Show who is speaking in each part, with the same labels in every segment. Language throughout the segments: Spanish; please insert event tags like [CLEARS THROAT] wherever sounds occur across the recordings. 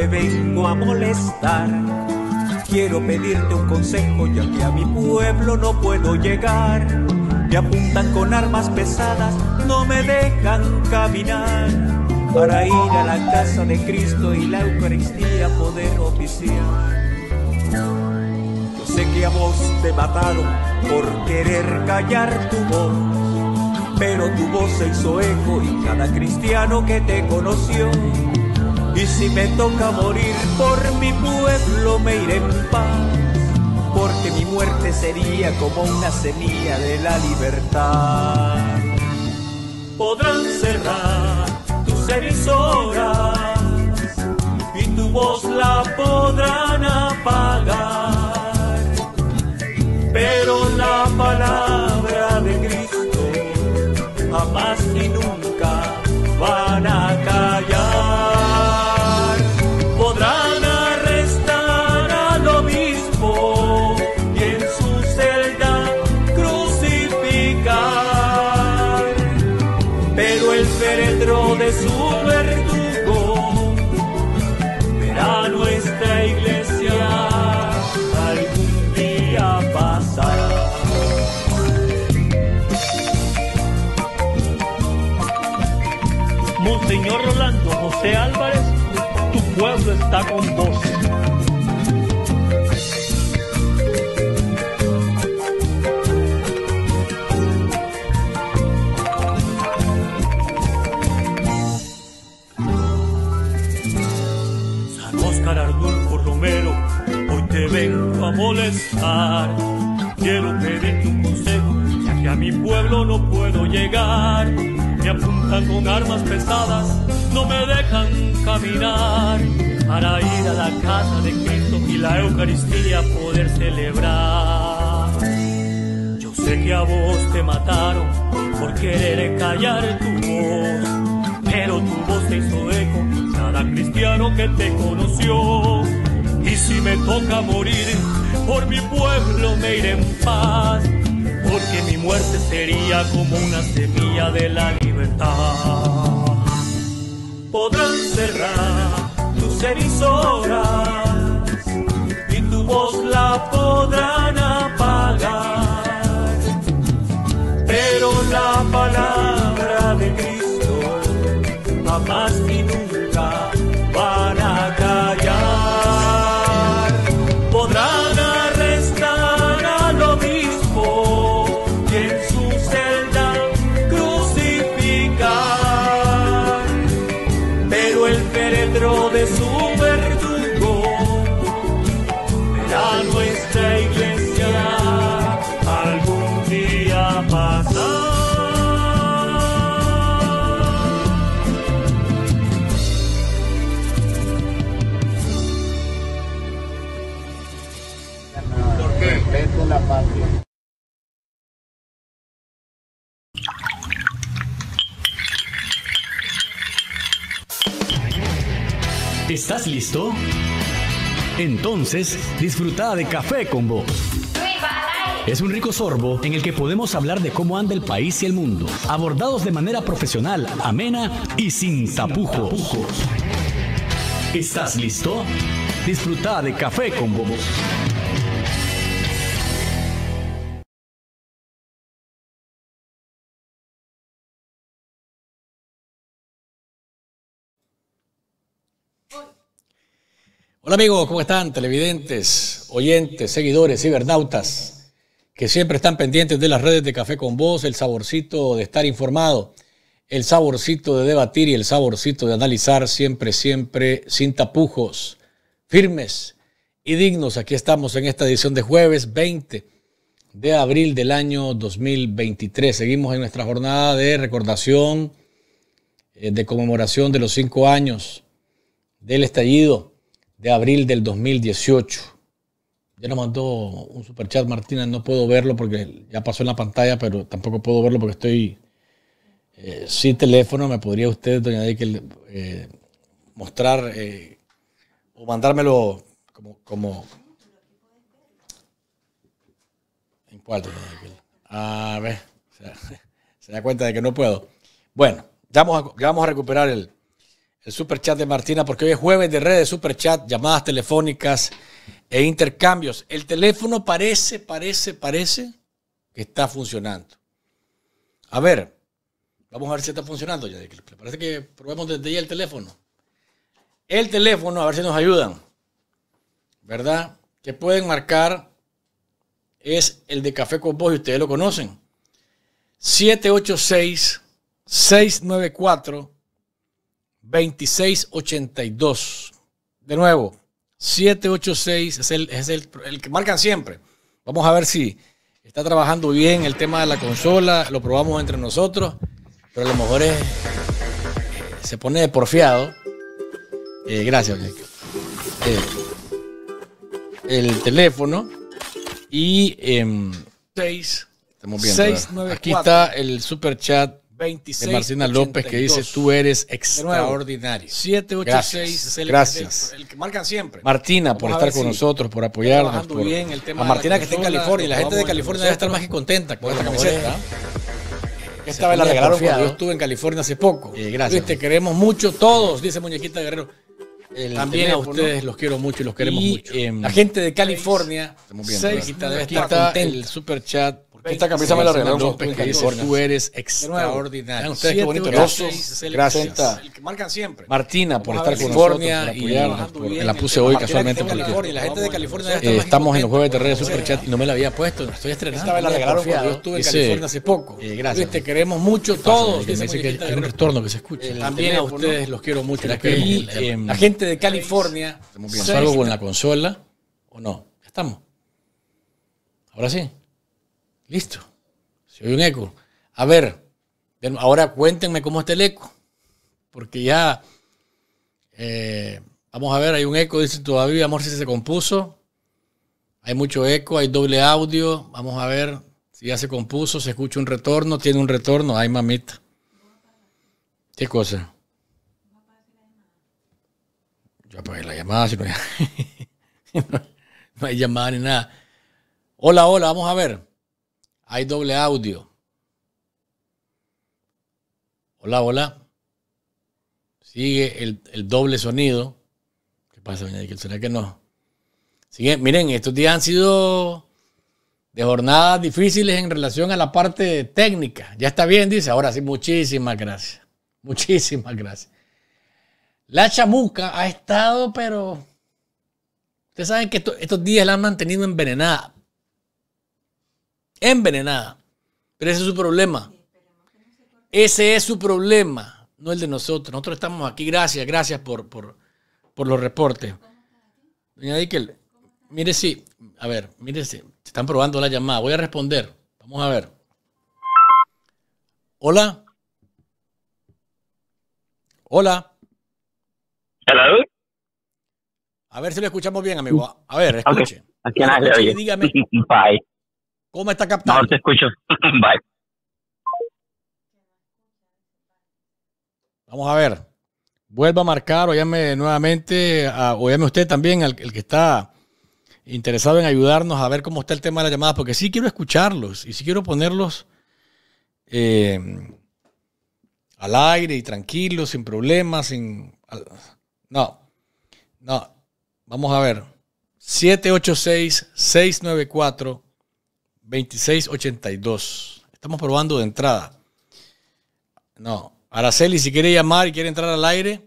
Speaker 1: te vengo a molestar. Quiero pedirte un consejo ya que a mi pueblo no puedo llegar. Me apuntan con armas pesadas, no me dejan caminar. Para ir a la casa de Cristo y la Eucaristía poder oficiar. Yo sé que a vos te mataron por querer callar tu voz, pero tu voz se hizo eco y cada cristiano que te conoció y si me toca morir por mi pueblo me iré en paz, porque mi muerte sería como una semilla de la libertad. Podrán cerrar tus emisoras y tu voz la podrán apagar, pero la palabra
Speaker 2: Quiero pedirte un consejo, ya que a mi pueblo no puedo llegar. Me apuntan con armas pesadas, no me dejan caminar. Para ir a la casa de Cristo y la Eucaristía poder celebrar. Yo sé que a vos te mataron por querer callar tu voz, pero tu voz se hizo eco cada cristiano que te conoció y si me toca morir, por mi pueblo me iré en paz, porque mi muerte sería como una semilla de la libertad.
Speaker 1: Podrán cerrar tus emisoras y tu voz la podrán apagar, pero la palabra
Speaker 3: listo? Entonces, disfruta de café con vos. Es un rico sorbo en el que podemos hablar de cómo anda el país y el mundo, abordados de manera profesional, amena y sin tapujos. ¿Estás listo? Disfruta de café con vos. Hola amigos, ¿cómo están? Televidentes, oyentes, seguidores, cibernautas, que siempre están pendientes de las redes de Café con Voz, el saborcito de estar informado, el saborcito de debatir y el saborcito de analizar siempre, siempre sin tapujos, firmes y dignos. Aquí estamos en esta edición de jueves 20 de abril del año 2023. Seguimos en nuestra jornada de recordación, eh, de conmemoración de los cinco años del estallido de abril del 2018. Ya nos mandó un superchat Martina, no puedo verlo porque ya pasó en la pantalla, pero tampoco puedo verlo porque estoy eh, sin teléfono. ¿Me podría usted, doña Deikel, eh, mostrar eh, o mandármelo como... como ¿En cuál, doña Deikel? A ver, [LAUGHS] se, da cuenta de que no puedo. Bueno, vamos ya vamos a recuperar el, el super chat de Martina, porque hoy es jueves de redes, super chat, llamadas telefónicas e intercambios. El teléfono parece, parece, parece que está funcionando. A ver, vamos a ver si está funcionando. Ya. Parece que probemos desde ahí el teléfono. El teléfono, a ver si nos ayudan. ¿Verdad? Que pueden marcar es el de Café con Voz y ustedes lo conocen. 786 694 2682. De nuevo, 786 es, el, es el, el, que marcan siempre. Vamos a ver si está trabajando bien el tema de la consola. Lo probamos entre nosotros, pero a lo mejor es, se pone de porfiado. Eh, gracias, eh, el teléfono y eh, 6, estamos viendo. aquí está el super chat 26, de Marcina López que dice tú eres extraordinario. 786 es el, Gracias. El, que marcan siempre. Martina por estar con nosotros, por apoyarnos. Por, bien el tema a Martina que está en California. La gente de California debe estar más que contenta con esta camiseta. Esta vez la regalaron cuando yo estuve en California hace poco. Eh, gracias. Te queremos mucho todos, dice Muñequita Guerrero. También a ustedes los quiero mucho y los queremos mucho. Em, la gente de California, seis, debe estar contenta. el super chat esta camisa me la que dice, tú eres extraordinario. ustedes qué bonito. Gracias. El que marcan siempre. Martina, por estar con California y la puse hoy casualmente porque la gente de California eh, estamos en los jueves de redes super chat y no me la había puesto, estoy estrenando. Esta vez la regalaron cuando yo estuve en California hace poco. Eh, gracias. Te queremos mucho todos. Me dice que hay un retorno que se escucha. También a ustedes los quiero mucho. La gente de California. ¿Salgo con la consola o no? Ya estamos. Ahora sí. Listo. Si hay un eco. A ver, ahora cuéntenme cómo está el eco. Porque ya, eh, vamos a ver, hay un eco, dice todavía, amor, si se compuso. Hay mucho eco, hay doble audio. Vamos a ver si ya se compuso, se escucha un retorno, tiene un retorno. Ay, mamita. ¿Qué cosa? Yo apagué la llamada, si no, [LAUGHS] no hay llamada ni nada. Hola, hola, vamos a ver. Hay doble audio. Hola, hola. Sigue el, doble sonido. ¿Qué pasa, doña ¿Será que no? Sigue, miren, estos días han sido de jornadas difíciles en relación a la parte técnica. Ya está bien, dice. Ahora sí, muchísimas gracias. Muchísimas gracias. La chamuca ha estado, pero ustedes saben que estos días la han mantenido envenenada envenenada. Pero ese es su problema. Ese es su problema, no el de nosotros. Nosotros estamos aquí. Gracias, gracias por, por, los reportes. Doña Dickel, mire si, a ver, mire si, están probando la llamada. Voy a responder. Vamos a ver. Hola. Hola.
Speaker 4: Hello.
Speaker 3: A ver si lo escuchamos bien, amigo. A ver, escuche.
Speaker 4: Okay.
Speaker 3: Dígame. [LAUGHS]
Speaker 4: Bye.
Speaker 3: ¿Cómo está captando?
Speaker 4: No, te escucho. [LAUGHS] Bye.
Speaker 3: Vamos a ver. Vuelva a marcar o llame nuevamente, a, o llame usted también, el, el que está interesado en ayudarnos a ver cómo está el tema de las llamadas, porque sí quiero escucharlos y sí quiero ponerlos eh, al aire y tranquilos, sin problemas, sin... No, no. Vamos a ver. 786-694. 2682. Estamos probando de entrada. No. Araceli, si quiere llamar y quiere entrar al aire,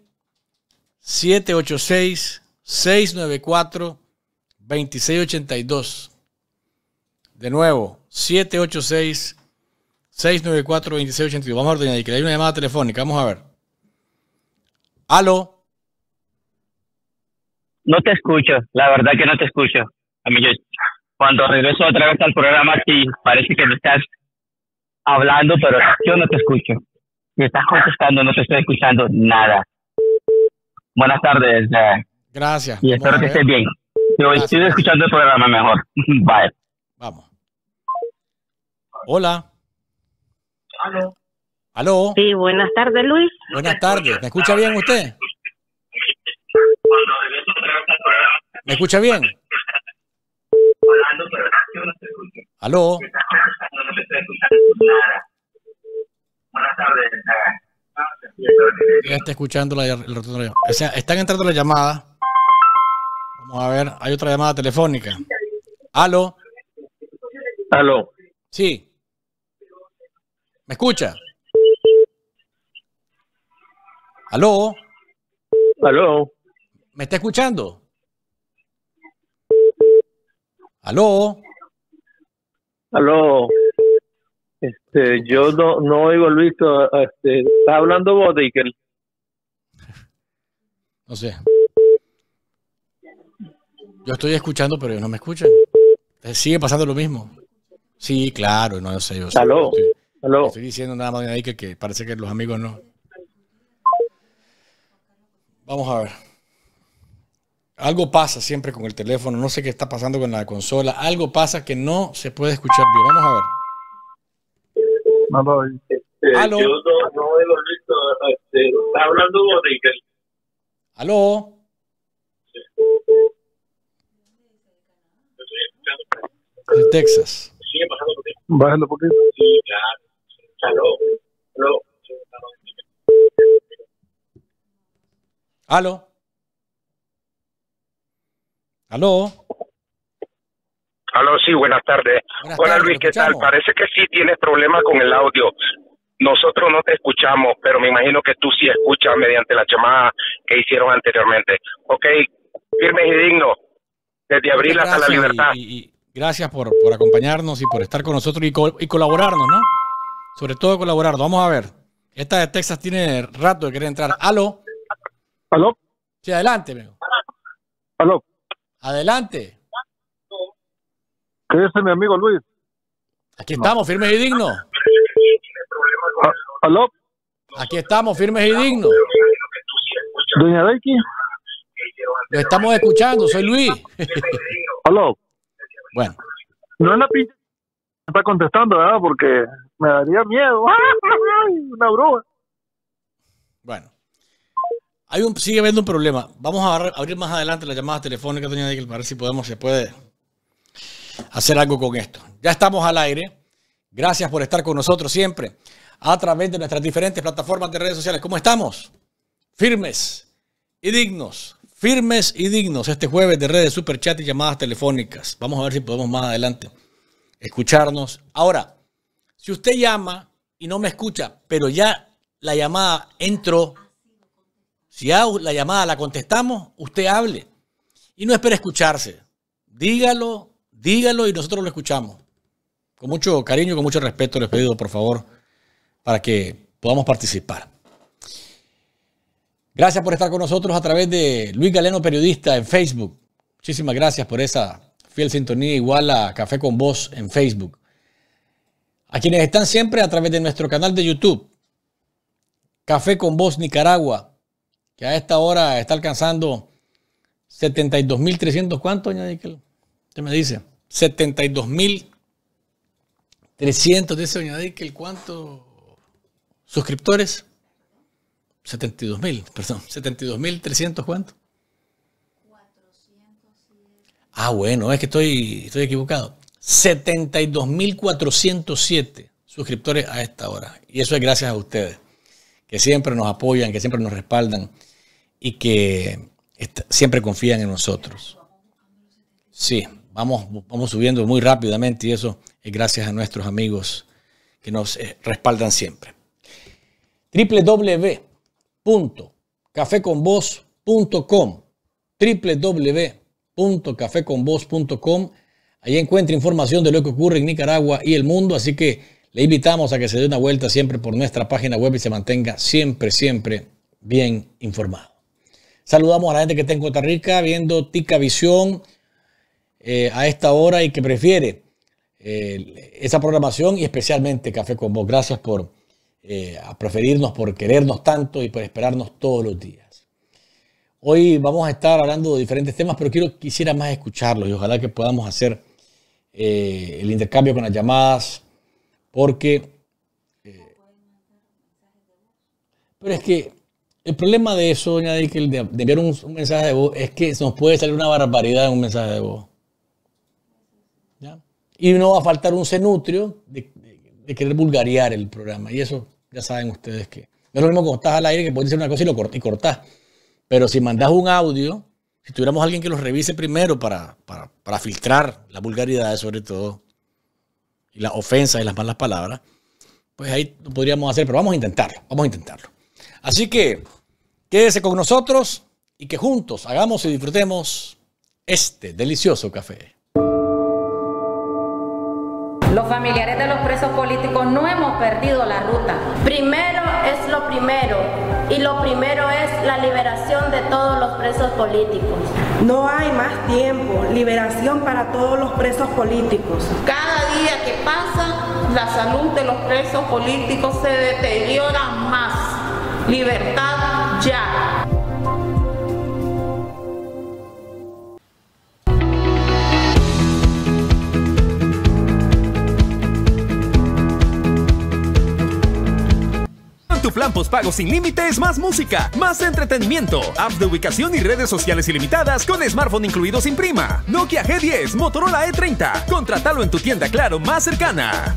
Speaker 3: 786-694-2682. De nuevo, 786-694-2682. Vamos a ordenar que hay una llamada telefónica. Vamos a ver. ¿Aló?
Speaker 4: No te escucho. La verdad que no te escucho. A mí yo cuando regreso otra vez al programa, sí, parece que me estás hablando, pero yo no te escucho. Me estás contestando, no te estoy escuchando nada. Buenas tardes. Eh,
Speaker 3: Gracias.
Speaker 4: Y espero que estés bien. Yo estoy escuchando el programa mejor. [LAUGHS] Bye.
Speaker 3: Vamos. Hola.
Speaker 4: ¿Aló?
Speaker 3: ¿Aló?
Speaker 5: Sí, buenas tardes, Luis.
Speaker 3: Buenas tardes. ¿Me escucha bien usted? ¿Me escucha bien? Pero yo no te escucho. ¿Aló? No, no te estoy escuchando nada. Buenas tardes. Ya está escuchando la, el retorno. O sea, están entrando las llamadas. Vamos a ver, hay otra llamada telefónica. ¿Aló?
Speaker 5: ¿Aló?
Speaker 3: Sí. ¿Me escucha? ¿Aló?
Speaker 5: ¿Aló?
Speaker 3: ¿Me está escuchando? ¿Aló?
Speaker 5: ¿Aló? Este, yo no, no oigo Luis, este, ¿está hablando vos, Dickel?
Speaker 3: No sé. Yo estoy escuchando, pero ellos no me escuchan. Sigue pasando lo mismo. Sí, claro, no sé. Yo.
Speaker 5: ¿Aló?
Speaker 3: Estoy,
Speaker 5: ¿Aló?
Speaker 3: estoy diciendo nada más ahí que, que parece que los amigos no. Vamos a ver. Algo pasa siempre con el teléfono, no sé qué está pasando con la consola. Algo pasa que no se puede escuchar bien. Vamos a ver.
Speaker 5: ¿Aló? Este,
Speaker 3: ¿Aló?
Speaker 5: Yo no, no Luis, este, ¿está hablando Dickel?
Speaker 3: ¿Aló? De Texas.
Speaker 5: Sigue pasando por Bájalo un poquito. Sí, claro. ¿Aló? ¿Aló?
Speaker 3: ¿Aló? ¿Aló?
Speaker 6: Aló, sí, buenas tardes.
Speaker 3: Buenas
Speaker 6: Hola
Speaker 3: tardes,
Speaker 6: Luis, ¿qué tal? Parece que sí tienes problemas con el audio. Nosotros no te escuchamos, pero me imagino que tú sí escuchas mediante la llamada que hicieron anteriormente. Ok, firmes y dignos, desde abril hasta la libertad.
Speaker 3: Y, gracias por, por acompañarnos y por estar con nosotros y, co- y colaborarnos, ¿no? Sobre todo colaborar. Vamos a ver. Esta de Texas tiene rato de querer entrar. ¿Aló?
Speaker 5: ¿Aló?
Speaker 3: Sí, adelante, amigo.
Speaker 5: ¿Aló?
Speaker 3: Adelante.
Speaker 5: ¿Qué dice mi amigo Luis?
Speaker 3: Aquí estamos, firmes y dignos.
Speaker 5: ¿Aló?
Speaker 3: Aquí estamos, firmes y dignos.
Speaker 5: ¿Doña Becky?
Speaker 3: Lo estamos escuchando, soy Luis. [LAUGHS]
Speaker 5: ¿Aló?
Speaker 3: bueno,
Speaker 5: No es la pinche está contestando, ¿verdad? Porque me daría miedo. [LAUGHS] Una broma.
Speaker 3: bueno. Sigue habiendo un problema. Vamos a abrir- más adelante las llamadas telefónicas, doña Dickel, para ver si podemos, se puede hacer algo con esto. Ya estamos al aire. Gracias por estar con nosotros siempre a través de nuestras diferentes plataformas de redes sociales. ¿Cómo estamos? Firmes y dignos. Firmes y dignos este jueves de redes super chat y llamadas telefónicas. Vamos a ver si podemos más adelante escucharnos. Ahora, si usted llama y no me escucha, pero ya la llamada entró, si la llamada la contestamos, usted hable y no espere escucharse. Dígalo, dígalo y nosotros lo escuchamos. Con mucho cariño y con mucho respeto les pido, por favor, para que podamos participar. Gracias por estar con nosotros a través de Luis Galeno Periodista en Facebook. Muchísimas gracias por esa fiel sintonía, igual a Café con Voz en Facebook. A quienes están siempre a través de nuestro canal de YouTube, Café con Voz Nicaragua, que a esta hora está alcanzando 72.300, ¿cuánto, doña Dickel? Usted me dice, 72.300, dice doña Dickel, ¿cuánto suscriptores? 72.000, perdón, 72.300, ¿cuánto? Ah, bueno, es que estoy, estoy equivocado. 72.407 suscriptores a esta hora. Y eso es gracias a ustedes, que siempre nos apoyan, que siempre nos respaldan y que siempre confían en nosotros. Sí, vamos, vamos subiendo muy rápidamente y eso es gracias a nuestros amigos que nos eh, respaldan siempre. www.cafeconvoz.com www.cafeconvoz.com Ahí encuentra información de lo que ocurre en Nicaragua y el mundo, así que le invitamos a que se dé una vuelta siempre por nuestra página web y se mantenga siempre, siempre bien informado. Saludamos a la gente que está en Costa Rica viendo Tica Visión eh, a esta hora y que prefiere eh, esa programación y especialmente Café con Vos. Gracias por eh, preferirnos, por querernos tanto y por esperarnos todos los días. Hoy vamos a estar hablando de diferentes temas, pero quiero, quisiera más escucharlos y ojalá que podamos hacer el intercambio con las llamadas, porque... pero es que el problema de eso, doña Dickel, de, de enviar un, mensaje de voz, es que se nos puede salir una barbaridad en un mensaje de voz. ¿Ya? Y no va a faltar un cenutrio de, querer vulgarear el programa. Y eso ya saben ustedes que No es lo mismo cuando estás al aire que puedes decir una cosa y lo cortás. Y cortás. Pero si mandas un audio, si tuviéramos alguien que lo revise primero para, para, para filtrar la vulgaridad, sobre todo, y las ofensas y las malas palabras, pues ahí lo podríamos hacer, pero vamos a intentarlo, vamos a intentarlo. Así que quédese con nosotros y que juntos hagamos y disfrutemos este delicioso café.
Speaker 7: Los familiares de los presos políticos no hemos perdido la ruta.
Speaker 8: Primero es lo primero y lo primero es la liberación de todos los presos políticos.
Speaker 9: No hay más tiempo, liberación para todos los presos políticos.
Speaker 10: Cada día que pasa, la salud de los presos políticos se deteriora más. Libertad ya.
Speaker 11: tu plan postpago sin límites, más música, más entretenimiento, apps de ubicación y redes sociales ilimitadas con smartphone incluido sin prima. Nokia G10, Motorola E30. Contratalo en tu tienda Claro más cercana.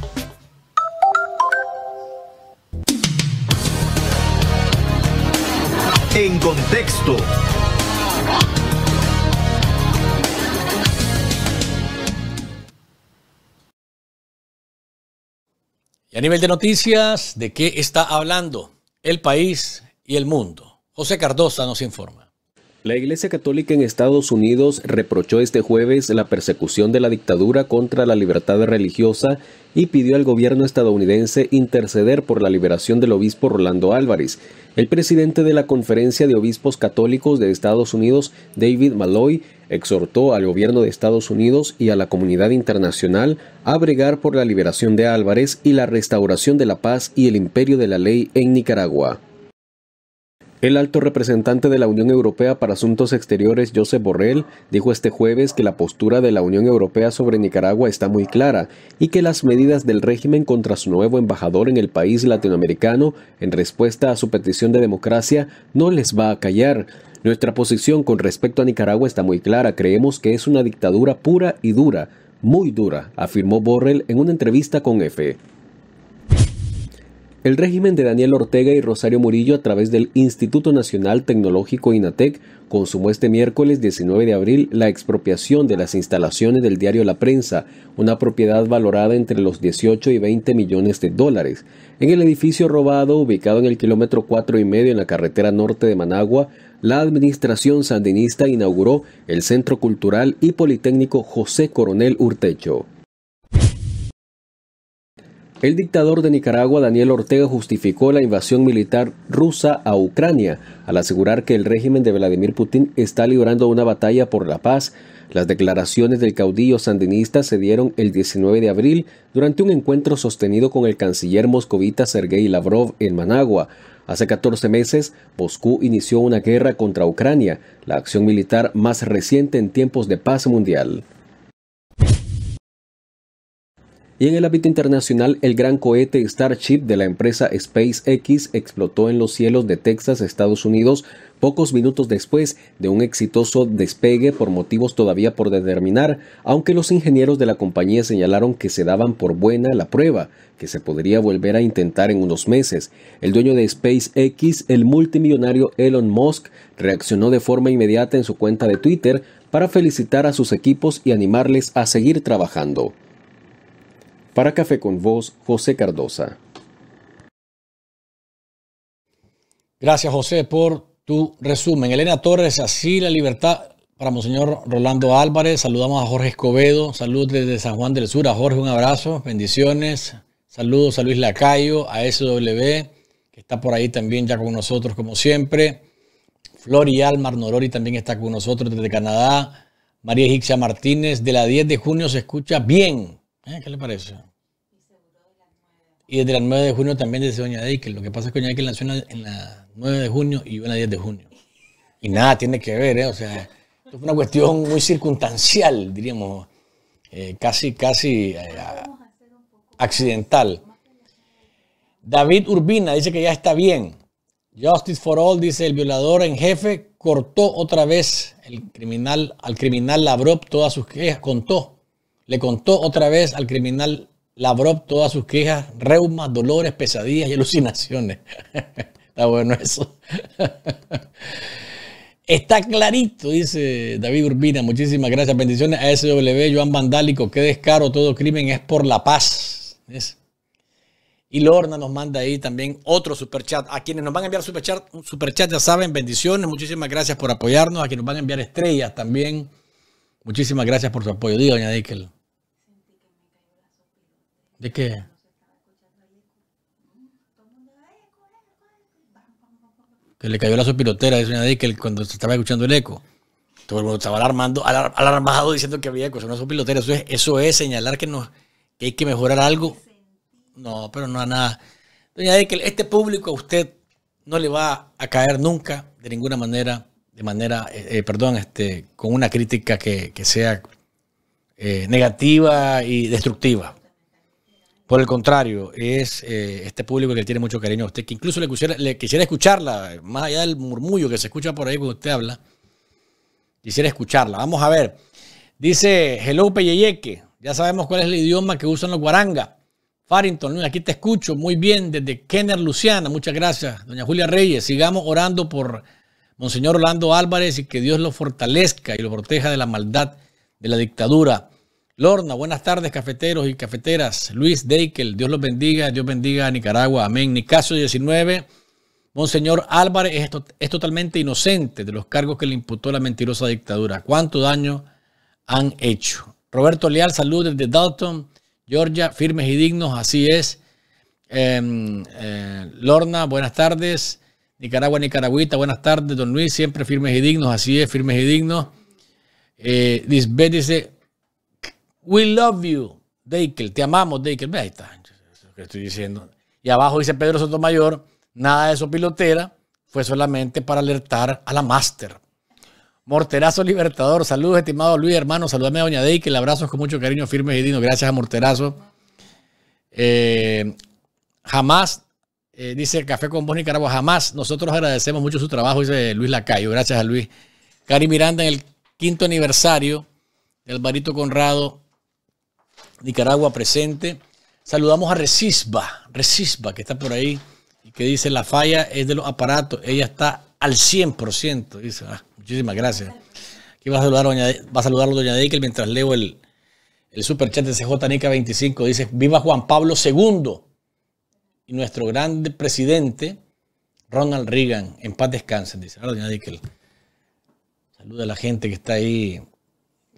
Speaker 12: En contexto.
Speaker 3: Y a nivel de noticias, ¿de qué está hablando el país y el mundo? José Cardosa nos informa.
Speaker 13: La Iglesia Católica en Estados Unidos reprochó este jueves la persecución de la dictadura contra la libertad religiosa y pidió al gobierno estadounidense interceder por la liberación del obispo Rolando Álvarez. El presidente de la Conferencia de Obispos Católicos de Estados Unidos, David Malloy, exhortó al gobierno de Estados Unidos y a la comunidad internacional a bregar por la liberación de Álvarez y la restauración de la paz y el imperio de la ley en Nicaragua. El alto representante de la Unión Europea para Asuntos Exteriores, Josep Borrell, dijo este jueves que la postura de la Unión Europea sobre Nicaragua está muy clara y que las medidas del régimen contra su nuevo embajador en el país latinoamericano, en respuesta a su petición de democracia, no les va a callar. Nuestra posición con respecto a Nicaragua está muy clara. Creemos que es una dictadura pura y dura, muy dura, afirmó Borrell en una entrevista con EFE. El régimen de Daniel Ortega y Rosario Murillo a través del Instituto Nacional Tecnológico INATEC consumó este miércoles 19 de abril la expropiación de las instalaciones del diario La Prensa, una propiedad valorada entre los 18 y 20 millones de dólares. En el edificio robado, ubicado en el kilómetro cuatro y medio en la carretera norte de Managua, la administración sandinista inauguró el Centro Cultural y Politécnico José Coronel Urtecho. El dictador de Nicaragua, Daniel Ortega, justificó la invasión militar rusa a Ucrania al asegurar que el régimen de Vladimir Putin está librando una batalla por la paz. Las declaraciones del caudillo sandinista se dieron el 19 de abril durante un encuentro sostenido con el canciller moscovita Sergei Lavrov en Managua. Hace 14 meses, Moscú inició una guerra contra Ucrania, la acción militar más reciente en tiempos de paz mundial. Y en el ámbito internacional, el gran cohete Starship de la empresa SpaceX explotó en los cielos de Texas, Estados Unidos, pocos minutos después de un exitoso despegue por motivos todavía por determinar, aunque los ingenieros de la compañía señalaron que se daban por buena la prueba, que se podría volver a intentar en unos meses. El dueño de SpaceX, el multimillonario Elon Musk, reaccionó de forma inmediata en su cuenta de Twitter para felicitar a sus equipos y animarles a seguir trabajando. Para Café con Voz, José Cardosa.
Speaker 3: Gracias, José, por tu resumen. Elena Torres, así la libertad para Monseñor Rolando Álvarez. Saludamos a Jorge Escobedo. Saludos desde San Juan del Sur. A Jorge, un abrazo. Bendiciones. Saludos a Luis Lacayo, a SW, que está por ahí también ya con nosotros como siempre. Flori Almar Norori también está con nosotros desde Canadá. María Egipcia Martínez, de la 10 de junio se escucha bien. ¿Eh? ¿Qué le parece? Y desde la 9 de junio también desde Doña Deikel. Lo que pasa es que Doña Deikel nació en la 9 de junio y yo en la 10 de junio. Y nada tiene que ver, ¿eh? O sea, esto fue una cuestión muy circunstancial, diríamos, eh, casi, casi eh, accidental. David Urbina dice que ya está bien. Justice for All dice el violador en jefe cortó otra vez el criminal, al criminal Lavrov todas sus quejas, contó le contó otra vez al criminal Lavrov todas sus quejas, reumas, dolores, pesadillas y alucinaciones. [LAUGHS] Está bueno eso. [LAUGHS] Está clarito, dice David Urbina. Muchísimas gracias. Bendiciones a SW, Joan Vandálico. Qué descaro, todo crimen es por la paz. Y Lorna nos manda ahí también otro superchat. A quienes nos van a enviar superchat, superchat ya saben, bendiciones. Muchísimas gracias por apoyarnos. A quienes nos van a enviar estrellas también. Muchísimas gracias por su apoyo. Diga, doña Dickel. ¿De qué? Que le cayó la sopilotera, dice doña Dickel, cuando se estaba escuchando el eco. Todo el mundo estaba alarmando, alarmado diciendo que había eco. Eso no sopilotera. Eso es, eso es señalar que, no, que hay que mejorar algo. No, pero no a nada. Doña Dickel, este público a usted no le va a caer nunca, de ninguna manera, de manera, eh, eh, perdón, este, con una crítica que, sea eh, negativa y destructiva. Por el contrario, es este público que tiene mucho cariño a usted, que incluso le quisiera, escucharla, más allá del murmullo que se escucha por ahí cuando usted habla, quisiera escucharla. Vamos a ver. Dice Hello Peyeyeque, ya sabemos cuál es el idioma que usan los guarangas. Farrington, aquí te escucho muy bien desde Kenner, Luciana. Muchas gracias. Doña Julia Reyes, sigamos orando por Monseñor Orlando Álvarez y que Dios lo fortalezca y lo proteja de la maldad de la dictadura. Lorna, buenas tardes, cafeteros y cafeteras. Luis Deikel, Dios los bendiga, Dios bendiga a Nicaragua. Amén. Nicaso 19, Monseñor Álvarez es, totalmente inocente de los cargos que le imputó la mentirosa dictadura. ¿Cuánto daño han hecho? Roberto Leal, saludos desde Dalton, Georgia, firmes y dignos, así es. Em, eh, Lorna, buenas tardes. Nicaragua, Nicaragüita, buenas tardes, don Luis, siempre firmes y dignos, así es, firmes y dignos. Eh, dice, we love you, Deikel, te amamos, Deikel. Ahí está, que estoy diciendo. Y abajo dice Pedro Sotomayor, nada de eso pilotera, fue solamente para alertar a la máster. Morterazo Libertador, saludos, estimado Luis, hermano, saludame a Doña Deikel, abrazos con mucho cariño, firmes y dignos, gracias a Morterazo. Eh, jamás eh, dice Café con Vos Nicaragua, jamás. Nosotros agradecemos mucho su trabajo, dice Luis Lacayo. Gracias a Luis. Cari Miranda en el quinto aniversario del Barito Conrado, Nicaragua presente. Saludamos a Resisba, Resisba, que está por ahí y que dice la falla es de los aparatos. Ella está al 100%. Dice, ah, muchísimas gracias. Aquí va a saludar, doña, va a, saludar a doña Deikel mientras leo el, el superchat de CJ Nica 25. Dice, viva Juan Pablo II y nuestro gran presidente, Ronald Reagan, en paz descanse, dice. Ahora, doña Dickel, saluda a la gente que está ahí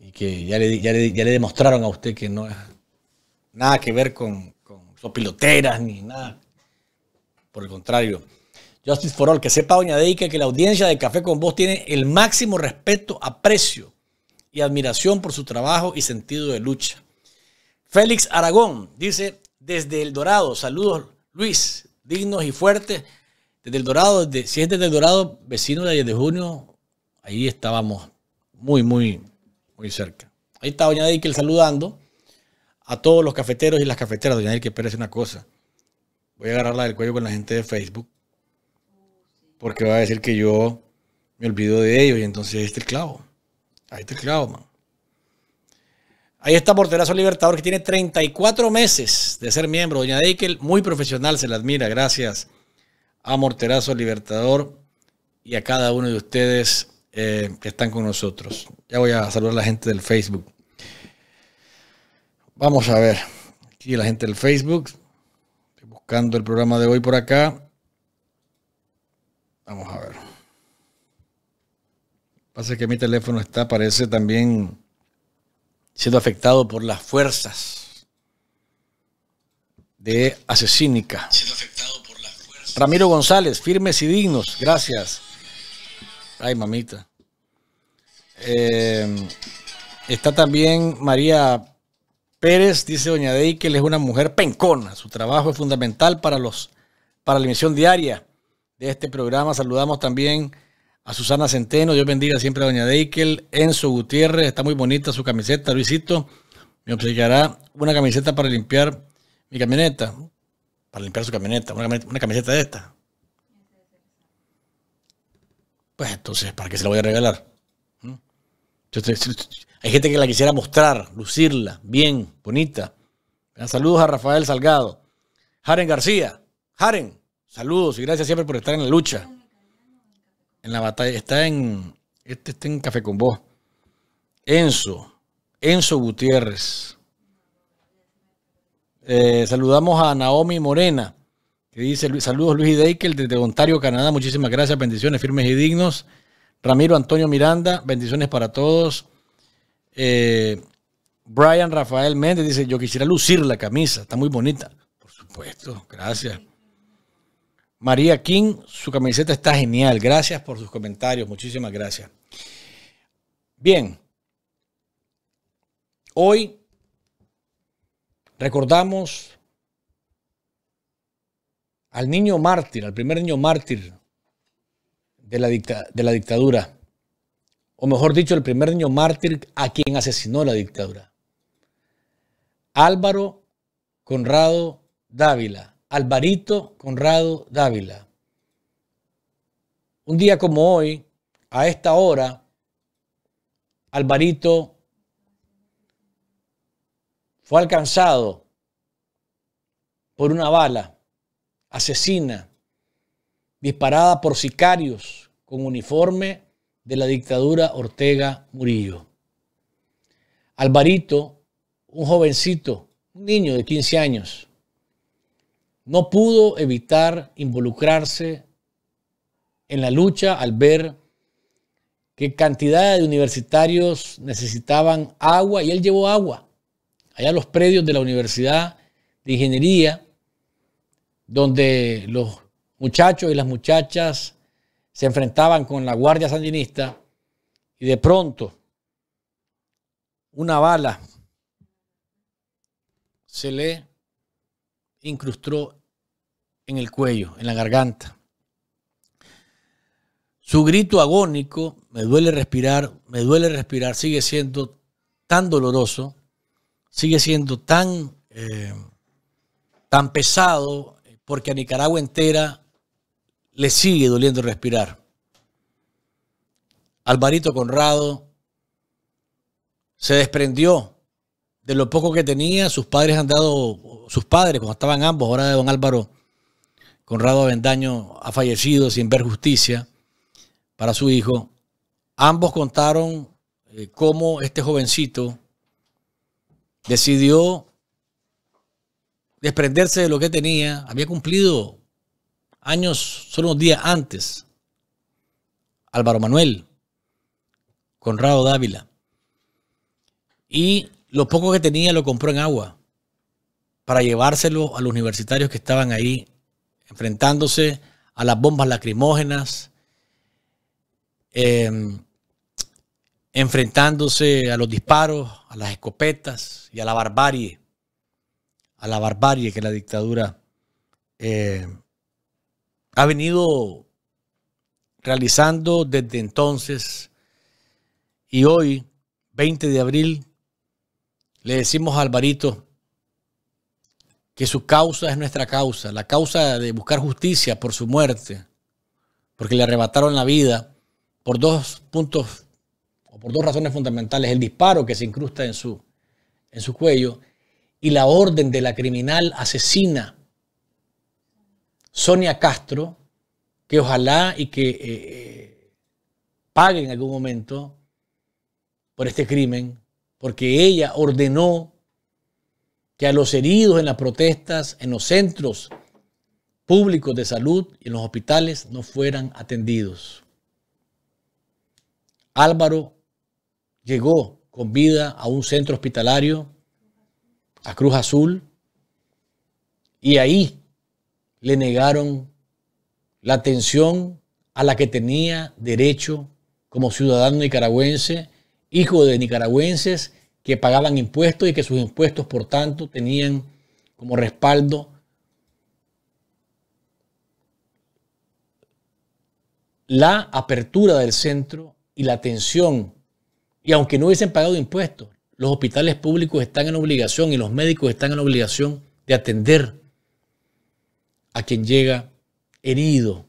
Speaker 3: y que ya le, ya le, demostraron a usted que no es nada que ver con, con piloteras ni nada. Por el contrario. Justice for All, que sepa doña Deikel que la audiencia de Café con Voz tiene el máximo respeto, aprecio y admiración por su trabajo y sentido de lucha. Félix Aragón dice, desde El Dorado, saludos Luis, dignos y fuertes. Desde el Dorado, si es desde el Dorado, vecino de 10 de junio, ahí estábamos muy, muy, muy cerca. Ahí está Doña Deikel saludando a todos los cafeteros y las cafeteras. Doña Deikel, espérese una cosa. Voy a agarrarla del cuello con la gente de Facebook. Porque va a decir que yo me olvido de ellos y entonces ahí está el clavo. Ahí está el clavo, man. Ahí está Morterazo Libertador, que tiene 34 meses de ser miembro. Doña Deikel, muy profesional, se la admira. Gracias a Morterazo Libertador y a cada uno de ustedes eh, que están con nosotros. Ya voy a saludar a la gente del Facebook. Vamos a ver. Aquí la gente del Facebook. Estoy buscando el programa de hoy por acá. Vamos a ver. Pasa que mi teléfono está, parece también siendo afectado por las fuerzas de asesínica. Ramiro González, firmes y dignos, gracias. Ay, mamita. Eh, está también María Pérez, dice Doña Dey que es una mujer pencona. Su trabajo es fundamental para, los, para la emisión diaria de este programa. Saludamos también a Susana Centeno, Dios bendiga siempre a Doña Deikel, Enzo Gutiérrez, está muy bonita su camiseta, Luisito, me obsequiará una camiseta para limpiar mi camioneta, para limpiar su camioneta, una, camiseta de esta. Pues entonces, ¿para qué se la voy a regalar? Hay gente que la quisiera mostrar, lucirla, bien, bonita. Saludos a Rafael Salgado. Jaren García. Jaren, Saludos y gracias siempre por estar en la lucha. En la batalla. Está en. Este está en Café con Vos. Enzo. Enzo Gutiérrez. Eh, saludamos a Naomi Morena, que dice saludos Luis Deikel desde Ontario, Canadá. Muchísimas gracias, bendiciones firmes y dignos. Ramiro Antonio Miranda, bendiciones para todos. Eh, Brian Rafael Méndez dice, yo quisiera lucir la camisa, está muy bonita. Por supuesto, gracias. María King, su camiseta está genial. Gracias por sus comentarios, muchísimas gracias. Bien, hoy recordamos al niño mártir, al primer niño mártir de la, dictadura, o mejor dicho, el primer niño mártir a quien asesinó la dictadura. Álvaro Conrado Dávila, Alvarito Conrado Dávila. Un día como hoy, a esta hora, Alvarito fue alcanzado por una bala asesina disparada por sicarios con uniforme de la dictadura Ortega Murillo. Alvarito, un jovencito, un niño de 15 años, no pudo evitar involucrarse en la lucha al ver que cantidad de universitarios necesitaban agua y él llevó agua. Allá los predios de la Universidad de Ingeniería, donde los muchachos y las muchachas se enfrentaban con la Guardia Sandinista y de pronto una bala se le incrustó en el cuello, en la garganta. Su grito agónico, me duele respirar, me duele respirar, sigue siendo tan doloroso, sigue siendo tan, eh, tan pesado, porque a Nicaragua entera le sigue doliendo respirar. Alvarito Conrado se desprendió de lo poco que tenía. Sus padres han dado, sus padres, cuando estaban ambos, ahora de don Álvaro Conrado Avendaño ha fallecido sin ver justicia para su hijo. Ambos contaron eh, cómo este jovencito decidió desprenderse de lo que tenía. Había cumplido años, solo unos días antes, Álvaro Manuel, Conrado Dávila. Y lo poco que tenía lo compró en agua para llevárselo a los universitarios que estaban ahí enfrentándose a las bombas lacrimógenas, em, enfrentándose a los disparos, a las escopetas y a la barbarie, a la barbarie que la dictadura eh, ha venido realizando desde entonces. Y hoy, 20 de abril, le decimos a Alvarito que su causa es nuestra causa, la causa de buscar justicia por su muerte, porque le arrebataron la vida por dos puntos o por dos razones fundamentales, el disparo que se incrusta en su, en su cuello y la orden de la criminal asesina Sonia Castro, que ojalá y que eh, eh, pague en algún momento por este crimen, porque ella ordenó que a los heridos en las protestas, en los centros públicos de salud y en los hospitales no fueran atendidos. Álvaro llegó con vida a un centro hospitalario, a Cruz Azul, y ahí le negaron la atención a la que tenía derecho como ciudadano nicaragüense, hijo de nicaragüenses que pagaban impuestos y que sus impuestos, por tanto, tenían como respaldo la apertura del centro y la atención. Y aunque no hubiesen pagado impuestos, los hospitales públicos están en obligación y los médicos están en obligación de atender a quien llega herido,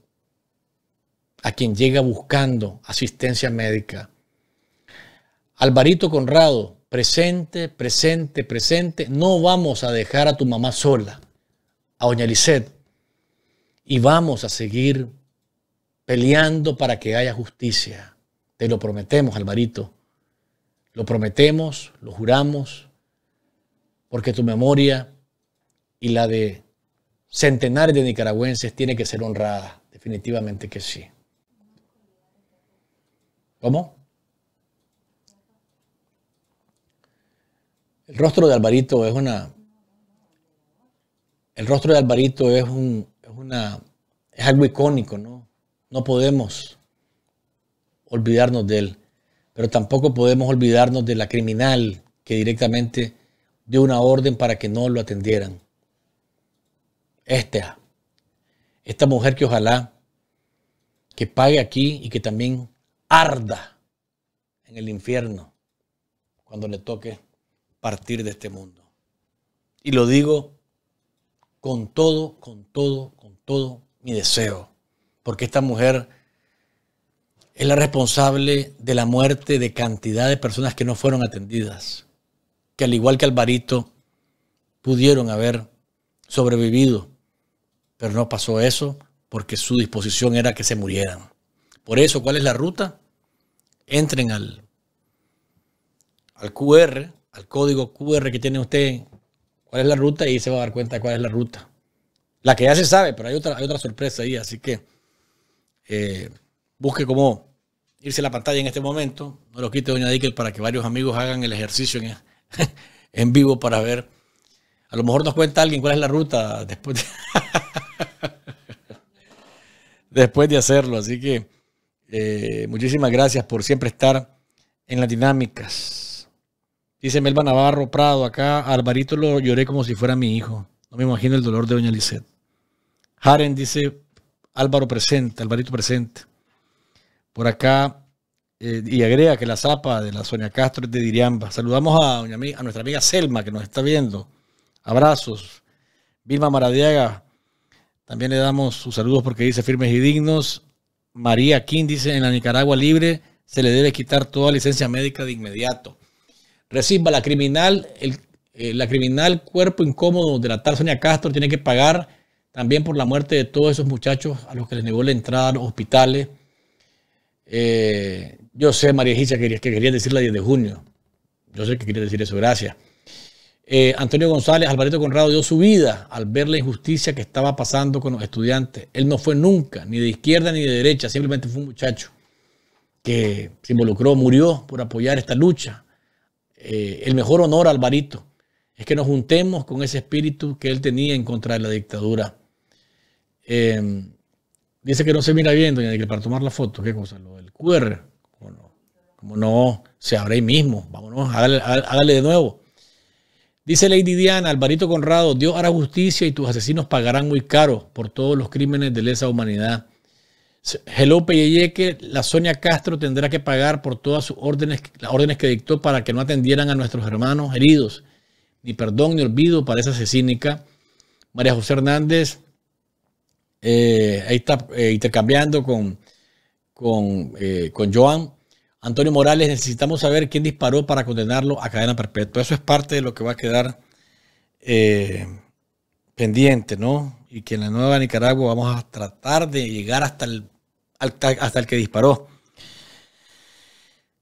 Speaker 3: a quien llega buscando asistencia médica. Alvarito Conrado, presente, presente, presente. No vamos a dejar a tu mamá sola, a doña Lisset. Y vamos a seguir peleando para que haya justicia. Te lo prometemos, Alvarito. Lo prometemos, lo juramos, porque tu memoria y la de centenares de nicaragüenses tiene que ser honrada. Definitivamente que sí. ¿Cómo? El rostro de Alvarito es una. El rostro de Alvarito es un, es una, es algo icónico, ¿no? No podemos olvidarnos de él, pero tampoco podemos olvidarnos de la criminal que directamente dio una orden para que no lo atendieran. Esta, esta mujer que ojalá que pague aquí y que también arda en el infierno cuando le toque partir de este mundo. Y lo digo con todo, con todo, con todo mi deseo, porque esta mujer es la responsable de la muerte de cantidad de personas que no fueron atendidas, que al igual que Alvarito pudieron haber sobrevivido, pero no pasó eso porque su disposición era que se murieran. Por eso, ¿cuál es la ruta? Entren al, al QR, al código QR que tiene usted, cuál es la ruta y se va a dar cuenta de cuál es la ruta. La que ya se sabe, pero hay otra, hay otra sorpresa ahí, así que eh, busque cómo irse a la pantalla en este momento. No lo quite, doña Dickel, para que varios amigos hagan el ejercicio en, [LAUGHS] en vivo para ver. A lo mejor nos cuenta alguien cuál es la ruta después de, [LAUGHS] después de hacerlo. Así que eh, muchísimas gracias por siempre estar en las dinámicas. Dice Melba Navarro Prado, acá Alvarito lo lloré como si fuera mi hijo. No me imagino el dolor de doña Lisette. Haren dice Álvaro presente, Alvarito presente. Por acá, eh, y agrega que la zapa de la Sonia Castro es de Diriamba. Saludamos a, a nuestra amiga Selma que nos está viendo. Abrazos. Vilma Maradiaga, también le damos sus saludos porque dice firmes y dignos. María King dice en la Nicaragua libre se le debe quitar toda licencia médica de inmediato reciba la criminal, el, eh, la criminal cuerpo incómodo de la tal Sonia Castro tiene que pagar también por la muerte de todos esos muchachos a los que les negó la entrada a los hospitales. Eh, yo sé, María Gicia, que, quería decir la 10 de junio. Yo sé que quería decir eso, gracias. Eh, Antonio González, Alvarito Conrado dio su vida al ver la injusticia que estaba pasando con los estudiantes. Él no fue nunca, ni de izquierda ni de derecha, simplemente fue un muchacho que se involucró, murió por apoyar esta lucha. Eh, el mejor honor Alvarito es que nos juntemos con ese espíritu que él tenía en contra de la dictadura. Dice que no se mira bien, doña que para tomar la foto, ¿qué cosa? Lo del QR. Como no, se abre ahí mismo. Vámonos, hágale, de nuevo. Dice Lady Diana, Alvarito Conrado, Dios hará justicia y tus asesinos pagarán muy caro por todos los crímenes de lesa humanidad. Hello que la Sonia Castro tendrá que pagar por todas sus órdenes, las órdenes que dictó para que no atendieran a nuestros hermanos heridos. Ni perdón ni olvido para esa asesínica. María José Hernández, eh, ahí está eh, intercambiando con, con, eh, con Joan. Antonio Morales, necesitamos saber quién disparó para condenarlo a cadena perpetua. Eso es parte de lo que va a quedar pendiente, ¿no? Y que en la nueva Nicaragua vamos a tratar de llegar hasta el hasta el que disparó.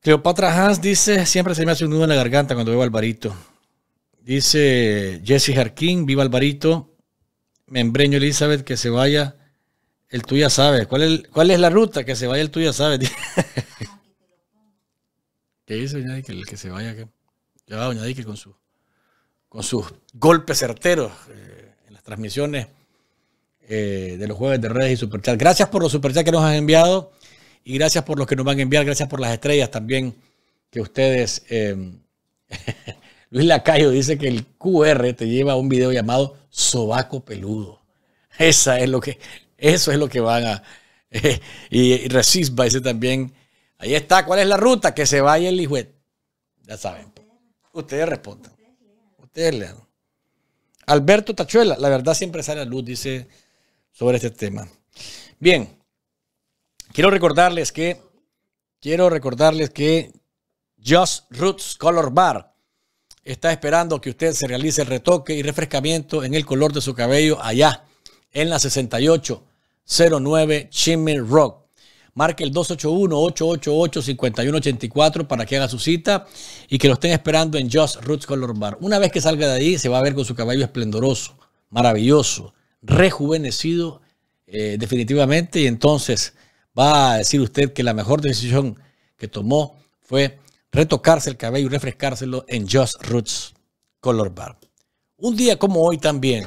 Speaker 3: Cleopatra Hans dice, siempre se me hace un nudo en la garganta cuando veo a Alvarito. Dice Jesse Jarquín, viva Alvarito. Membreño Elizabeth, que se vaya. El tuya sabe. ¿Cuál es, ¿Cuál es la ruta? Que se vaya el tuya sabe. [LAUGHS] ¿Qué dice Doña Que el que se vaya. Que... Ya va Doña con, su, con sus golpes certeros eh, en las transmisiones eh, de los jueves de redes y superchat. Gracias por los superchats que nos han enviado y gracias por los que nos van a enviar. Gracias por las estrellas también que ustedes. Eh, [LAUGHS] Luis Lacayo dice que el QR te lleva a un video llamado Sobaco Peludo. Esa es lo que, eso es lo que van a. [LAUGHS] y, y Resisba dice también. Ahí está, ¿cuál es la ruta? Que se vaya el hijo. Ya saben. Ustedes respondan. Ustedes lean. Alberto Tachuela, la verdad siempre sale a luz, dice sobre este tema. Bien, quiero recordarles que quiero recordarles que Just Roots Color Bar está esperando que usted se realice el retoque y refrescamiento en el color de su cabello allá en la 68 09 Chimney Rock. Marque el 281-888-5184 para que haga su cita y que lo estén esperando en Just Roots Color Bar. Una vez que salga de ahí, se va a ver con su caballo esplendoroso, maravilloso, rejuvenecido eh, definitivamente. Y entonces va a decir usted que la mejor decisión que tomó fue retocarse el cabello y refrescárselo en Just Roots Color Bar. Un día como hoy también,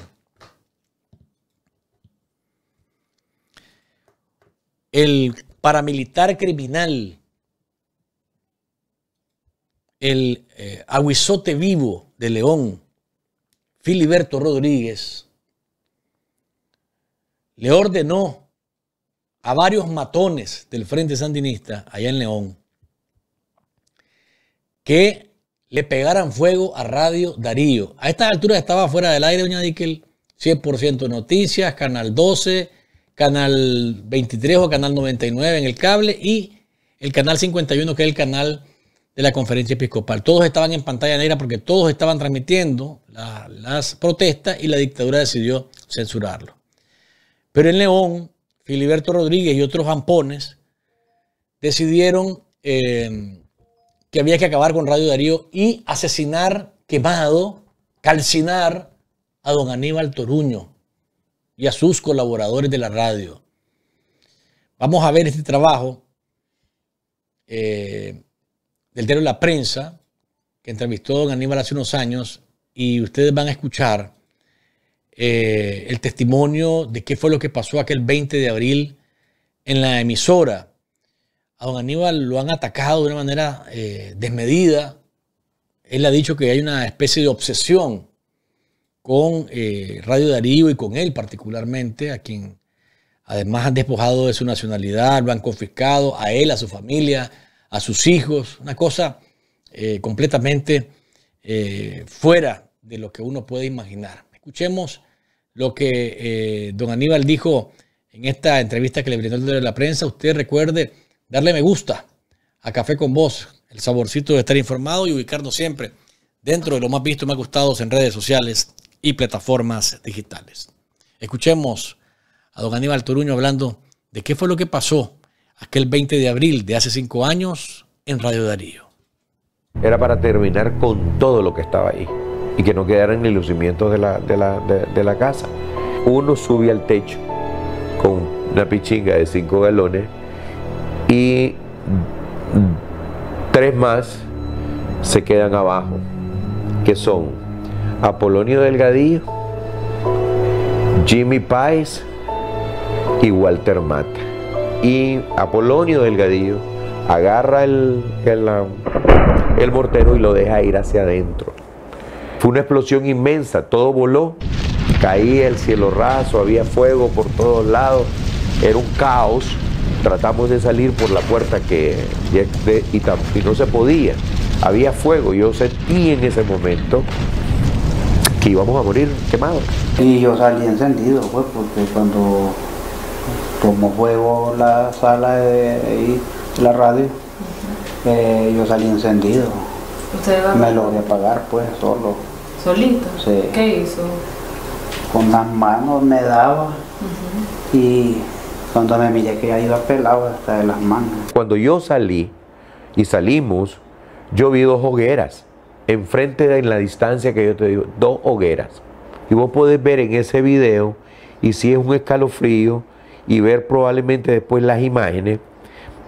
Speaker 3: el paramilitar criminal, el eh, aguizote vivo de León, Filiberto Rodríguez, le ordenó a varios matones del Frente Sandinista allá en León que le pegaran fuego a Radio Darío. A estas alturas estaba fuera del aire, doña Dickel, 100% noticias, Canal 12, Canal 23 o Canal 99 en el cable y el Canal 51 que es el canal de la conferencia episcopal. Todos estaban en pantalla negra porque todos estaban transmitiendo las protestas y la dictadura decidió censurarlo. Pero en León, Filiberto Rodríguez y otros ampones decidieron eh, que había que acabar con Radio Darío y asesinar, quemado, calcinar a don Aníbal Toruño, y a sus colaboradores de la radio. Vamos a ver este trabajo eh, del diario La Prensa, que entrevistó a don Aníbal hace unos años, y ustedes van a escuchar eh, el testimonio de qué fue lo que pasó aquel 20 de abril en la emisora. A don Aníbal lo han atacado de una manera eh, desmedida. Él ha dicho que hay una especie de obsesión con eh, Radio Darío y con él particularmente, a quien además han despojado de su nacionalidad, lo han confiscado a él, a su familia, a sus hijos, una cosa eh, completamente fuera de lo que uno puede imaginar. Escuchemos lo que don Aníbal dijo en esta entrevista que le brindó el de la prensa. Usted recuerde darle me gusta a Café con Voz, el saborcito de estar informado y ubicarnos siempre dentro de lo más visto y más gustados en redes sociales y plataformas digitales. Escuchemos a don Aníbal Toruño hablando de qué fue lo que pasó aquel 20 de abril de hace cinco años en Radio Darío.
Speaker 12: Era para terminar con todo lo que estaba ahí y que no quedaran ni lucimientos de la, de la, de la casa. Uno sube al techo con una pichinga de cinco galones y tres más se quedan abajo, que son Apolonio Delgadillo, Jimmy Pais y Walter Mata. Y Apolonio Delgadillo agarra el, el, mortero y lo deja ir hacia adentro. Fue una explosión inmensa, todo voló, caía el cielo raso, había fuego por todos lados, era un caos. Tratamos de salir por la puerta que y, y no se podía, había fuego. Yo sentí en ese momento que íbamos a morir quemados.
Speaker 14: Y yo salí encendido, pues, porque cuando tomó fuego la sala de, la radio, eh, yo salí encendido. Me lo voy a apagar, pues, solo.
Speaker 15: ¿Solito?
Speaker 14: Sí.
Speaker 15: ¿Qué hizo?
Speaker 14: Con las manos me daba y cuando me miré que ya iba pelado hasta de las manos.
Speaker 12: Cuando yo salí y salimos, yo vi dos hogueras enfrente de en la distancia que yo te digo, dos hogueras. Y vos podés ver en ese video, y si es un escalofrío, y ver probablemente después las imágenes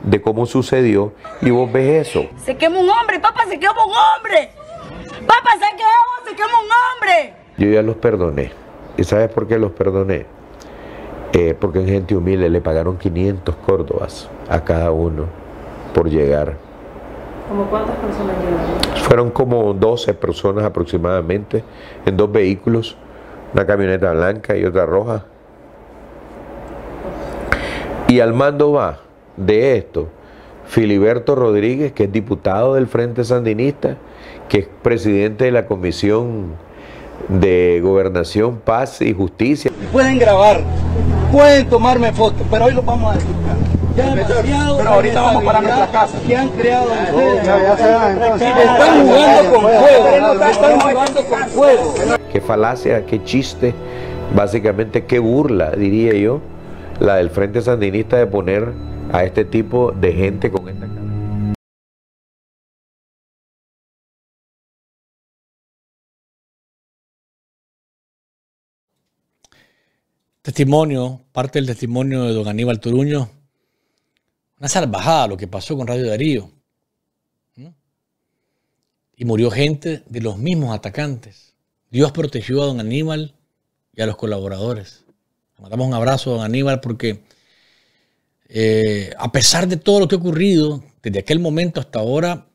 Speaker 12: de cómo sucedió, y vos ves eso.
Speaker 16: Se quema un hombre, papá, se quema un hombre. Papá, se quema, se quema un hombre.
Speaker 12: Yo ya los perdoné. ¿Y sabes por qué los perdoné? Eh, porque en gente humilde le pagaron 500 córdobas a cada uno por llegar
Speaker 15: ¿Cómo cuántas personas llegaron?
Speaker 12: Fueron como 12 personas aproximadamente en dos vehículos, una camioneta blanca y otra roja. Y al mando va de esto Filiberto Rodríguez, que es diputado del Frente Sandinista, que es presidente de la Comisión de Gobernación, Paz y Justicia.
Speaker 17: Pueden grabar, pueden tomarme fotos, pero hoy lo vamos a disfrutar. Pero ahorita vamos para nuestra casa. Que han creado Están jugando con fuego. Están jugando con fuego.
Speaker 12: Qué falacia, qué chiste, básicamente qué burla, diría yo, la del Frente Sandinista de poner a este tipo de gente con esta cara.
Speaker 3: Testimonio, parte del testimonio de don Aníbal Toruño, una salvajada lo que pasó con Radio Darío. Y murió gente de los mismos atacantes. Dios protegió a don Aníbal y a los colaboradores. Le mandamos un abrazo a don Aníbal porque eh, a pesar de todo lo que ha ocurrido, desde aquel momento hasta ahora,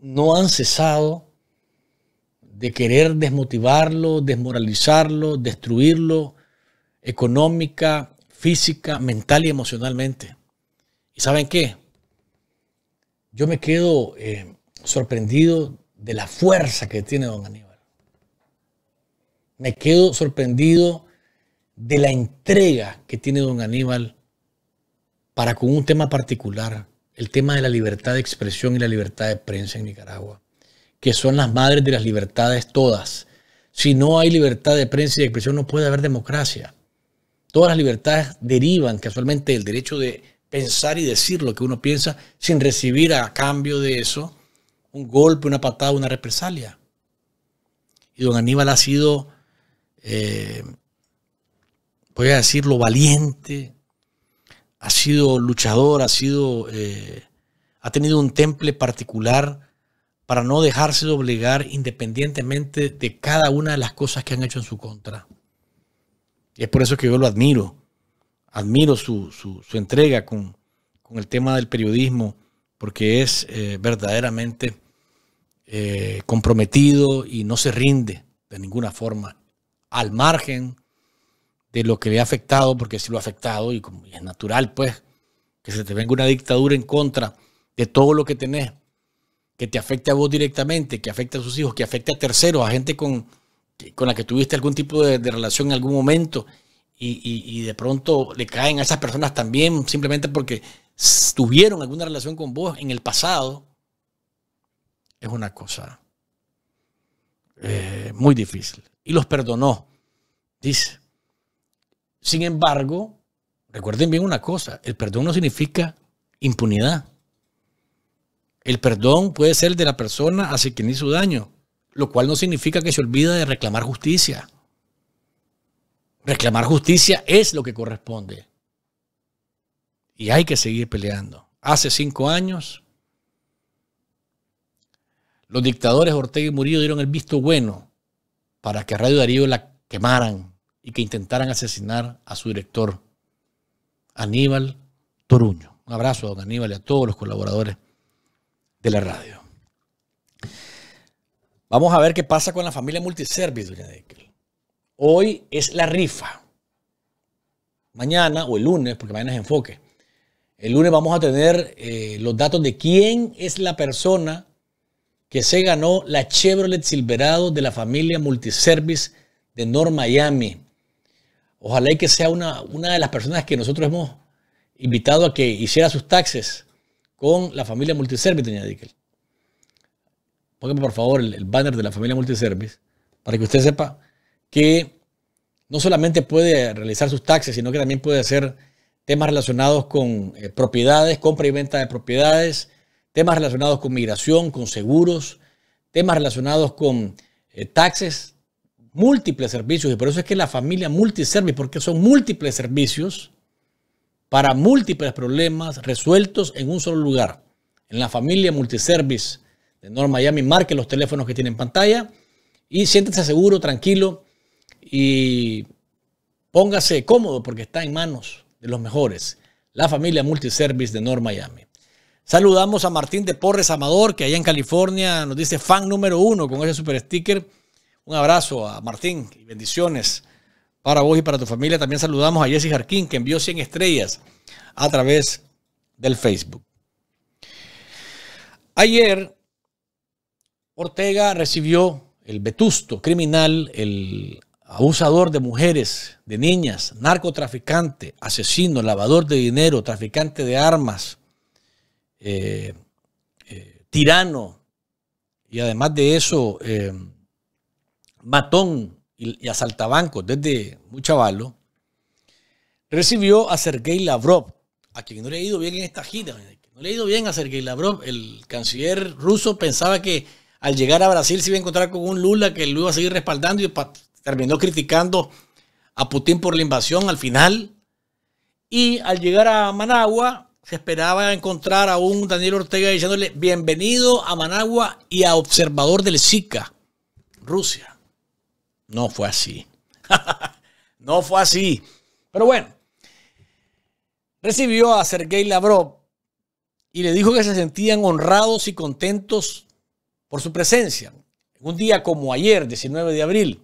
Speaker 3: no han cesado de querer desmotivarlo, desmoralizarlo, destruirlo económica, física, mental y emocionalmente. ¿Y saben qué? Yo me quedo eh, sorprendido de la fuerza que tiene don Aníbal. Me quedo sorprendido de la entrega que tiene don Aníbal para con un tema particular, el tema de la libertad de expresión y la libertad de prensa en Nicaragua, que son las madres de las libertades todas. Si no hay libertad de prensa y de expresión, no puede haber democracia. Todas las libertades derivan casualmente del derecho de pensar y decir lo que uno piensa sin recibir a cambio de eso un golpe, una patada, una represalia. Y don Aníbal ha sido, eh, voy a decirlo, valiente, ha sido luchador, ha sido, eh, ha tenido un temple particular para no dejarse doblegar independientemente de cada una de las cosas que han hecho en su contra. Y es por eso que yo lo admiro. Admiro su, entrega con, el tema del periodismo, porque es eh, verdaderamente eh, comprometido y no se rinde de ninguna forma, al margen de lo que le ha afectado, porque sí lo ha afectado y, como, es natural, pues, que se te venga una dictadura en contra de todo lo que tenés, que te afecte a vos directamente, que afecte a sus hijos, que afecte a terceros, a gente con, con la que tuviste algún tipo de, relación en algún momento y, de pronto le caen a esas personas también simplemente porque tuvieron alguna relación con vos en el pasado, es una cosa eh, muy difícil. Y los perdonó, dice. Sin embargo, recuerden bien una cosa, el perdón no significa impunidad. El perdón puede ser de la persona hacia quien hizo daño, lo cual no significa que se olvida de reclamar justicia. Reclamar justicia es lo que corresponde. Y hay que seguir peleando. Hace cinco años, los dictadores Ortega y Murillo dieron el visto bueno para que Radio Darío la quemaran y que intentaran asesinar a su director, Aníbal Toruño. Un abrazo a don Aníbal y a todos los colaboradores de la radio. Vamos a ver qué pasa con la familia multiservice, doña Deckel. Hoy es la rifa. Mañana o el lunes, porque mañana es enfoque. El lunes vamos a tener eh, los datos de quién es la persona que se ganó la Chevrolet Silverado de la familia Multiservice de North Miami. Ojalá y que sea una, una de las personas que nosotros hemos invitado a que hiciera sus taxes con la familia Multiservice, doña Dickel. Póngame por favor el, banner de la familia Multiservice para que usted sepa que no solamente puede realizar sus taxes, sino que también puede hacer temas relacionados con eh, propiedades, compra y venta de propiedades, temas relacionados con migración, con seguros, temas relacionados con eh, taxes, múltiples servicios. Y por eso es que la familia Multiservice, porque son múltiples servicios para múltiples problemas resueltos en un solo lugar. En la familia Multiservice de North Miami. Marque los teléfonos que tienen en pantalla y siéntese seguro, tranquilo y póngase cómodo porque está en manos de los mejores. La familia Multiservice de North Miami. Saludamos a Martín de Porres Amador, que allá en California nos dice fan número uno con ese super sticker. Un abrazo a Martín y bendiciones para vos y para tu familia. También saludamos a Jesse Jarquín, que envió 100 estrellas a través del Facebook. Ayer Ortega recibió el vetusto criminal, el abusador de mujeres, de niñas, narcotraficante, asesino, lavador de dinero, traficante de armas, eh, eh, tirano y además de eso, eh, matón y, y, asaltabancos desde muy chavalo, recibió a Sergei Lavrov, a quien no le ha ido bien en esta gira. No le ha ido bien a Sergei Lavrov. El canciller ruso pensaba que al llegar a Brasil se iba a encontrar con un Lula que lo iba a seguir respaldando y terminó criticando a Putin por la invasión al final. Y al llegar a Managua, se esperaba encontrar a un Daniel Ortega diciéndole bienvenido a Managua y a observador del SICA, Rusia. No fue así. [LAUGHS] no fue así. Pero bueno, recibió a Sergei Lavrov y le dijo que se sentían honrados y contentos por su presencia. Un día como ayer, 19 de abril,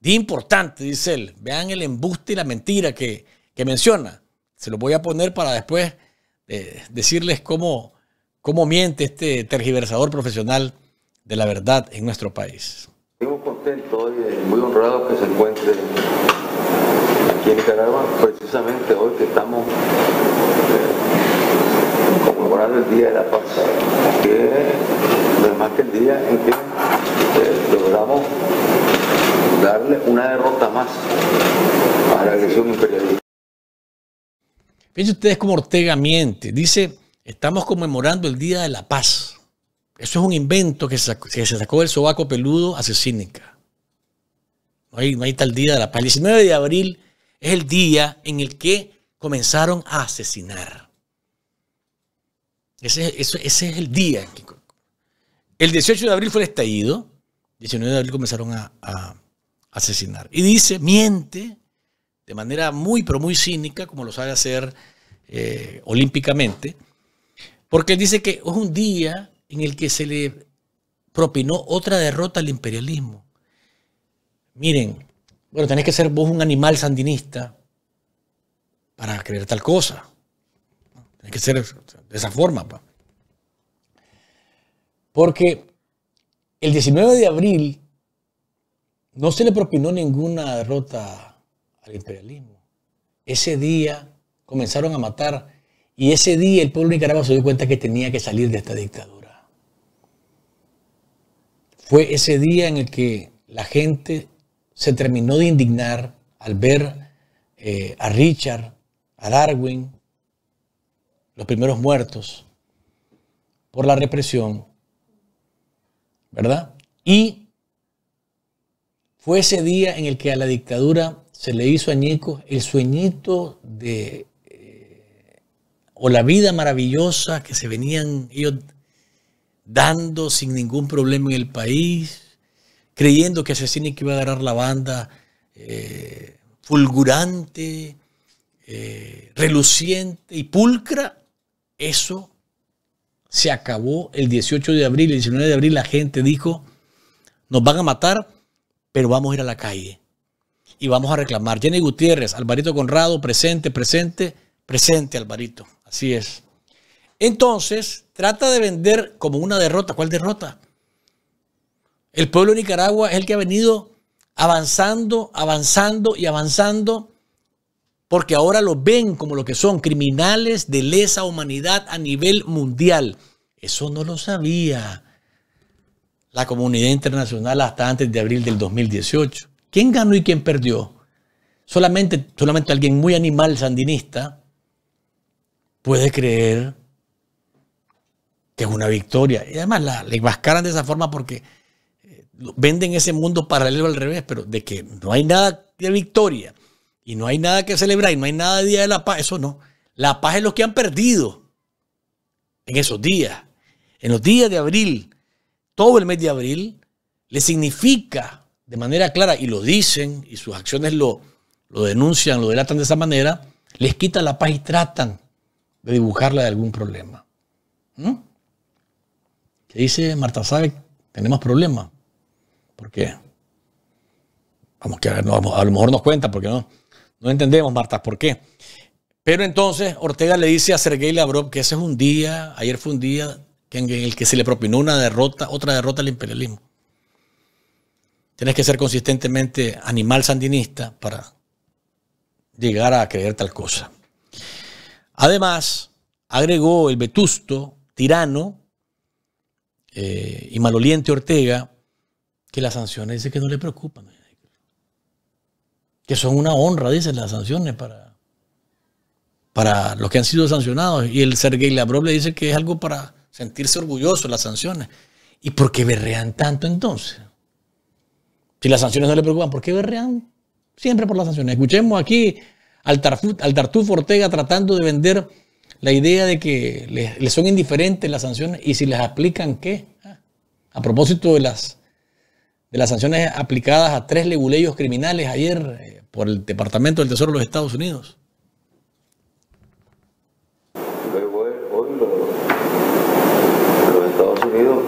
Speaker 3: día importante, dice él. Vean el embuste y la mentira que, menciona. Se lo voy a poner para después eh, decirles cómo, cómo miente este tergiversador profesional de la verdad en nuestro país.
Speaker 18: Muy contento hoy, eh, muy honrado que se encuentre aquí en Nicaragua, precisamente hoy que estamos eh, conmemorando el Día de la Paz, que más que el día en que eh, logramos darle una derrota más a la agresión imperialista.
Speaker 3: Fíjense ustedes cómo Ortega miente. Dice, estamos conmemorando el Día de la Paz. Eso es un invento que se sacó, del sobaco peludo asesínica. No hay, tal Día de la Paz. El 19 de abril es el día en el que comenzaron a asesinar. Ese, es el día. El 18 de abril fue estallido. El 19 de abril comenzaron a, asesinar. Y dice, miente de manera muy, pero muy cínica, como lo sabe hacer eh, olímpicamente, porque dice que es un día en el que se le propinó otra derrota al imperialismo. Miren, bueno, tenés que ser vos un animal sandinista para creer tal cosa. Tenés que ser de esa forma. Porque el 19 de abril no se le propinó ninguna derrota al imperialismo. Ese día comenzaron a matar y ese día el pueblo de Nicaragua se dio cuenta que tenía que salir de esta dictadura. Fue ese día en el que la gente se terminó de indignar al ver eh, a Richard, a Darwin, los primeros muertos por la represión, ¿verdad? Y fue ese día en el que a la dictadura se le hizo añicos el sueñito de, eh, o la vida maravillosa que se venían ellos dando sin ningún problema en el país, creyendo que Asesini iba a agarrar la banda eh, fulgurante, eh, reluciente y pulcra, eso se acabó el 18 de abril, el 19 de abril la gente dijo, nos van a matar, pero vamos a ir a la calle y vamos a reclamar. Jenny Gutiérrez, Alvarito Conrado, presente, presente, presente, Alvarito. Así es. Entonces, trata de vender como una derrota. ¿Cuál derrota? El pueblo de Nicaragua es el que ha venido avanzando, avanzando y avanzando, porque ahora lo ven como lo que son criminales de lesa humanidad a nivel mundial. Eso no lo sabía la comunidad internacional hasta antes de abril del 2018. ¿Quién ganó y quién perdió? Solamente, solamente alguien muy animal sandinista puede creer que es una victoria. Y además la, le enmascaran de esa forma porque venden ese mundo paralelo al revés, pero de que no hay nada de victoria y no hay nada que celebrar y no hay nada de Día de la Paz, eso no. La paz es lo que han perdido en esos días. En los días de abril, todo el mes de abril, le significa de manera clara, y lo dicen, y sus acciones lo, lo denuncian, lo delatan de esa manera, les quita la paz y tratan de dibujarla de algún problema. ¿Mm? ¿Qué dice Marta Sabe? Tenemos problemas. ¿Por qué? Vamos que no, a lo mejor nos cuenta porque no, no entendemos, Marta, por qué. Pero entonces Ortega le dice a Sergei Lavrov que ese es un día, ayer fue un día en el que se le propinó una derrota, otra derrota al imperialismo. Tienes que ser consistentemente animal sandinista para llegar a creer tal cosa. Además, agregó el vetusto, tirano eh, y maloliente Ortega que las sanciones dice que no le preocupan. Que son una honra, dicen las sanciones para, para los que han sido sancionados. Y el Sergei Lavrov le dice que es algo para sentirse orgulloso, las sanciones. ¿Y por qué berrean tanto entonces? Si las sanciones no le preocupan, ¿por qué berrean siempre por las sanciones? Escuchemos aquí al, al Tartufo Ortega tratando de vender la idea de que le, son indiferentes las sanciones y si les aplican qué. Ah, a propósito de las, de las sanciones aplicadas a tres leguleyos criminales ayer eh, por el Departamento del Tesoro de los Estados Unidos.
Speaker 18: Hoy los, Estados Unidos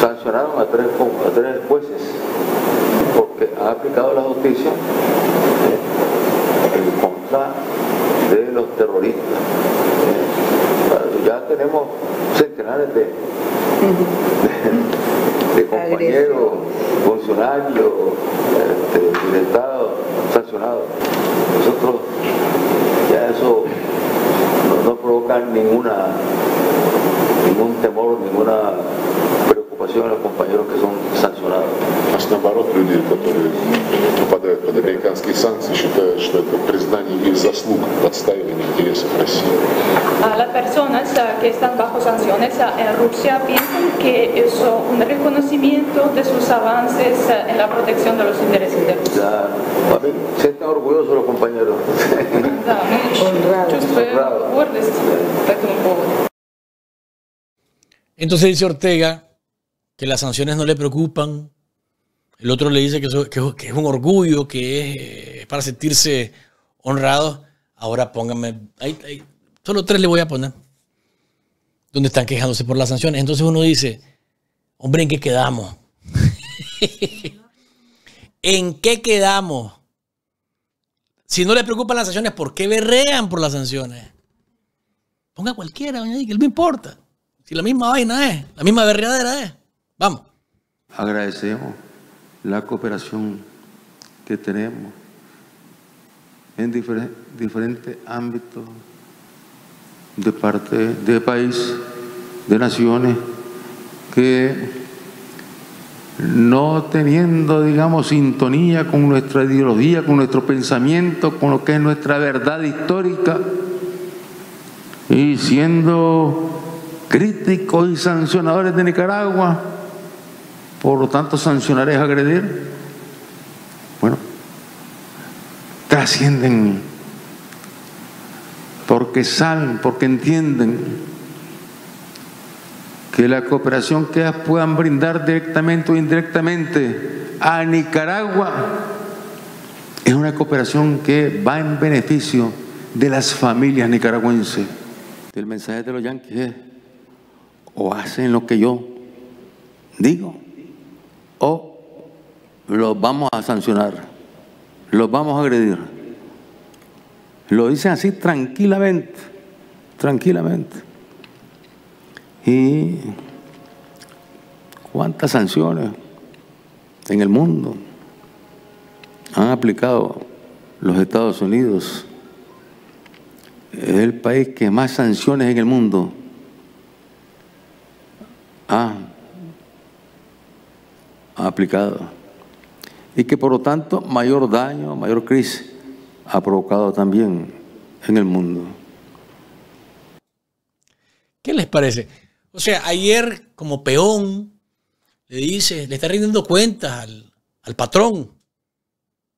Speaker 18: sancionaron a tres, a tres jueces porque ha aplicado la justicia en contra de los terroristas. Ya tenemos centenares de, de, compañeros, funcionarios este, sancionados. Nosotros ya eso no, no provoca ninguna ningún temor, ninguna preocupación a los compañeros que son sancionados
Speaker 19: Аж наоборот, люди, которые попадают под американские санкции, считают, что это признание их заслуг в отстаивании интересов России.
Speaker 15: Las personas que están bajo sanciones en Rusia piensan que es un reconocimiento de sus avances en la protección de los intereses de Rusia.
Speaker 18: Ya, a mí, sienten orgullosos los compañeros.
Speaker 15: Да, мы чувствуем гордость по этому поводу.
Speaker 3: Entonces dice Ortega que las sanciones no le preocupan. el otro le dice que, que, que es un orgullo, que es para sentirse honrado. Ahora pónganme, ahí, ahí, solo tres le voy a poner, donde están quejándose por las sanciones. Entonces uno dice, hombre, ¿en qué quedamos? [LAUGHS] ¿En qué quedamos? Si no le preocupan las sanciones, ¿por qué berrean por las sanciones? Ponga cualquiera, que él me importa. Si la misma vaina es, la misma berreadera es. Vamos.
Speaker 18: Agradecemos la cooperación que tenemos en difer diferentes ámbitos de parte del país, de naciones, que no teniendo, digamos, sintonía con nuestra ideología, con nuestro pensamiento, con lo que es nuestra verdad histórica, y siendo críticos y sancionadores de Nicaragua, por lo tanto sancionar es agredir, bueno, trascienden porque saben, porque entienden que la cooperación que puedan brindar directamente o indirectamente a Nicaragua es una cooperación que va en beneficio de las familias nicaragüenses. El mensaje de los yanquis es, o hacen lo que yo digo, o los vamos a sancionar, los vamos a agredir. Lo dicen así tranquilamente, tranquilamente. ¿Y cuántas sanciones en el mundo han aplicado los Estados Unidos? Es el país que más sanciones en el mundo ha, aplicado y que por lo tanto mayor daño, mayor crisis ha provocado también en el mundo.
Speaker 3: ¿Qué les parece? O sea, ayer como peón le dice, le está rindiendo cuentas al, al patrón,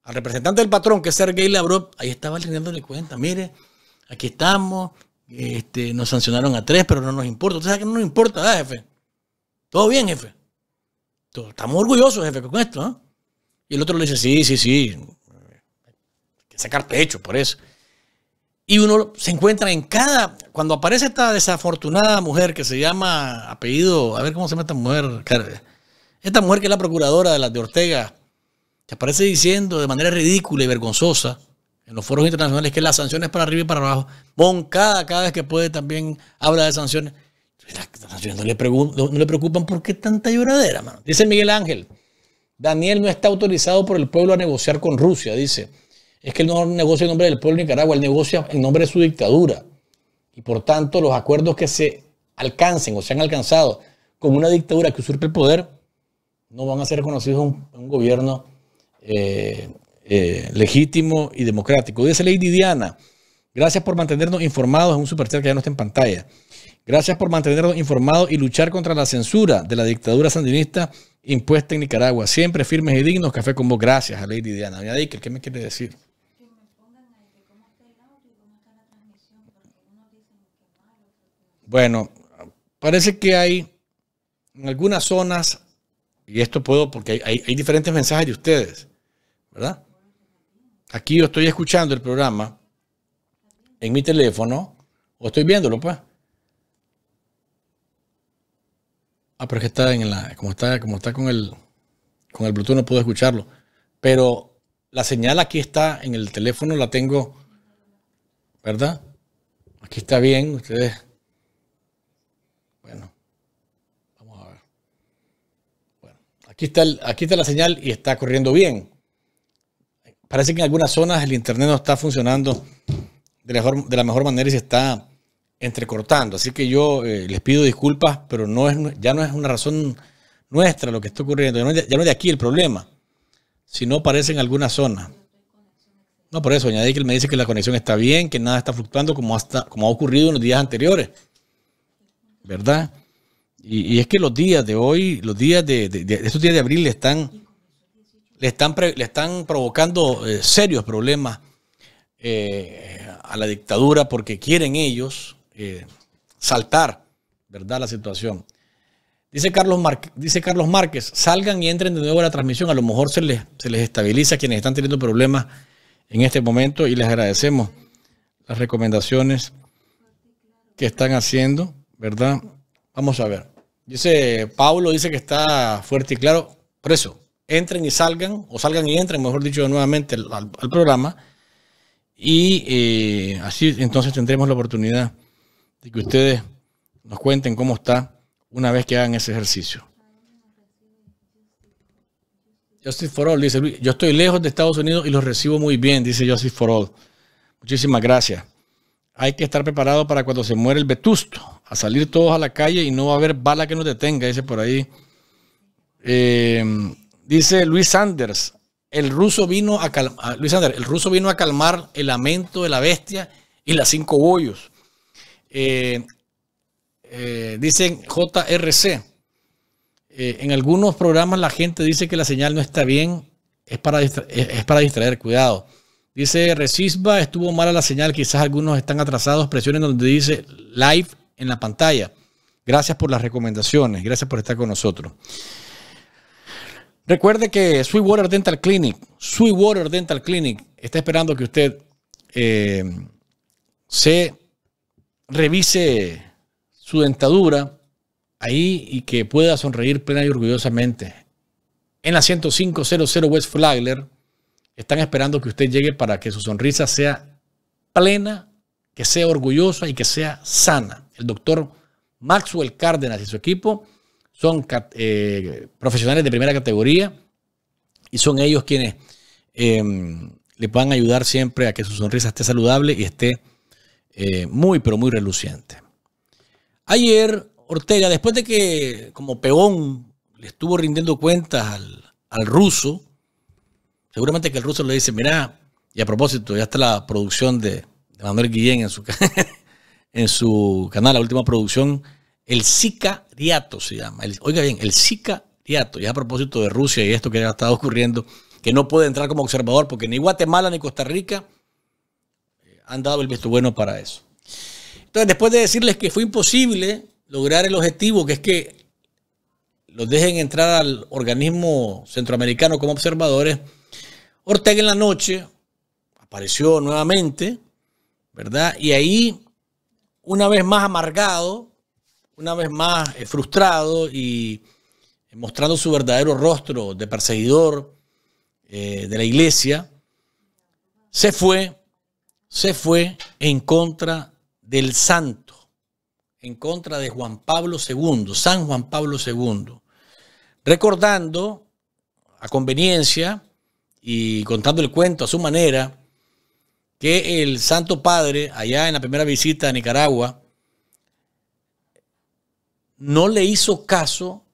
Speaker 3: al representante del patrón, que es Sergei Lavrov, ahí estaba rindiéndole cuentas. Mire, aquí estamos, este, nos sancionaron a tres, pero no nos importa. Usted sabe que no nos importa, ¿verdad, jefe? Todo bien, jefe. Estamos orgullosos, jefe, con esto, ¿no? Y el otro le dice, sí, sí, sí. Hay que sacar pecho por eso. Y uno se encuentra en cada. Cuando aparece esta desafortunada mujer que se llama apellido. A ver cómo se llama esta mujer. Esta mujer que es la procuradora de las de Ortega. Que aparece diciendo de manera ridícula y vergonzosa en los foros internacionales que las sanciones para arriba y para abajo. Boncada cada vez que puede también habla de sanciones. No le, no le preocupan por qué tanta lloradera. Dice Miguel Ángel. Daniel no está autorizado por el pueblo a negociar con Rusia, dice es que él no negocia en nombre del pueblo de Nicaragua, él negocia en nombre de su dictadura. Y por tanto, los acuerdos que se alcancen o se han alcanzado con una dictadura que usurpe el poder no van a ser reconocidos en un, gobierno eh, eh, legítimo y democrático. Dice Lady Diana, Gracias por mantenernos informados. Es un superchat que ya no está en pantalla. Gracias por mantenernos informados y luchar contra la censura de la dictadura sandinista impuesta en Nicaragua. Siempre firmes y dignos. Café con vos. Gracias a Lady Diana. Dicker, ¿qué me quiere decir? Bueno, parece que hay en algunas zonas, y esto puedo, porque hay, hay diferentes mensajes de ustedes, ¿verdad? Aquí yo estoy escuchando el programa en mi teléfono, o estoy viéndolo, pues. Ah, pero es que está en la, como está, como está con el, con el Bluetooth no puedo escucharlo. Pero la señal aquí está en el teléfono, la tengo, ¿verdad? Aquí está bien, ustedes. Bueno, vamos a ver. Bueno, aquí está, aquí está la señal y está corriendo bien. Parece que en algunas zonas el internet no está funcionando de la mejor, de la mejor manera y se está entrecortando. Así que yo eh, les pido disculpas, pero no es, ya no es una razón nuestra lo que está ocurriendo. Ya no, es de, aquí el problema, sino parece en algunas zonas. No, por eso, añadí que él me dice que la conexión está bien, que nada está fluctuando como, hasta, como ha ocurrido en los días anteriores. ¿Verdad? Y, es que los días de hoy, los días de, estos días de abril le están, le están, le están provocando eh, serios problemas eh, a la dictadura porque quieren ellos eh, saltar, ¿verdad? La situación. Dice Carlos, dice Carlos Márquez, salgan y entren de nuevo a la transmisión. A lo mejor se les, se les estabiliza a quienes están teniendo problemas en este momento y les agradecemos las recomendaciones que están haciendo, ¿verdad? Vamos a ver. Dice Pablo, dice que está fuerte y claro. Por eso, entren y salgan, o salgan y entren, mejor dicho, nuevamente al, programa. Y eh, así entonces tendremos la oportunidad de que ustedes nos cuenten cómo está una vez que hagan ese ejercicio. Justice for All, dice Luis, yo estoy lejos de Estados Unidos y los recibo muy bien, dice Justice for All. Muchísimas gracias. Hay que estar preparado para cuando se muere el vetusto, a salir todos a la calle y no va a haber bala que nos detenga, dice por ahí. Eh, dice Luis Sanders, el ruso vino a calmar, Luis Sanders, el ruso vino a calmar el lamento de la bestia y las cinco bollos. Eh, eh, dicen JRC. Eh, en algunos programas la gente dice que la señal no está bien, es para, es para distraer, cuidado. Dice Resisba, estuvo mala la señal, quizás algunos están atrasados, presionen donde dice live en la pantalla. Gracias por las recomendaciones, gracias por estar con nosotros. Recuerde que Sweetwater Dental Clinic, Sweetwater Dental Clinic está esperando que usted se revise su dentadura ahí y que pueda sonreír plena y orgullosamente. En la 10500 West Flagler están esperando que usted llegue para que su sonrisa sea plena, que sea orgullosa y que sea sana. El doctor Maxwell Cárdenas y su equipo son eh, profesionales de primera categoría y son ellos quienes em, le puedan ayudar siempre a que su sonrisa esté saludable y esté eh, muy, pero muy reluciente. Ayer, Ortega, después de que como peón le estuvo rindiendo cuentas al, ruso, seguramente que el ruso le dice, mira, y a propósito, ya está la producción de, Manuel Guillén en su, [LAUGHS] en su canal, la última producción, el sicariato se llama. oiga bien, el sicariato, ya a propósito de Rusia y esto que ha estado ocurriendo, que no puede entrar como observador porque ni Guatemala ni Costa Rica han dado el visto bueno para eso. Entonces, después de decirles que fue imposible lograr el objetivo, que es que los dejen entrar al organismo centroamericano como observadores, Ortega en la noche apareció nuevamente, ¿verdad? Y ahí, una vez más amargado, una vez más eh, frustrado y mostrando su verdadero rostro de perseguidor eh, de la iglesia, se fue se fue en contra del santo, en contra de Juan Pablo II, San Juan Pablo II, recordando a conveniencia y contando el cuento a su manera que el Santo Padre, allá en la primera visita a Nicaragua, no le hizo caso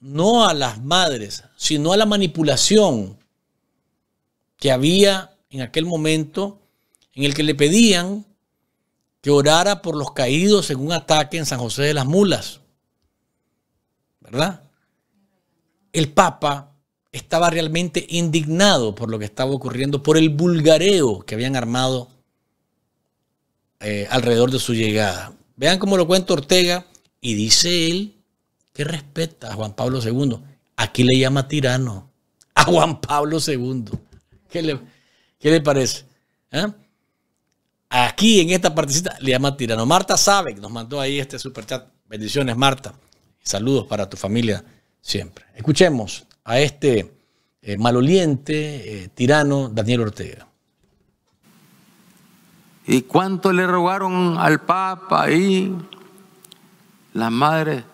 Speaker 3: no a las madres, sino a la manipulación que había en aquel momento en el que le pedían que orara por los caídos en un ataque en San José de las Mulas. ¿Verdad? El Papa estaba realmente indignado por lo que estaba ocurriendo, por el bulgareo que habían armado eh, alrededor de su llegada. Vean cómo lo cuenta Ortega y dice él que respeta a Juan Pablo II. Aquí le llama tirano a Juan Pablo II. ¿Qué le, qué le parece? ¿Ah? Aquí en esta partecita le llama tirano. Marta sabe que nos mandó ahí este superchat. Bendiciones, Marta. Saludos para tu familia siempre. Escuchemos a este eh, maloliente eh, tirano Daniel Ortega.
Speaker 18: ¿Y cuánto le rogaron al Papa ahí? Las madres.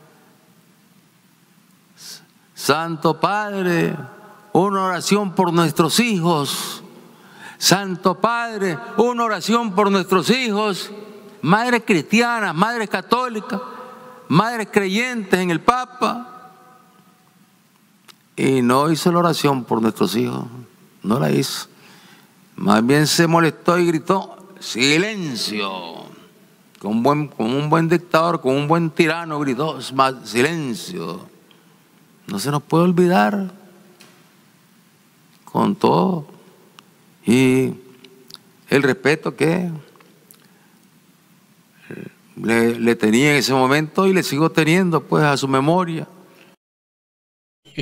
Speaker 18: Santo Padre, una oración por nuestros hijos. Santo Padre, una oración por nuestros hijos. Madres cristianas, madres católicas, madres creyentes en el Papa. Y no hizo la oración por nuestros hijos. No la hizo. Más bien se molestó y gritó, silencio. Con un buen, con un buen dictador, con un buen tirano gritó, silencio. No se nos puede olvidar con todo. Y el respeto que le, tenía en ese momento y le sigo teniendo pues a su memoria. [LAUGHS]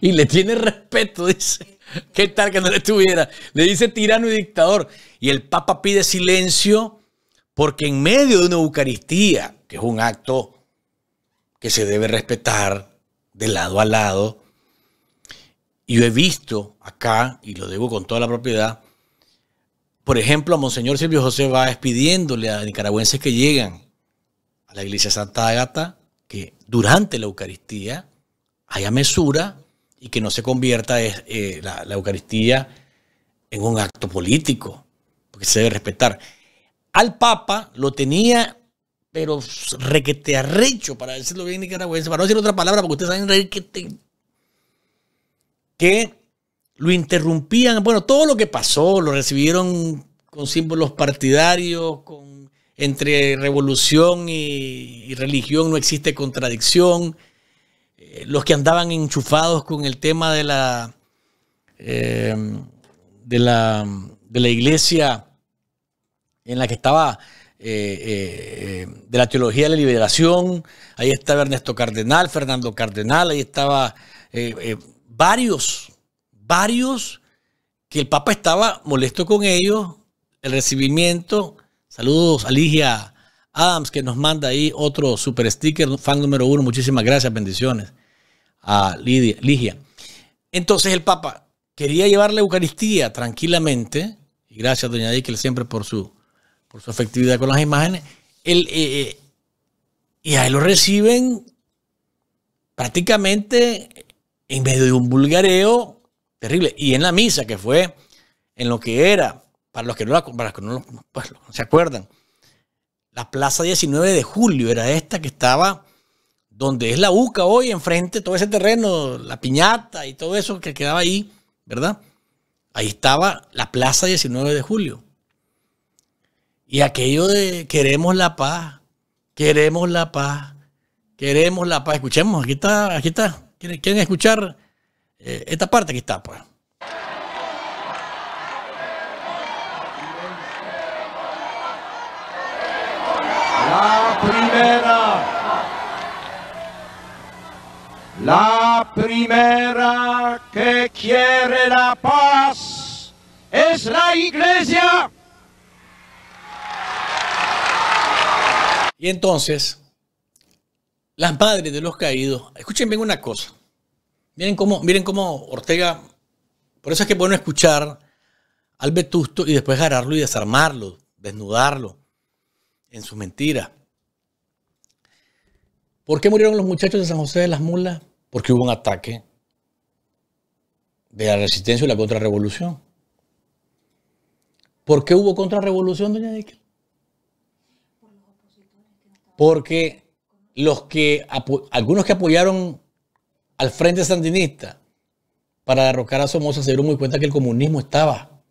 Speaker 3: y le tiene respeto, dice. ¿Qué tal que no le tuviera? Le dice tirano y dictador. Y el Papa pide silencio porque en medio de una Eucaristía, que es un acto que se debe respetar de lado a lado, yo he visto acá, y lo digo con toda la propiedad, por ejemplo, a Monseñor Silvio José va pidiéndole a nicaragüenses que llegan a la iglesia Santa Agata que durante la Eucaristía haya mesura y que no se convierta eh, la, Eucaristía en un acto político, porque se debe respetar. Al Papa lo tenía, pero requete arrecho, para decirlo bien nicaragüense, para no decir otra palabra, porque ustedes saben requete, que lo interrumpían. Bueno, todo lo que pasó lo recibieron con símbolos partidarios, con, entre revolución y religión no existe contradicción los que andaban enchufados con el tema de la, eh, de la, de la iglesia en la que estaba eh, eh, de la teología de la liberación, ahí estaba Ernesto Cardenal, Fernando Cardenal, ahí estaba varios, varios que el Papa estaba molesto con ellos, el recibimiento. Saludos a Ligia Adams que nos manda ahí otro super sticker, fan número uno. Muchísimas gracias, bendiciones a Ligia. Entonces el Papa quería llevar la Eucaristía tranquilamente, y gracias doña Dickel siempre por su, por su efectividad con las imágenes, eh, eh, y ahí lo reciben prácticamente en medio de un bulgareo terrible. Y en la misa, que fue en lo que era, para los que no, para no pues, se acuerdan, la plaza 19 de julio era esta que estaba donde es la UCA hoy, enfrente, todo ese terreno, la piñata y todo eso que quedaba ahí, ¿verdad? Ahí estaba la plaza 19 de julio. Y aquello de queremos la paz, queremos la paz, queremos la paz. Escuchemos, aquí está, aquí está. ¿Quieren, escuchar eh, esta parte? Aquí está, pues.
Speaker 17: La primera la primera que quiere la paz es la iglesia.
Speaker 3: Y entonces, las madres de los caídos, escuchen bien una cosa. Miren cómo, miren cómo Ortega, por eso es que es bueno escuchar al vetusto y después agarrarlo y desarmarlo, desnudarlo en su mentira. ¿Por qué murieron los muchachos de San José de las Mulas? porque hubo un ataque de la resistencia y la contrarrevolución. ¿Por qué hubo contrarrevolución, doña Dickel? Porque los que algunos que apoyaron al Frente Sandinista para derrocar a Somoza se dieron muy cuenta que el comunismo estaba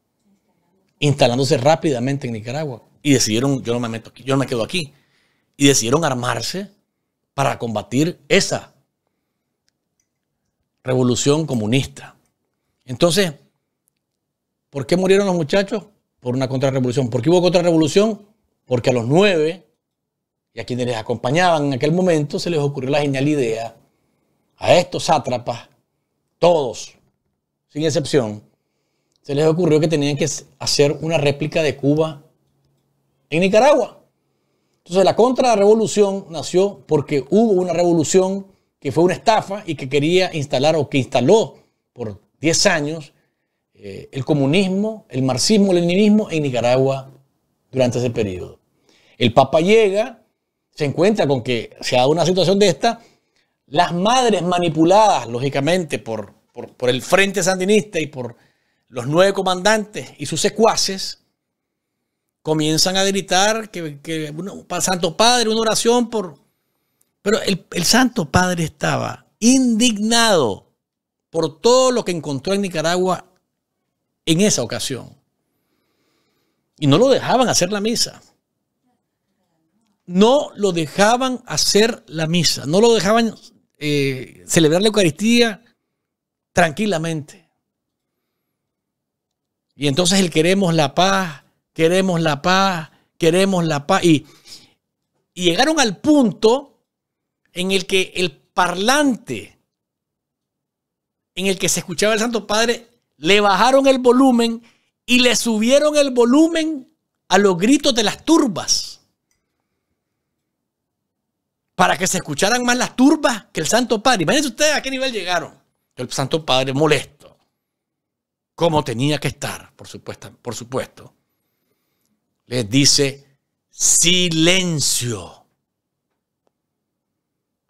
Speaker 3: instalándose rápidamente en Nicaragua. y decidieron, yo no me meto aquí, yo no me quedo aquí, y decidieron armarse para combatir esa revolución comunista. Entonces, ¿por qué murieron los muchachos? Por una contrarrevolución. ¿Por qué hubo contrarrevolución? Porque a los nueve y a quienes les acompañaban en aquel momento se les ocurrió la genial idea a estos sátrapas, todos, sin excepción, se les ocurrió que tenían que hacer una réplica de Cuba en Nicaragua. Entonces la contrarrevolución nació porque hubo una revolución que fue una estafa y que quería instalar o que instaló por 10 años eh, el comunismo, el marxismo, el leninismo en Nicaragua durante ese periodo. El Papa llega, se encuentra con que se dado una situación de esta, las madres manipuladas, lógicamente, por, por, el Frente Sandinista y por los nueve comandantes y sus secuaces, comienzan a gritar que, que Santo Padre, una oración por... Pero el, el Santo Padre estaba indignado por todo lo que encontró en Nicaragua en esa ocasión. Y no lo dejaban hacer la misa. No lo dejaban hacer la misa. No lo dejaban eh, celebrar la Eucaristía tranquilamente. Y entonces el queremos la paz, queremos la paz, queremos la paz. Y, y llegaron al punto en el que el parlante en el que se escuchaba el Santo Padre, le bajaron el volumen y le subieron el volumen a los gritos de las turbas. Para que se escucharan más las turbas que el Santo Padre. Imagínense ustedes a qué nivel llegaron. El Santo Padre molesto. Como tenía que estar, por supuesto. Por supuesto. Les dice silencio.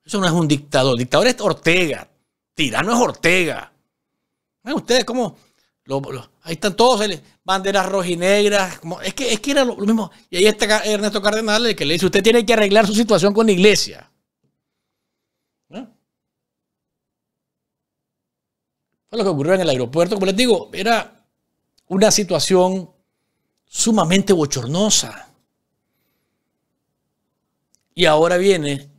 Speaker 3: Eso no es un dictador. dictador es Ortega. Tirano es Ortega. ustedes cómo. ahí están todos, banderas rojinegras. Como, es, que, es que era lo, mismo. Y ahí está Ernesto Cardenal que le dice: Usted tiene que arreglar su situación con la iglesia. Fue lo que ocurrió en el aeropuerto. Como les digo, era una situación sumamente bochornosa. Y ahora viene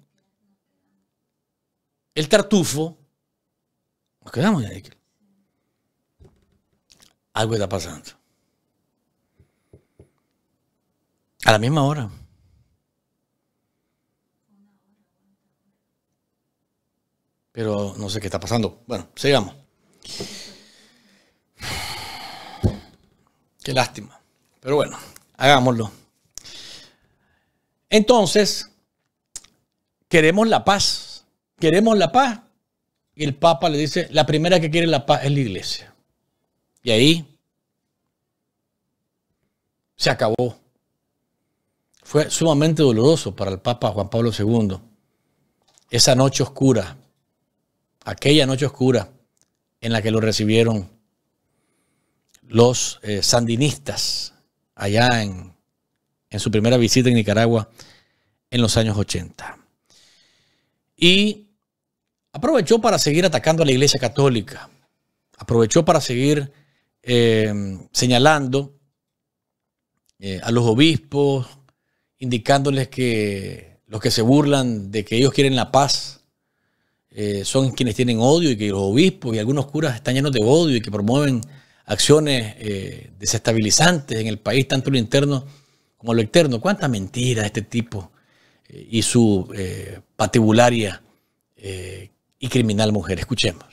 Speaker 3: el tartufo nos quedamos ahí. Algo está pasando. A la misma hora. Pero no sé qué está pasando. Bueno, sigamos. Qué lástima. Pero bueno, hagámoslo. Entonces, queremos la paz. Queremos la paz. Y el Papa le dice, la primera que quiere la paz es la iglesia. Y ahí se acabó. Fue sumamente doloroso para el Papa Juan Pablo II esa noche oscura, aquella noche oscura en la que lo recibieron los eh, sandinistas allá en, en su primera visita en Nicaragua en los años 80. Y aprovechó para seguir atacando a la Iglesia Católica, aprovechó para seguir eh, señalando eh, a los obispos, indicándoles que los que se burlan de que ellos quieren la paz eh, son quienes tienen odio y que los obispos y algunos curas están llenos de odio y que promueven acciones desestabilizantes en el país, tanto lo interno como lo externo. ¿Cuánta mentira este tipo y su patibularia y criminal mujer. Escuchemos.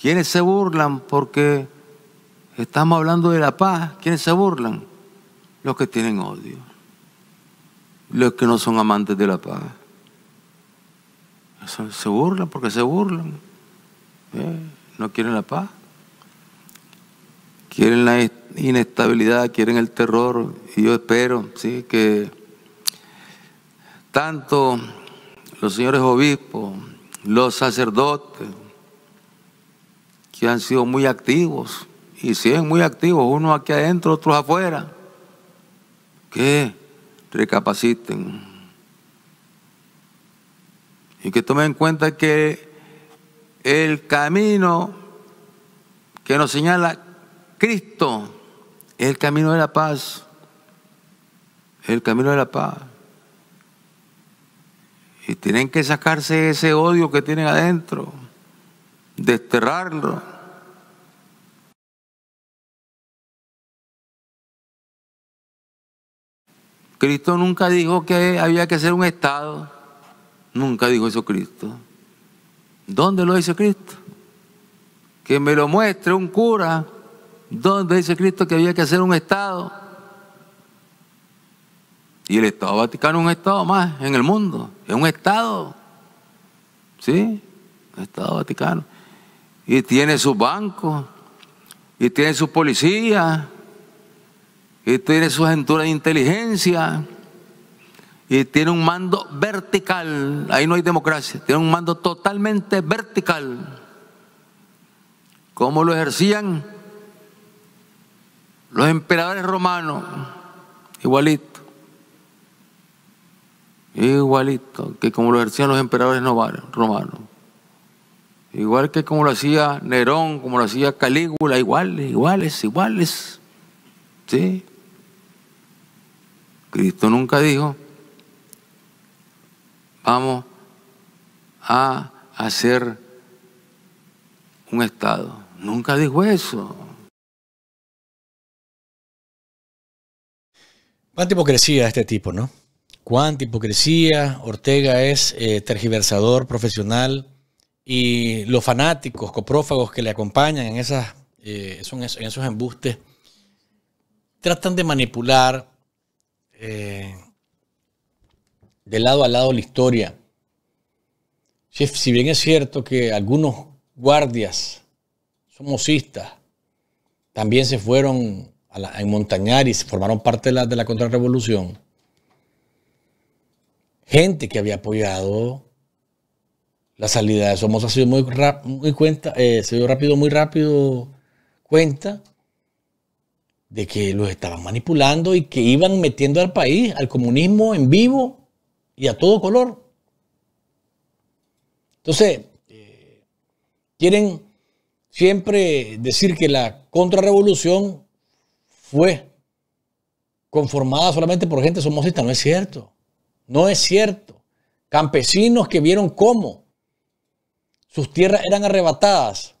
Speaker 18: ¿Quiénes se burlan porque estamos hablando de la paz? ¿Quiénes se burlan? Los que tienen odio, los que no son amantes de la paz. Se burlan porque se burlan. ¿Eh? no quieren la paz, quieren la inestabilidad, quieren el terror. Y yo espero ¿sí? que tanto los señores obispos, los sacerdotes, que han sido muy activos, y siguen muy activos, unos aquí adentro, otros afuera, que recapaciten. Y que tomen en cuenta que el camino que nos señala Cristo es el camino de la paz, el camino de la paz. Y tienen que sacarse ese odio que tienen adentro, desterrarlo. Cristo nunca dijo que había que ser un Estado. Nunca dijo eso Cristo. ¿Dónde lo dice Cristo? Que me lo muestre un cura. ¿Dónde dice Cristo que había que hacer un Estado? Y el Estado Vaticano es un Estado más en el mundo. Es un Estado. ¿Sí? Estado Vaticano. Y tiene sus bancos. Y tiene su policía. Y tiene su agentura de inteligencia y tiene un mando vertical. Ahí no hay democracia, tiene un mando totalmente vertical. ¿Cómo lo ejercían los emperadores romanos? Igualito. Igualito que como lo ejercían los emperadores romanos. Igual que como lo hacía Nerón, como lo hacía Calígula, iguales, iguales, iguales. ¿Sí? Cristo nunca dijo vamos a hacer un Estado. Nunca dijo eso.
Speaker 3: Cuánta hipocresía este tipo, ¿no? Cuánta hipocresía. Ortega es eh, tergiversador profesional y los fanáticos, coprófagos que le acompañan en, esas, eh, en esos embustes tratan de manipular eh, de lado a lado la historia. Si bien es cierto que algunos guardias somosistas también se fueron a, montañar y se formaron parte de la, de la contrarrevolución, gente que había apoyado la salida de Somoza se dio muy, muy cuenta, eh, se dio rápido, muy rápido cuenta de que los estaban manipulando y que iban metiendo al país, al comunismo en vivo y a todo color. Entonces, eh, quieren siempre decir que la contrarrevolución fue conformada solamente por gente somocista. No es cierto. No es cierto. Campesinos que vieron cómo sus tierras eran arrebatadas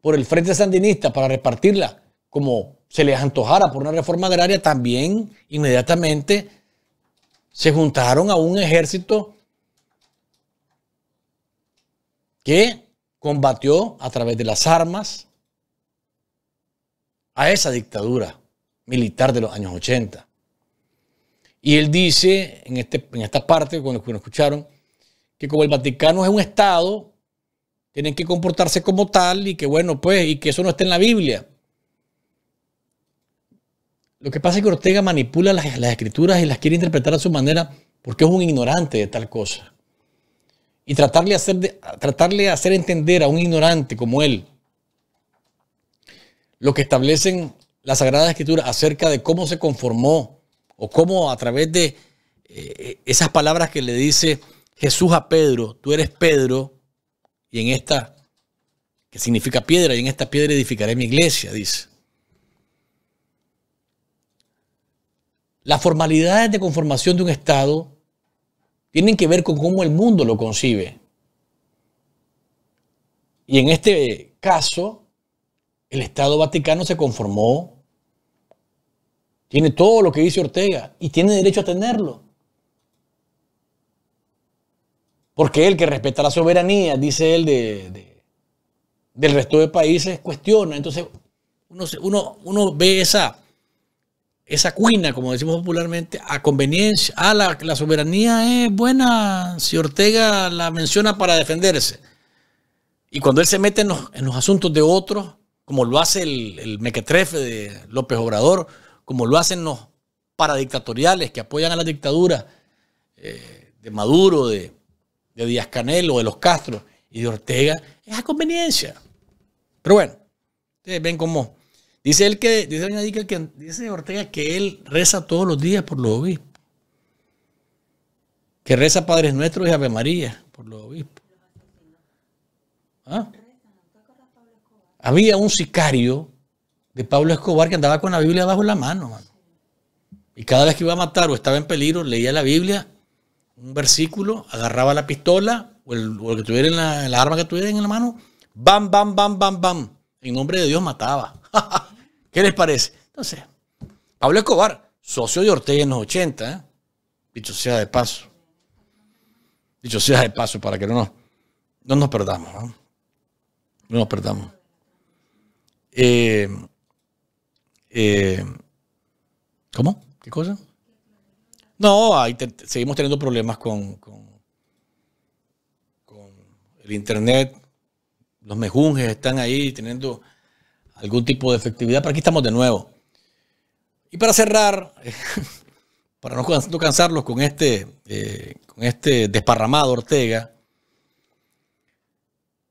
Speaker 3: por el Frente Sandinista para repartirla como se les antojara por una reforma agraria, también inmediatamente se juntaron a un ejército que combatió a través de las armas a esa dictadura militar de los años 80. Y él dice en, este, en esta parte, cuando, cuando escucharon, que como el Vaticano es un Estado, tienen que comportarse como tal y que bueno, pues, y que eso no está en la Biblia. Lo que pasa es que Ortega manipula las, escrituras y las quiere interpretar a su manera porque es un ignorante de tal cosa. Y tratarle hacer, tratarle hacer entender a un ignorante como él lo que establecen las Sagradas Escrituras acerca de cómo se conformó o cómo a través de eh, esas palabras que le dice Jesús a Pedro, tú eres Pedro, y en esta, que significa piedra, y en esta piedra edificaré mi iglesia, dice. Las formalidades de conformación de un Estado tienen que ver con cómo el mundo lo concibe. Y en este caso, el Estado Vaticano se conformó, tiene todo lo que dice Ortega y tiene derecho a tenerlo. Porque él que respeta la soberanía, dice él, de, del resto de países, cuestiona. Entonces, uno, uno, uno ve esa, esa cuina, como decimos popularmente, a conveniencia. Ah, la, soberanía es buena si Ortega la menciona para defenderse. Y cuando él se mete en los, asuntos de otros, como lo hace el, mequetrefe de López Obrador, como lo hacen los paradictatoriales que apoyan a la dictadura eh, de Maduro, de, de Díaz Canel o de los Castro y de Ortega, es a conveniencia. Pero bueno, ustedes ven cómo Dice él que, dice, que, dice Ortega que él reza todos los días por los obispos. Que reza Padres Nuestros y Ave María por los obispos. ¿Ah? Había un sicario de Pablo Escobar que andaba con la Biblia bajo la mano, mano. Y cada vez que iba a matar o estaba en peligro, leía la Biblia, un versículo, agarraba la pistola o el, que tuviera en la, la, arma que tuviera en la mano, bam, bam, bam, bam, bam. En nombre de Dios mataba. [LAUGHS] ¿Qué les parece? Entonces, Pablo Escobar, socio de Ortega en los 80, ¿eh? dicho sea de paso. Dicho sea de paso, para que no nos, no nos perdamos. ¿no? no nos perdamos. Eh, eh, ¿Cómo? ¿Qué cosa? No, ahí seguimos teniendo problemas con, con, el Internet. Los mejunjes están ahí teniendo algún tipo de efectividad, pero aquí estamos de nuevo. Y para cerrar, [LAUGHS] para no cansarlos con este, eh, con este desparramado Ortega,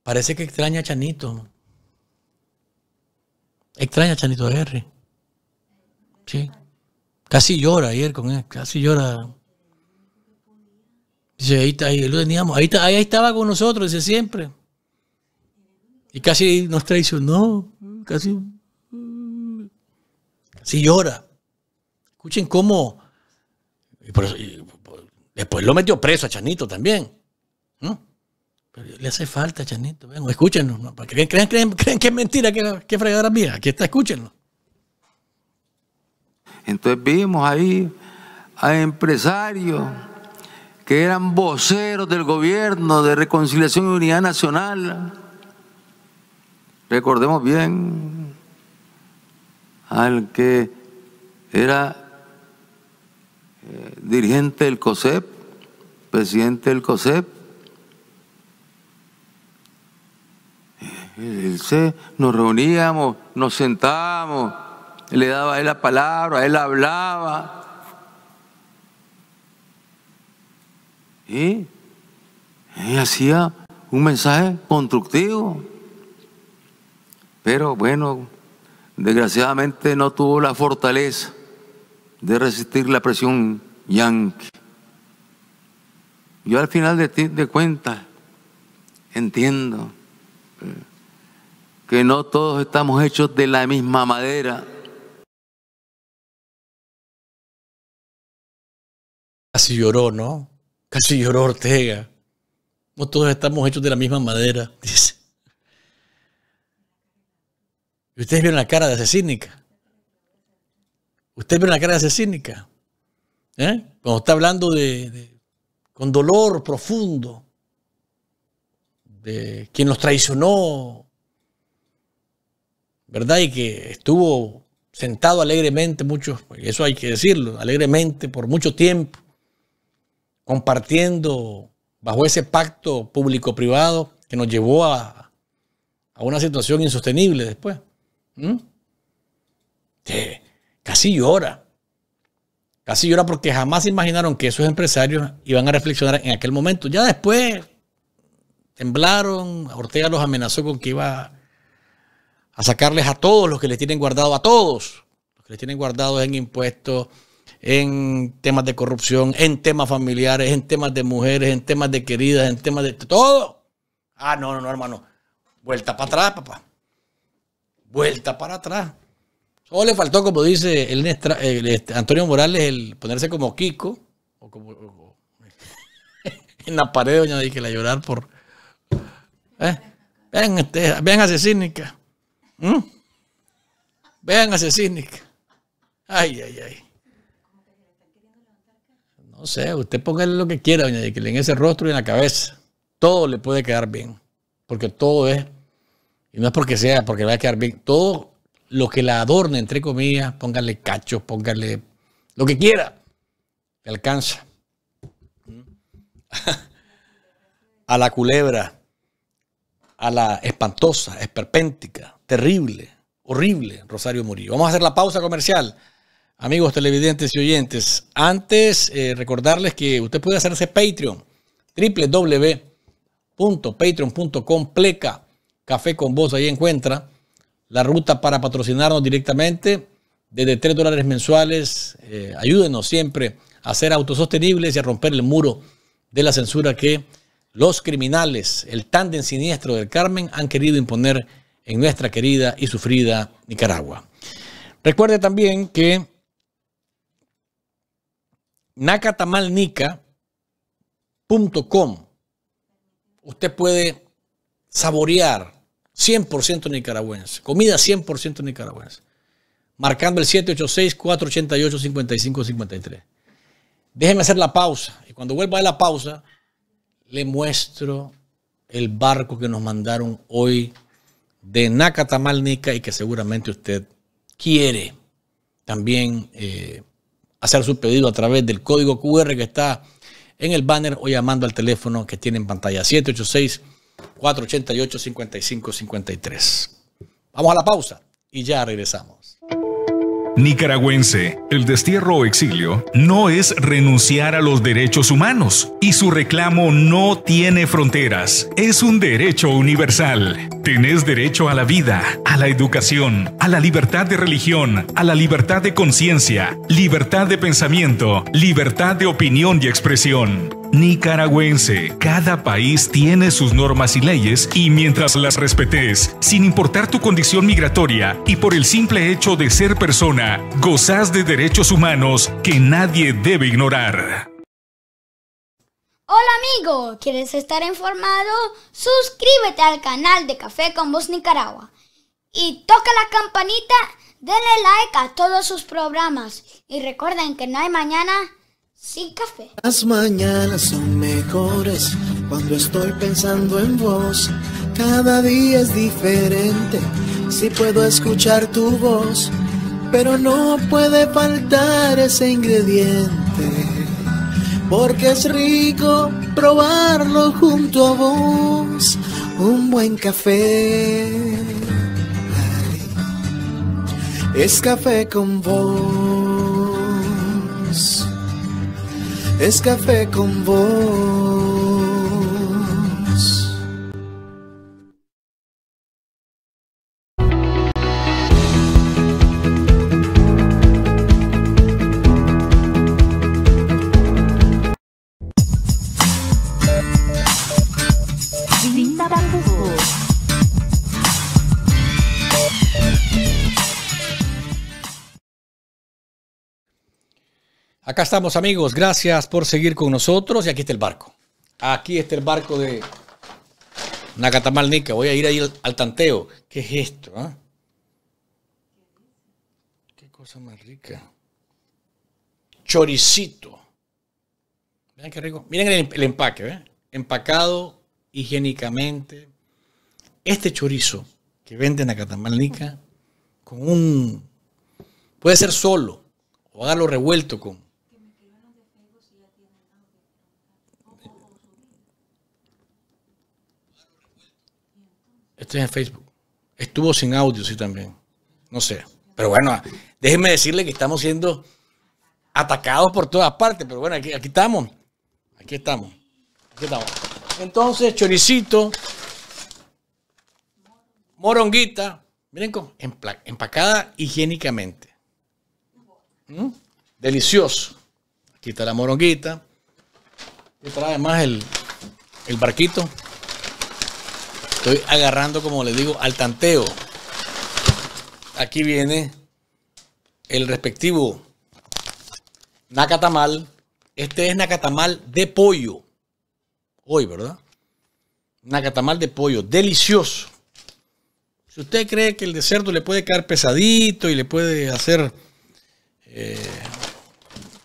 Speaker 3: parece que extraña a Chanito. Extraña a Chanito R. Sí. Casi llora ayer con él, casi llora. Dice, ahí está, ahí lo teníamos, ahí, ahí estaba con nosotros, dice siempre. Y casi nos traicionó, casi, casi llora. Escuchen cómo. después lo metió preso a Chanito también. Pero le hace falta a Chanito. Ven, escúchenlo. ¿Creen, creen, creen, creen, que es mentira, que, que fregadera mía? Aquí está, escúchenlo.
Speaker 18: Entonces vimos ahí a empresarios que eran voceros del gobierno de reconciliación y unidad nacional. Recordemos bien al que era eh, dirigente del COSEP, presidente del COSEP. Él se, nos reuníamos, nos sentábamos le daba a él la palabra, él hablaba. Y, hacía un mensaje constructivo. Pero bueno, desgraciadamente no tuvo la fortaleza de resistir la presión yanqui. Yo al final de, de cuentas entiendo eh, que no todos estamos hechos de la misma madera.
Speaker 3: Casi lloró, ¿no? Casi lloró Ortega. No todos estamos hechos de la misma madera, [LAUGHS] dice. Ustedes vieron la cara de asesínica. Ustedes vieron la cara de asesínica. ¿Eh? Cuando está hablando de, con dolor profundo de quien nos traicionó, ¿verdad? Y que estuvo sentado alegremente, mucho, eso hay que decirlo, alegremente por mucho tiempo, compartiendo bajo ese pacto público-privado que nos llevó a, una situación insostenible después. ¿Mm? casi llora. Casi llora porque jamás imaginaron que esos empresarios iban a reflexionar en aquel momento. Ya después temblaron, Ortega los amenazó con que iba a sacarles a todos los que les tienen guardado, a todos los que les tienen guardados en impuestos, en temas de corrupción, en temas familiares, en temas de mujeres, en temas de queridas, en temas de todo. Ah, no, no, no, hermano. Vuelta para atrás, papá. Vuelta para atrás. Solo le faltó, como dice el, este, Antonio Morales, el ponerse como Kiko, o como en la pared, doña que la llorar por. ¿eh? Vean, este, vean asesínica. Vean asesínica. Ay, ay, ay. No sé, usted póngale lo que quiera, doña que en ese rostro y en la cabeza. Todo le puede quedar bien. Porque todo es, y no es porque sea, porque le va a quedar bien. Todo lo que la adorne, entre comillas, póngale cachos, póngale lo que quiera. Le alcanza. [LAUGHS] a la culebra, a la espantosa, esperpéntica, terrible, horrible, Rosario Murillo. Vamos a hacer la pausa comercial. Amigos televidentes y oyentes, antes eh, recordarles que usted puede hacerse Patreon, www.patreon.com pleca café con voz, ahí encuentra la ruta para patrocinarnos directamente desde 3 dólares mensuales. Eh, ayúdenos siempre a ser autosostenibles y a romper el muro de la censura que los criminales, el tándem siniestro del Carmen, han querido imponer en nuestra querida y sufrida Nicaragua. Recuerde también que nacatamalnica.com usted puede saborear 100% nicaragüense, comida 100% nicaragüense, marcando el 786-488-5553. Déjeme hacer la pausa y cuando vuelva a la pausa le muestro el barco que nos mandaron hoy de Nacatamalnica y que seguramente usted quiere también eh, hacer su pedido a través del código QR que está en el banner o llamando al teléfono que tiene en pantalla 786-488-5553. Vamos a la pausa y ya regresamos.
Speaker 20: Nicaragüense, el destierro o exilio no es renunciar a los derechos humanos y su reclamo no tiene fronteras. Es un derecho universal. Tenés derecho a la vida, a la educación, a la libertad de religión, a la libertad de conciencia, libertad de pensamiento, libertad de opinión y expresión. Nicaragüense, cada país tiene sus normas y leyes y mientras las respetes, sin importar tu condición migratoria y por el simple hecho de ser persona, gozas de derechos humanos que nadie debe ignorar.
Speaker 21: Hola amigo, ¿quieres estar informado? Suscríbete al canal de Café con Voz Nicaragua y toca la campanita, denle like a todos sus programas y recuerden que no hay mañana sin café.
Speaker 22: Las mañanas son mejores cuando estoy pensando en vos. Cada día es diferente si puedo escuchar tu voz, pero no puede faltar ese ingrediente. Porque es rico probarlo junto a vos, un buen café. Es café con vos es café con vos.
Speaker 3: Acá estamos amigos, gracias por seguir con nosotros y aquí está el barco. Aquí está el barco de Nacatamalnica. Voy a ir ahí al, tanteo. ¿Qué es esto? Ah? Qué cosa más rica. Choricito. Miren qué rico. Miren el, empaque, ¿eh? Empacado higiénicamente. Este chorizo que venden a con un... Puede ser solo o hágalo revuelto con Esto es en Facebook. Estuvo sin audio, sí, también. No sé. Pero bueno, déjenme decirle que estamos siendo atacados por todas partes. Pero bueno, aquí, estamos. Aquí estamos. Aquí estamos. Entonces, choricito, moronguita, miren, con, empacada higiénicamente. ¿Mm? Delicioso. Aquí está la moronguita. Y trae además el, el barquito. Estoy agarrando, como les digo, al tanteo. Aquí viene el respectivo nacatamal. Este es nacatamal de pollo. Hoy, ¿verdad? Nacatamal de pollo. Delicioso. Si usted cree que el de cerdo le puede quedar pesadito y le puede hacer, eh,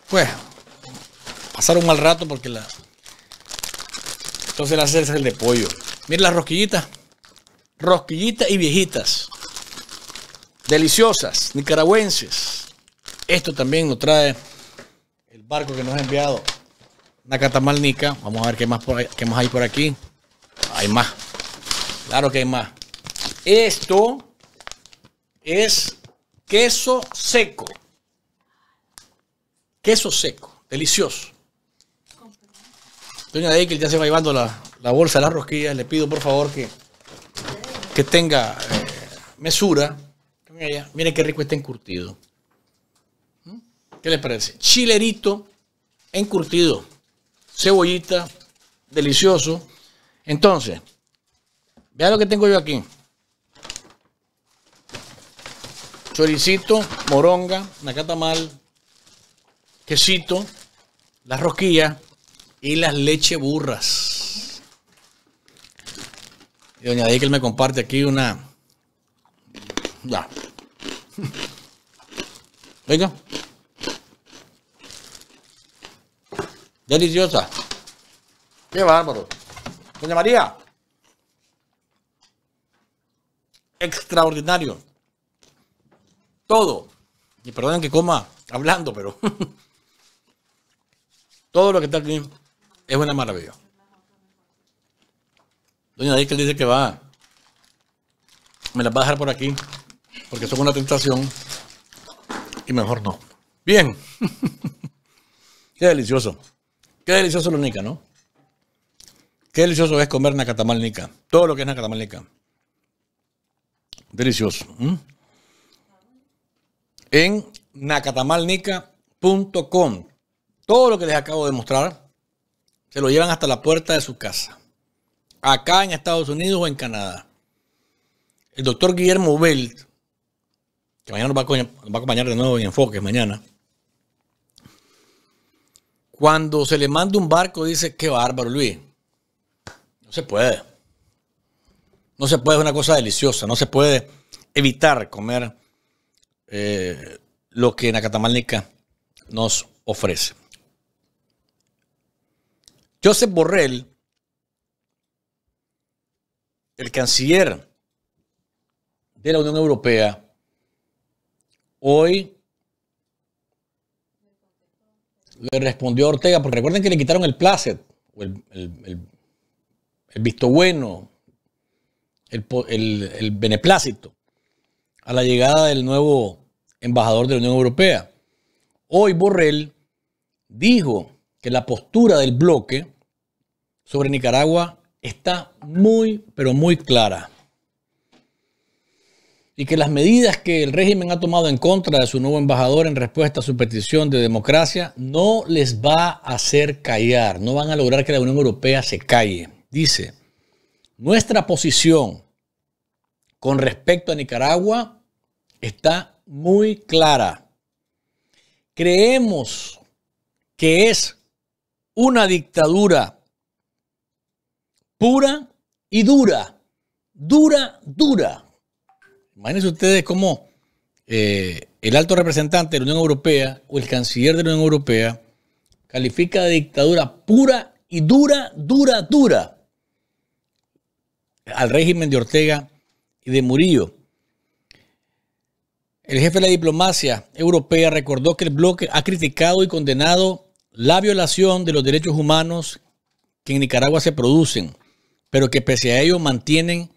Speaker 3: pues, pasar un mal rato porque la... Entonces le hace el de pollo. Miren las rosquillitas. Rosquillitas y viejitas. Deliciosas, nicaragüenses. Esto también nos trae el barco que nos ha enviado Nacatamal Nica. Vamos a ver qué más, qué más hay por aquí. Hay más. Claro que hay más. Esto es queso seco. Queso seco. Delicioso. Doña Deikel ya se va llevando la, la bolsa de las rosquillas. Le pido por favor que, que tenga eh, mesura. Miren qué rico está encurtido. ¿Mm? ¿Qué les parece? Chilerito encurtido. Cebollita, delicioso. Entonces, vea lo que tengo yo aquí. Choricito, moronga, nacatamal, quesito, las rosquillas y las leche burras. Y doña Deikel me comparte aquí una. Ya. Oiga. Deliciosa. Qué bárbaro. Doña María. Extraordinario. Todo. Y perdonen que coma hablando, pero [LAUGHS] todo lo que está aquí es una maravilla. Doña Deikel dice que va, me las va a dejar por aquí, porque son una tentación y mejor no. Bien. [LAUGHS] Qué delicioso. Qué delicioso lo nica, ¿no? Qué delicioso es comer nacatamal nica. Todo lo que es nacatamal nica. Delicioso. En nacatamalnica.com. Todo lo que les acabo de mostrar se lo llevan hasta la puerta de su casa. Acá en Estados Unidos o en Canadá. El doctor Guillermo Belt, que mañana nos va, a, acompañar de nuevo en Enfoques, mañana. Cuando se le manda un barco, dice, qué bárbaro, Luis. No se puede. No se puede, es una cosa deliciosa. No se puede evitar comer eh, lo que Nacatamalnica nos ofrece. Joseph Borrell, el canciller de la Unión Europea, hoy le respondió a Ortega, porque recuerden que le quitaron el placet, el, visto bueno, el, beneplácito a la llegada del nuevo embajador de la Unión Europea. Hoy Borrell dijo que la postura del bloque sobre Nicaragua está muy, pero muy clara. Y que las medidas que el régimen ha tomado en contra de su nuevo embajador en respuesta a su petición de democracia no les va a hacer callar, no van a lograr que la Unión Europea se calle. Dice, nuestra posición con respecto a Nicaragua está muy clara. Creemos que es una dictadura pura y dura. Dura, dura. Imagínense ustedes cómo eh, el alto representante de la Unión Europea o el canciller de la Unión Europea califica de dictadura pura y dura, dura, dura al régimen de Ortega y de Murillo. El jefe de la diplomacia europea recordó que el bloque ha criticado y condenado la violación de los derechos humanos que en Nicaragua se producen, pero que pese a ello mantienen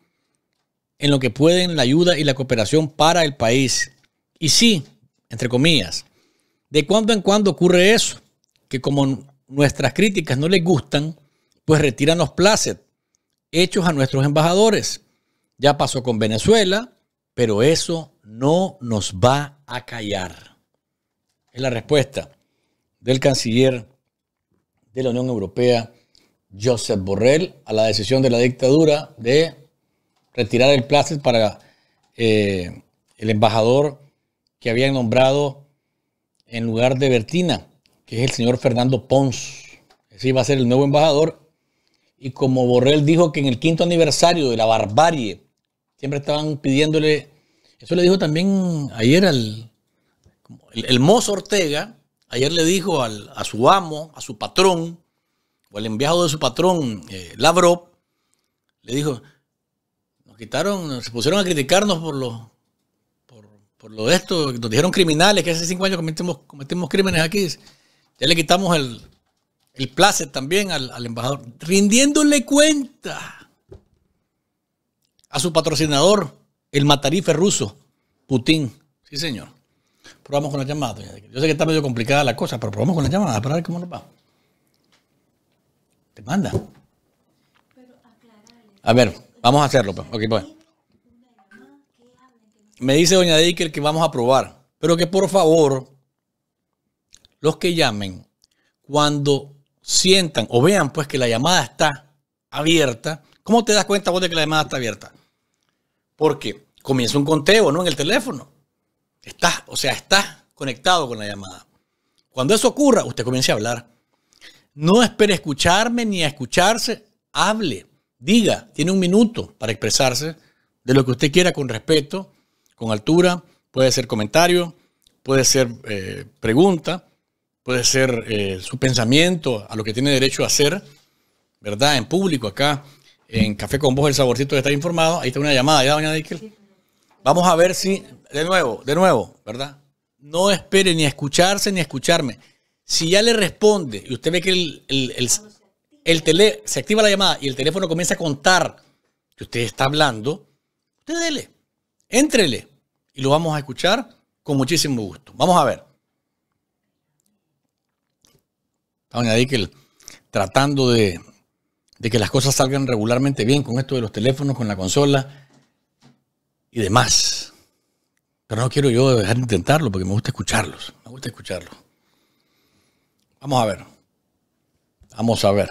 Speaker 3: en lo que pueden la ayuda y la cooperación para el país. Y sí, entre comillas, de cuando en cuando ocurre eso, que como nuestras críticas no les gustan, pues retiran los placet hechos a nuestros embajadores. Ya pasó con Venezuela, pero eso no nos va a callar. Es la respuesta del canciller de la Unión Europea, Joseph Borrell, a la decisión de la dictadura de retirar el placer para eh, el embajador que habían nombrado en lugar de Bertina, que es el señor Fernando Pons. Ese iba a ser el nuevo embajador. Y como Borrell dijo que en el quinto aniversario de la barbarie, siempre estaban pidiéndole, eso le dijo también ayer al el mozo Ortega, Ayer le dijo a su amo, a su patrón, o al enviado de su patrón, eh, Lavrov, le dijo, nos quitaron, se pusieron a criticarnos por lo, por, lo de esto, nos dijeron criminales, que hace cinco años cometimos, cometimos crímenes aquí. Ya le quitamos el, el placer también al, al embajador, rindiéndole cuenta a su patrocinador, el matarife ruso, Putin. Sí, señor. Probamos con la llamada. Yo sé que está medio complicada la cosa, pero probamos con la llamada para ver cómo nos va. Te manda. A ver, vamos a hacerlo. Pues. Ok, pues. me dice doña Dicker que vamos a probar, pero que por favor, los que llamen, cuando sientan o vean pues que la llamada está abierta, ¿cómo te das cuenta vos de que la llamada está abierta? Porque comienza un conteo, ¿no? En el teléfono. Está, o sea, está conectado con la llamada. Cuando eso ocurra, usted comience a hablar. No espere escucharme ni a escucharse. Hable, diga, tiene un minuto para expresarse de lo que usted quiera con respeto, con altura. Puede ser comentario, puede ser eh, pregunta, puede ser eh, su pensamiento a lo que tiene derecho a hacer, ¿verdad? En público acá, en Café con Vos, el saborcito de estar informado. Ahí está una llamada, ¿ya, doña Dickel? Vamos a ver si, de nuevo, de nuevo, ¿verdad? No espere ni a escucharse ni a escucharme. Si ya le responde y usted ve que el, el, tele, se activa la llamada y el teléfono comienza a contar que usted está hablando, usted dele, éntrele y lo vamos a escuchar con muchísimo gusto. Vamos a ver. Doña Dickel tratando de, de que las cosas salgan regularmente bien con esto de los teléfonos, con la consola y demás. Pero no quiero yo dejar de intentarlo porque me gusta escucharlos. Me gusta escucharlos. Vamos a ver. Vamos a ver.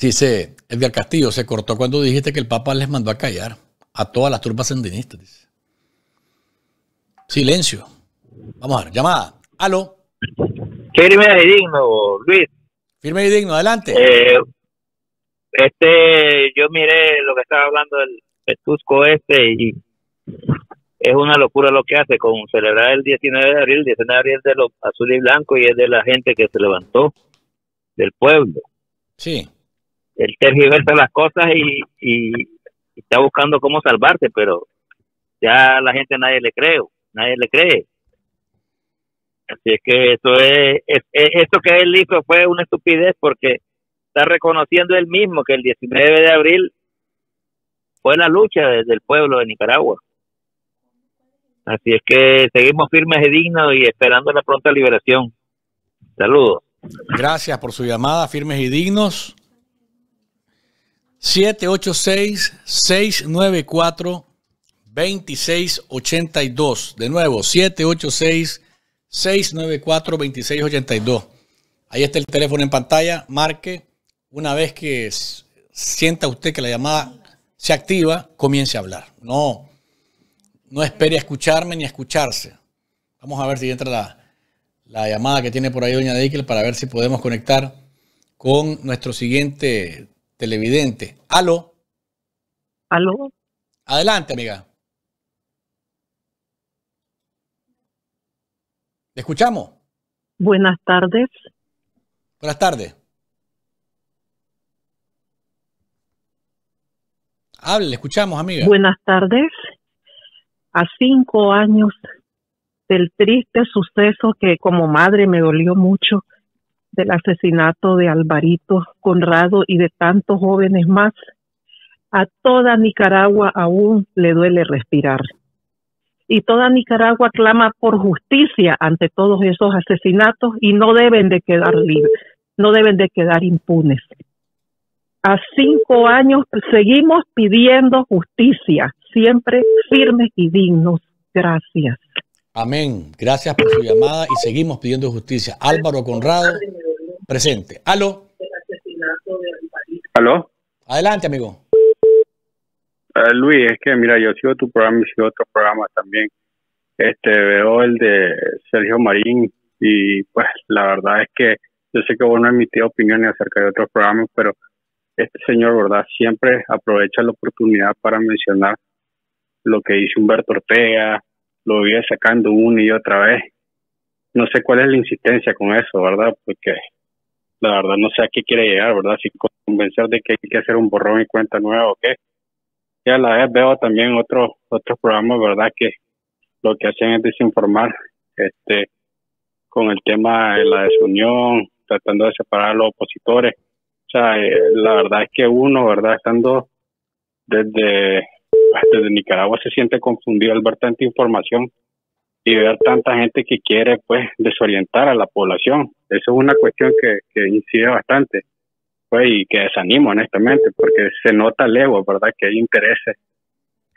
Speaker 3: Dice Edgar Castillo, se cortó cuando dijiste que el Papa les mandó a callar a todas las turpas sandinistas. Silencio. Vamos a ver. Llamada. Aló.
Speaker 23: Firme y digno, Luis.
Speaker 3: Firme y digno, adelante.
Speaker 23: Eh, este, yo miré lo que estaba hablando del Tusco este y es una locura lo que hace con celebrar el 19 de abril, el 19 de abril es de los azul y blanco y es de la gente que se levantó del pueblo.
Speaker 3: Sí.
Speaker 23: Él tergiversa las cosas y, y, está buscando cómo salvarse, pero ya la gente nadie le cree, nadie le cree. Así es que eso es, es, esto que él hizo fue una estupidez porque está reconociendo él mismo que el 19 de abril fue la lucha del pueblo de Nicaragua. Así es que seguimos firmes y dignos y esperando la pronta liberación. Saludos.
Speaker 3: Gracias por su llamada, firmes y dignos. 786-694-2682. De nuevo, 786-694-2682. Ahí está el teléfono en pantalla. Marque una vez que sienta usted que la llamada se activa, comience a hablar. No, no espere a escucharme ni a escucharse. Vamos a ver si entra la, la llamada que tiene por ahí doña Deikel para ver si podemos conectar con nuestro siguiente televidente. ¿Aló?
Speaker 24: ¿Aló?
Speaker 3: Adelante, amiga. ¿Le escuchamos?
Speaker 24: Buenas tardes.
Speaker 3: Buenas tardes. Hable, le escuchamos, amiga.
Speaker 24: Buenas tardes. A cinco años del triste suceso que como madre me dolió mucho del asesinato de Alvarito Conrado y de tantos jóvenes más, a toda Nicaragua aún le duele respirar. Y toda Nicaragua clama por justicia ante todos esos asesinatos y no deben de quedar libres, no deben de quedar impunes a cinco años seguimos pidiendo justicia, siempre firmes y dignos. Gracias.
Speaker 3: Amén. Gracias por su llamada y seguimos pidiendo justicia. Álvaro Conrado, presente. Aló.
Speaker 25: Aló.
Speaker 3: Adelante, amigo.
Speaker 25: Uh, Luis, es que mira, yo sigo tu programa y sigo otro programa también. Este, veo el de Sergio Marín y pues la verdad es que yo sé que vos no emitís opiniones acerca de otros programas, pero este señor, ¿verdad? Siempre aprovecha la oportunidad para mencionar lo que dice Humberto Ortega, lo vive sacando una y otra vez. No sé cuál es la insistencia con eso, ¿verdad? Porque la verdad no sé a qué quiere llegar, ¿verdad? Si convencer de que hay que hacer un borrón y cuenta nueva o qué. Y a la vez veo también otros otros programas, ¿verdad? Que lo que hacen es desinformar este con el tema de la desunión, tratando de separar a los opositores o sea, eh, la verdad es que uno, ¿verdad? Estando desde, desde Nicaragua se siente confundido al ver tanta información y ver tanta gente que quiere, pues, desorientar a la población. Eso es una cuestión que, incide bastante, pues, y que desanima, honestamente, porque se nota lejos, ¿verdad? Que hay intereses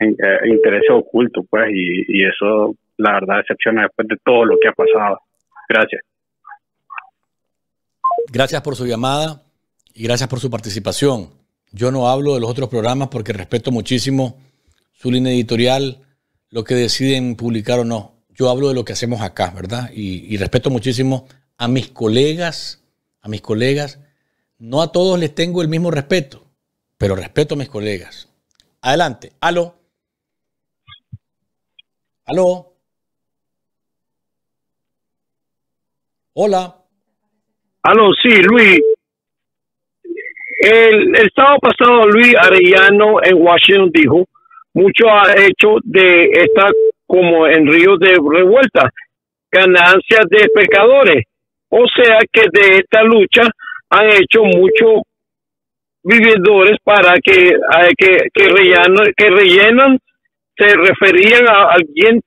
Speaker 25: eh, intereses ocultos, pues, y, y eso, la verdad, decepciona después de todo lo que ha pasado. Gracias.
Speaker 3: Gracias por su llamada y gracias por su participación. Yo no hablo de los otros programas porque respeto muchísimo su línea editorial, lo que deciden publicar o no. Yo hablo de lo que hacemos acá, ¿verdad? Y, y respeto muchísimo a mis colegas, a mis colegas. No a todos les tengo el mismo respeto, pero respeto a mis colegas. Adelante. Aló. Aló. Hola.
Speaker 26: Aló, sí, Luis. El, el sábado pasado Luis Arellano en Washington dijo, mucho ha hecho de esta como en ríos de revuelta, ganancias de pecadores. O sea que de esta lucha han hecho muchos vividores para que, que, que, rellenan, que rellenan, se referían a alguien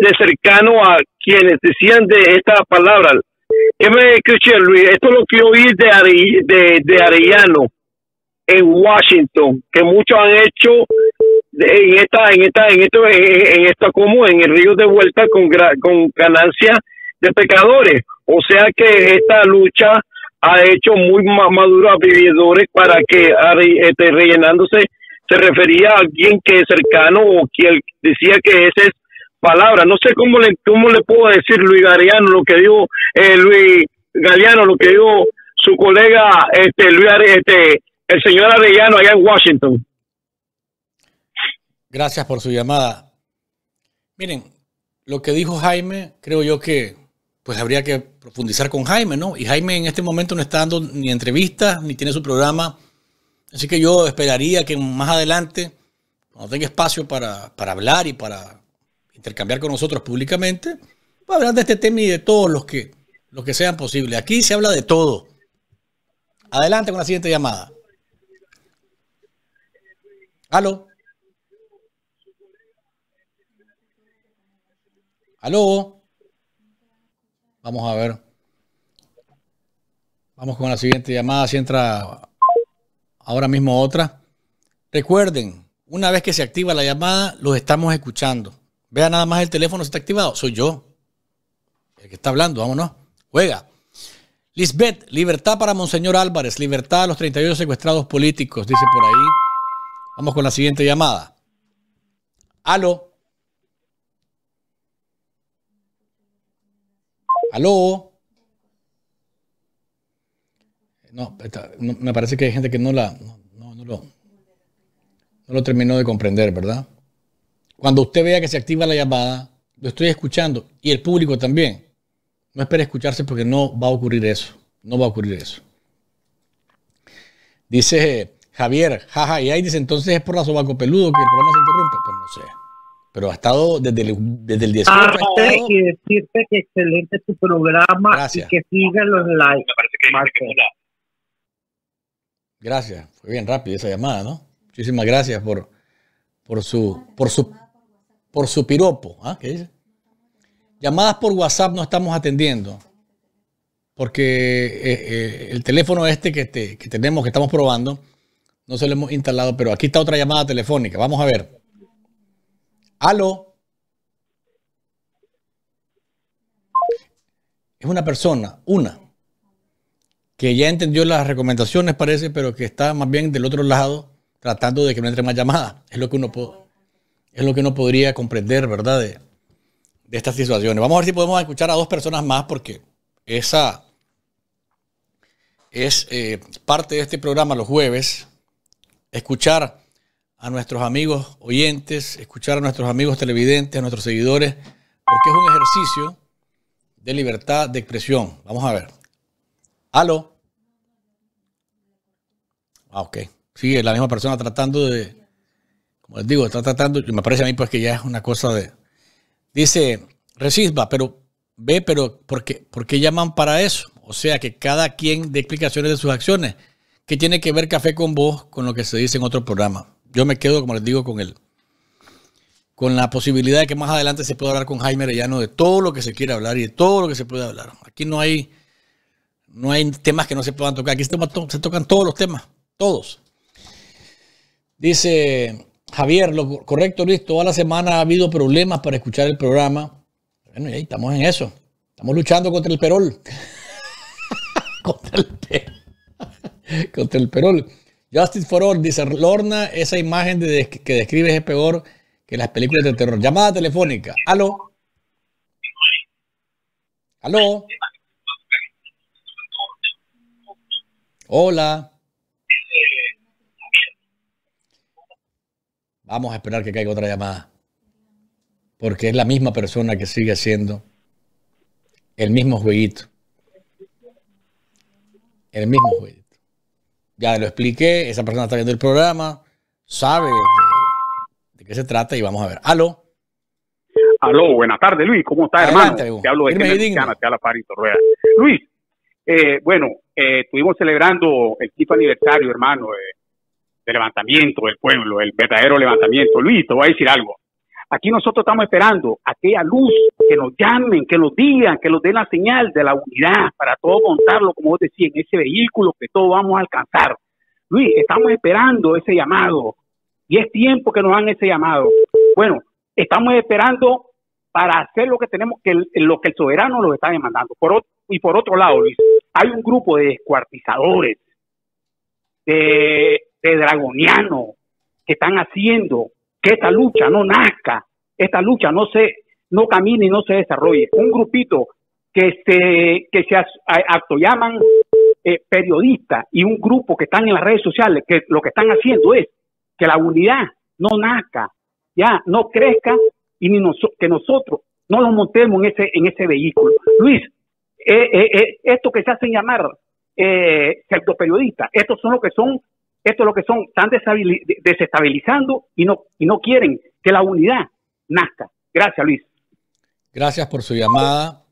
Speaker 26: de cercano a quienes decían de esta palabra. ¿Qué me escuché, Luis? Esto es lo que oí de, de, de Arellano en Washington, que muchos han hecho en esta, en esta, en esto, en esta como en el río de vuelta con, con ganancias de pecadores. O sea que esta lucha ha hecho muy maduro a vividores para que este, rellenándose se refería a alguien que es cercano o quien decía que esa es palabra. No sé cómo le cómo le puedo decir Luis Galeano lo que dijo eh, Luis Galeano lo que dijo su colega este Luis este el señor Arellano allá en Washington.
Speaker 3: Gracias por su llamada. Miren, lo que dijo Jaime, creo yo que pues habría que profundizar con Jaime, ¿no? Y Jaime en este momento no está dando ni entrevistas, ni tiene su programa. Así que yo esperaría que más adelante, cuando tenga espacio para, hablar y para intercambiar con nosotros públicamente, a hablar de este tema y de todos los que, los que sean posibles. Aquí se habla de todo. Adelante con la siguiente llamada. ¿Aló? ¿Aló? Vamos a ver. Vamos con la siguiente llamada. Si entra ahora mismo otra. Recuerden, una vez que se activa la llamada, los estamos escuchando. Vea nada más el teléfono está activado. Soy yo. El que está hablando, vámonos. Juega. Lisbeth, libertad para Monseñor Álvarez, libertad a los 38 secuestrados políticos, dice por ahí. Vamos con la siguiente llamada. Aló. ¿Aló? No, me parece que hay gente que no la no, no, lo, no lo terminó de comprender, ¿verdad? Cuando usted vea que se activa la llamada, lo estoy escuchando y el público también. No espere escucharse porque no va a ocurrir eso. No va a ocurrir eso. Dice Javier, jaja, y ahí dice entonces es por la sobaco peludo que el programa se interrumpe. Pues no sé pero ha estado desde el, desde el 18.
Speaker 24: Ah, y decirte que excelente tu programa y que sigan los likes.
Speaker 3: Gracias, fue bien rápido esa llamada, ¿no? Muchísimas gracias por, por su por su por su piropo, ¿ah? ¿Qué dice? Llamadas por WhatsApp no estamos atendiendo porque eh, eh, el teléfono este que, que tenemos, que estamos probando, no se lo hemos instalado, pero aquí está otra llamada telefónica. Vamos a ver. Aló. Es una persona, una, que ya entendió las recomendaciones, parece, pero que está más bien del otro lado tratando de que no entre más llamadas. Es lo que uno, es lo que uno podría comprender, ¿verdad? De, estas situaciones. Vamos a ver si podemos escuchar a dos personas más porque esa es eh, parte de este programa los jueves. Escuchar a nuestros amigos oyentes, escuchar a nuestros amigos televidentes, a nuestros seguidores, porque es un ejercicio de libertad de expresión. Vamos a ver. ¿Aló? Ah, ok. Sigue la misma persona tratando de, como les digo, está tratando, me parece a mí pues que ya es una cosa de... Dice, resisba, pero ve, pero ¿por qué, ¿por qué llaman para eso? O sea, que cada quien dé explicaciones de sus acciones. ¿Qué tiene que ver café con vos con lo que se dice en otro programa? Yo me quedo, como les digo, con el, con la posibilidad de que más adelante se pueda hablar con Jaime Arellano de todo lo que se quiere hablar y de todo lo que se puede hablar. Aquí no hay, no hay temas que no se puedan tocar. Aquí se, tocan todos los temas, todos. Dice Javier, lo correcto, Luis, toda la semana ha habido problemas para escuchar el programa. Bueno, y ahí estamos en eso. Estamos luchando contra el perol. [LAUGHS] contra el perol. contra el perol. Justice for All, dice Lorna, esa imagen que describes es peor que las películas de terror. Llamada telefónica. ¿Aló? ¿Aló? Hola. Vamos a esperar que caiga otra llamada. Porque es la misma persona que sigue haciendo el mismo jueguito. El mismo jueguito. Ya lo expliqué, esa persona está viendo el programa, sabe de, qué se trata y vamos a ver. Aló.
Speaker 27: Aló, buenas tardes, Luis. ¿Cómo estás, hermano? Te hablo de Mexicana, te habla Parito Rueda. Luis, eh, bueno, eh, estuvimos celebrando el quinto aniversario, hermano, eh, de levantamiento del pueblo, el verdadero levantamiento. Luis, te voy a decir algo. Aquí nosotros estamos esperando aquella luz que nos llamen, que nos digan, que nos den la señal de la unidad para todos montarlo, como vos decís, en ese vehículo que todos vamos a alcanzar. Luis, estamos esperando ese llamado y es tiempo que nos hagan ese llamado. Bueno, estamos esperando para hacer lo que tenemos, que lo que el soberano nos está demandando. Y por otro lado, Luis, hay un grupo de descuartizadores, de de dragoniano que están haciendo que esta lucha no nazca, esta lucha no se no camine y no se desarrolle. Un grupito que se que se llaman eh, periodistas y un grupo que están en las redes sociales que lo que están haciendo es que la unidad no nazca, ya no crezca y ni que nosotros no nos montemos en ese en ese vehículo. Luis, eh, eh, esto que se hacen llamar eh, periodistas, estos son los que son esto es lo que son, están desestabilizando y no, y no quieren que la unidad nazca. Gracias, Luis.
Speaker 3: Gracias por su llamada.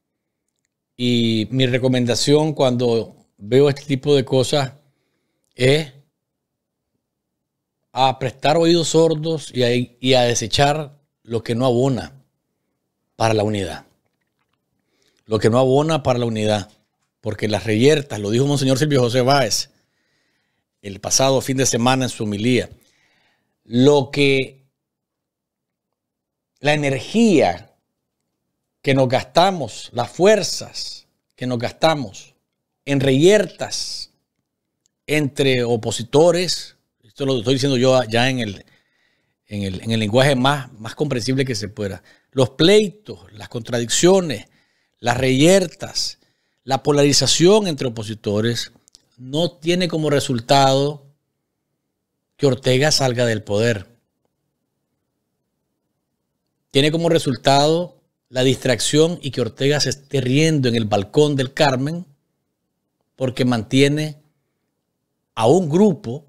Speaker 3: Y mi recomendación cuando veo este tipo de cosas es a prestar oídos sordos y a, desechar lo que no abona para la unidad. Lo que no abona para la unidad. Porque las reyertas, lo dijo Monseñor Silvio José Báez, el pasado fin de semana en su humilía, lo que la energía que nos gastamos, las fuerzas que nos gastamos en reyertas entre opositores, esto lo estoy diciendo yo ya en el, en el, en el lenguaje más, más comprensible que se pueda, los pleitos, las contradicciones, las reyertas, la polarización entre opositores, no tiene como resultado que Ortega salga del poder. Tiene como resultado la distracción y que Ortega se esté riendo en el balcón del Carmen porque mantiene a un grupo,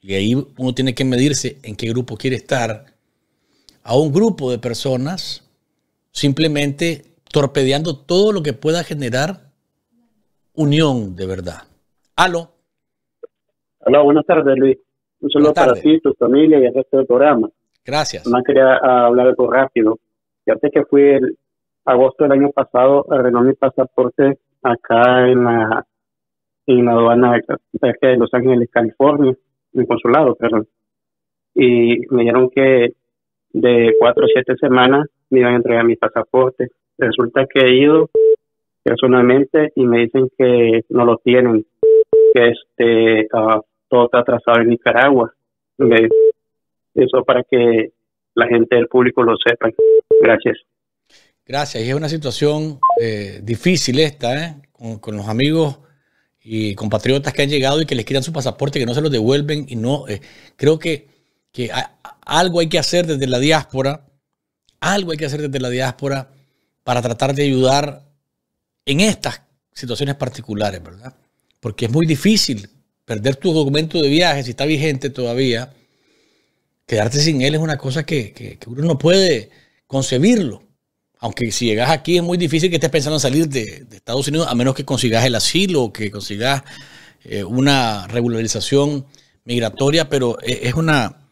Speaker 3: y ahí uno tiene que medirse en qué grupo quiere estar, a un grupo de personas simplemente torpedeando todo lo que pueda generar unión de verdad. Aló.
Speaker 28: Hola, buenas tardes, Luis. Un saludo para ti, tu familia y el resto del programa.
Speaker 3: Gracias.
Speaker 28: Más quería ah, hablar algo rápido. Fíjate que fui el agosto del año pasado a renovar mi pasaporte acá en la, en la aduana de, Los Ángeles, California, en el consulado, perdón. Y me dijeron que de cuatro a siete semanas me iban a entregar mi pasaporte. Resulta que he ido personalmente y me dicen que no lo tienen que este, uh, todo está atrasado en Nicaragua. Eso para que la gente del público lo sepa. Gracias.
Speaker 3: Gracias. Y es una situación eh, difícil esta, ¿eh? con, los amigos y compatriotas que han llegado y que les quitan su pasaporte, que no se los devuelven. Y no, eh, creo que, que algo hay que hacer desde la diáspora, algo hay que hacer desde la diáspora para tratar de ayudar en estas situaciones particulares, ¿verdad? Porque es muy difícil perder tu documento de viaje si está vigente todavía. Quedarte sin él es una cosa que, uno no puede concebirlo. Aunque si llegas aquí es muy difícil que estés pensando en salir de, Estados Unidos, a menos que consigas el asilo o que consigas eh, una regularización migratoria, pero e, es una,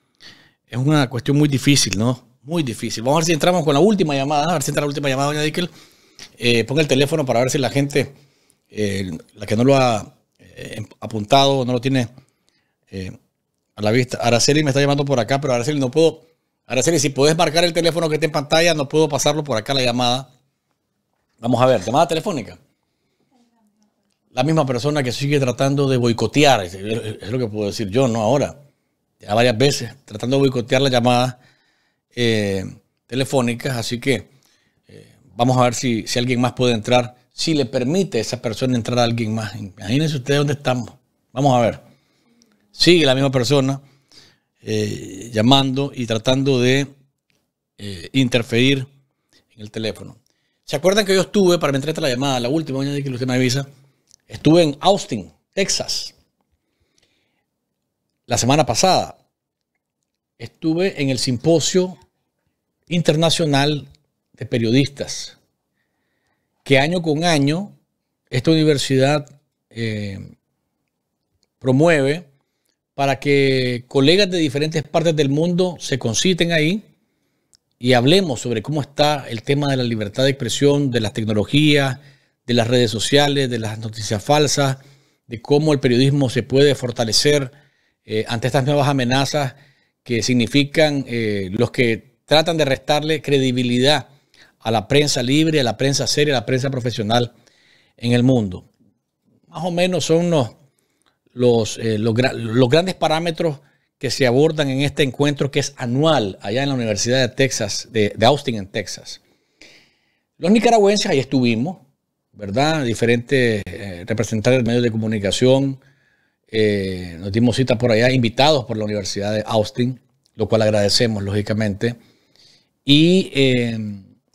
Speaker 3: es una cuestión muy difícil, ¿no? Muy difícil. Vamos a ver si entramos con la última llamada, a ver si entra la última llamada, doña Dickel. Eh, ponga el teléfono para ver si la gente, eh, la que no lo ha eh, apuntado, no lo tiene eh, a la vista. Araceli me está llamando por acá, pero Araceli no puedo. Araceli, si puedes marcar el teléfono que está en pantalla, no puedo pasarlo por acá la llamada. Vamos a ver, llamada telefónica. La misma persona que sigue tratando de boicotear, es, lo que puedo decir yo, no ahora, ya varias veces, tratando de boicotear la llamada eh, telefónicas, así que vamos a ver si, si alguien más puede entrar, si le permite a esa persona entrar a alguien más. Imagínense ustedes dónde estamos. Vamos a ver. Sigue la misma persona eh, llamando y tratando de interferir en el teléfono. ¿Se acuerdan que yo estuve, para me la llamada, la última, de que usted me avisa, estuve en Austin, Texas, la semana pasada. Estuve en el simposio internacional de periodistas, que año con año esta universidad eh, promueve para que colegas de diferentes partes del mundo se conciten ahí y hablemos sobre cómo está el tema de la libertad de expresión, de las tecnologías, de las redes sociales, de las noticias falsas, de cómo el periodismo se puede fortalecer eh, ante estas nuevas amenazas que significan eh, los que tratan de restarle credibilidad a la prensa libre, a la prensa seria, a la prensa profesional en el mundo. Más o menos son los, los, eh, grandes parámetros que se abordan en este encuentro que es anual allá en la Universidad de Texas, de, Austin en Texas. Los nicaragüenses, ahí estuvimos, ¿verdad? Diferentes eh, representantes de medios de comunicación, eh, nos dimos cita por allá, invitados por la Universidad de Austin, lo cual agradecemos, lógicamente. Y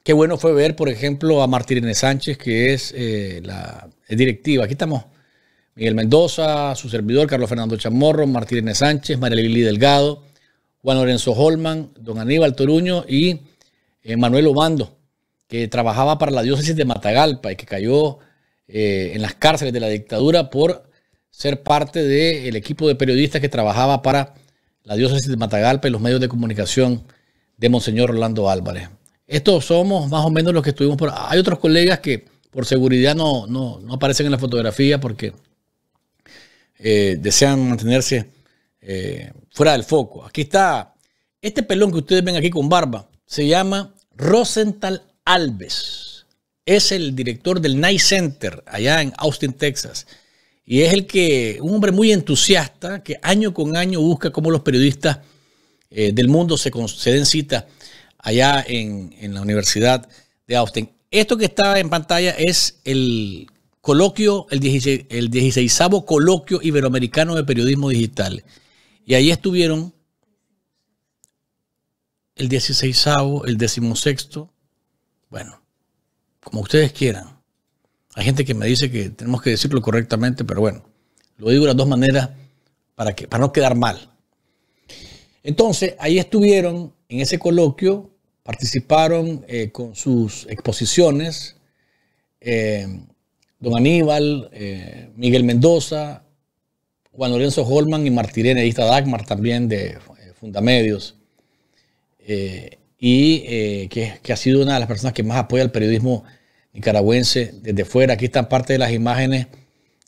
Speaker 3: qué bueno fue ver, por ejemplo, a Martínez Sánchez, que es la directiva. Aquí estamos Miguel Mendoza, su servidor, Carlos Fernando Chamorro, Martínez Sánchez, María Lili Delgado, Juan Lorenzo Holman, don Aníbal Toruño y eh, Manuel Obando, que trabajaba para la diócesis de Matagalpa y que cayó eh, en las cárceles de la dictadura por ser parte del equipo de periodistas que trabajaba para la diócesis de Matagalpa y los medios de comunicación de Monseñor Orlando Álvarez. Estos somos más o menos los que estuvimos por... Hay otros colegas que por seguridad no, no, no aparecen en la fotografía porque eh, desean mantenerse eh, fuera del foco. Aquí está, este pelón que ustedes ven aquí con barba, se llama Rosenthal Alves. Es el director del Night Center allá en Austin, Texas. Y es el que, un hombre muy entusiasta, que año con año busca cómo los periodistas eh, del mundo se, se, den cita allá en, en la Universidad de Austin. Esto que está en pantalla es el coloquio, el 16, el coloquio iberoamericano de periodismo digital. Y ahí estuvieron el 16 el 16 bueno, como ustedes quieran. Hay gente que me dice que tenemos que decirlo correctamente, pero bueno, lo digo de las dos maneras para, que, para no quedar mal. Entonces, ahí estuvieron en ese coloquio, participaron eh, con sus exposiciones. Eh, don Aníbal, eh, Miguel Mendoza, Juan Lorenzo Holman y Martirene, ahí Dagmar también de Fundamedios, y que, ha sido una de las personas que más apoya el periodismo nicaragüense desde fuera. Aquí están parte de las imágenes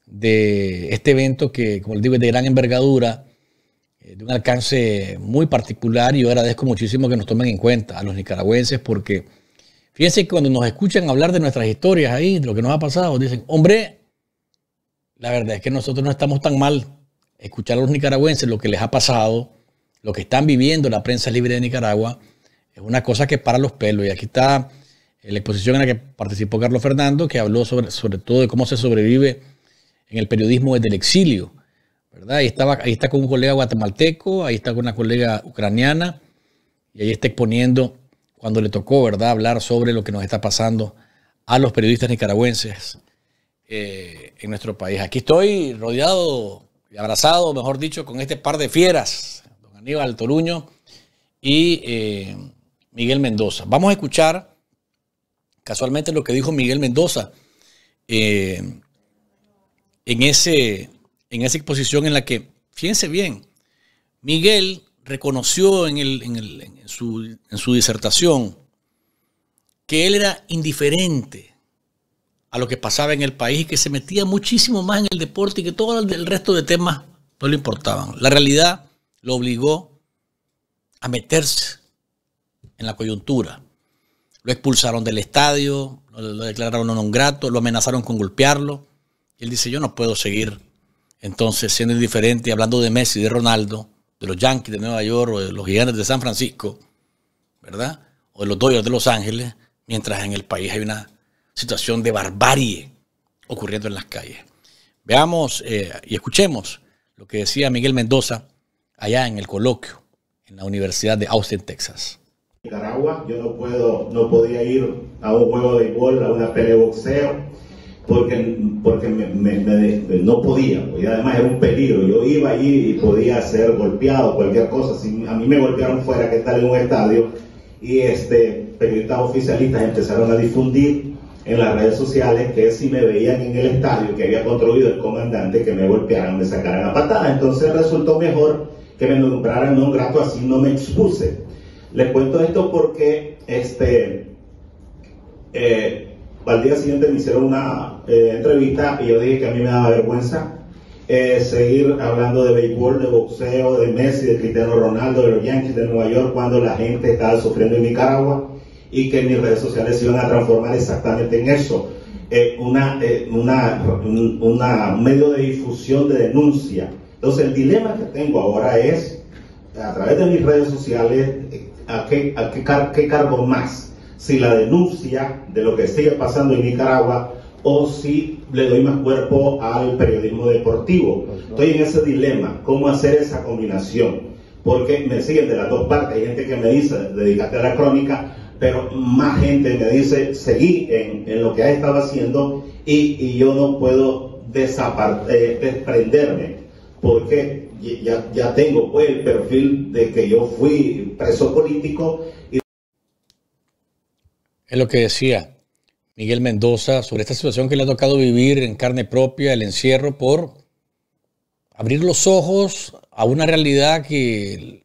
Speaker 3: de este evento que, como les digo, es de gran envergadura, de un alcance muy particular y yo agradezco muchísimo que nos tomen en cuenta a los nicaragüenses porque Fíjense que cuando nos escuchan hablar de nuestras historias ahí, de lo que nos ha pasado, dicen, hombre, la verdad es que nosotros no estamos tan mal. Escuchar a los nicaragüenses lo que les ha pasado, lo que están viviendo la prensa libre de Nicaragua, es una cosa que para los pelos. Y aquí está la exposición en la que participó Carlos Fernando, que habló sobre, sobre todo de cómo se sobrevive en el periodismo desde el exilio. ¿Verdad? Ahí, está con un colega guatemalteco, ahí está con una colega ucraniana, y ahí está exponiendo cuando le tocó, ¿verdad?, hablar sobre lo que nos está pasando a los periodistas nicaragüenses eh, en nuestro país. Aquí estoy rodeado y abrazado, mejor dicho, con este par de fieras, don Aníbal Toruño y eh, Miguel Mendoza. Vamos a escuchar casualmente lo que dijo Miguel Mendoza eh, en, ese, en esa exposición en la que, fíjense bien, Miguel reconoció en, su, disertación que él era indiferente a lo que pasaba en el país y que se metía muchísimo más en el deporte y que todo el resto de temas no le importaban. La realidad, lo obligó a meterse en la coyuntura. Lo expulsaron del estadio, lo, declararon no grato, lo amenazaron con golpearlo. Y él dice, yo no puedo seguir entonces siendo indiferente, hablando de Messi, de Ronaldo, de los Yankees de Nueva York o de los Gigantes de San Francisco, ¿verdad? O de los Dodgers de Los Ángeles, mientras en el país hay una situación de barbarie ocurriendo en las calles. Veamos eh, y escuchemos lo que decía Miguel Mendoza allá en el coloquio en la Universidad de Austin, Texas.
Speaker 29: Nicaragua, yo no puedo, no podía ir a un juego de béisbol, a una pelea porque, porque no podía, y además era un peligro. Yo iba allí y podía ser golpeado, cualquier cosa. Si a mí me golpearon fuera que estar en un estadio, y este, periodistas oficialistas empezaron a difundir en las redes sociales que si me veían en el estadio que había construido el comandante, que me golpearan, me sacaran a patada. Entonces resultó mejor que me nombraran un grato, así no me expuse. Les cuento esto porque este, eh, al día siguiente me hicieron una eh, entrevista y yo dije que a mí me daba vergüenza eh, seguir hablando de béisbol, de boxeo, de Messi, de Cristiano Ronaldo, de los Yankees de Nueva York cuando la gente estaba sufriendo en Nicaragua y que mis redes sociales se iban a transformar exactamente en eso. una, una, una medio de difusión de denuncia. Entonces el dilema que tengo ahora es, a través de mis redes sociales, ¿a qué, a qué, cargo más? Si la denuncia de lo que sigue pasando en Nicaragua o si le doy más cuerpo al periodismo deportivo. Estoy en ese dilema, cómo hacer esa combinación. Porque me siguen de las dos partes. Hay gente que me dice, dedícate a la crónica, pero más gente me dice, seguí en, lo que ha estado haciendo y, yo no puedo eh, desprenderme. Porque ya, ya tengo pues el perfil de que yo fui preso político. Y...
Speaker 3: Es lo que decía Miguel Mendoza sobre esta situación que le ha tocado vivir en carne propia, el encierro, por abrir los ojos a una realidad que,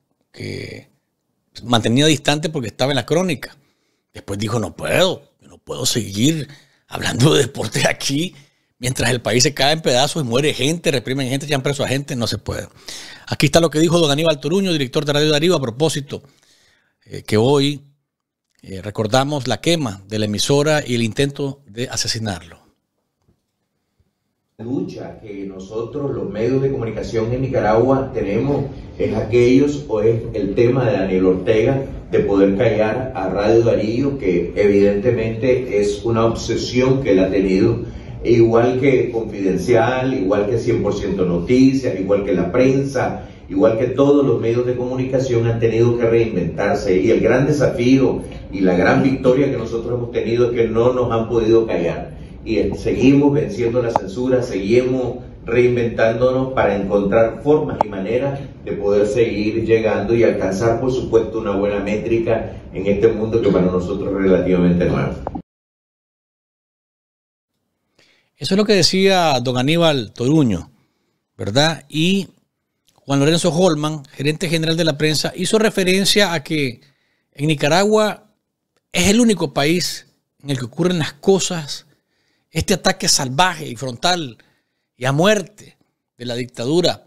Speaker 3: mantenía distante porque estaba en la crónica. Después dijo, no puedo, no puedo seguir hablando de deporte aquí Mientras el país se cae en pedazos y muere gente, reprimen gente, han preso a gente, no se puede. Aquí está lo que dijo don Aníbal Toruño, director de Radio Darío, a propósito, eh, que hoy eh, recordamos la quema de la emisora y el intento de asesinarlo.
Speaker 12: La lucha que nosotros, los medios de comunicación en Nicaragua, tenemos es aquellos o es el tema de Daniel Ortega de poder callar a Radio Darío, que evidentemente es una obsesión que él ha tenido igual que Confidencial, igual que 100% Noticias, igual que la prensa, igual que todos los medios de comunicación han tenido que reinventarse y el gran desafío y la gran victoria que nosotros hemos tenido es que no nos han podido callar y seguimos venciendo la censura, seguimos reinventándonos para encontrar formas y maneras de poder seguir llegando y alcanzar, por supuesto, una buena métrica en este mundo que para nosotros es relativamente nuevo.
Speaker 3: Eso es lo que decía don Aníbal Toruño, ¿verdad? Y Juan Lorenzo Holman, gerente general de la prensa, hizo referencia a que en Nicaragua es el único país en el que ocurren las cosas, este ataque salvaje y frontal y a muerte de la dictadura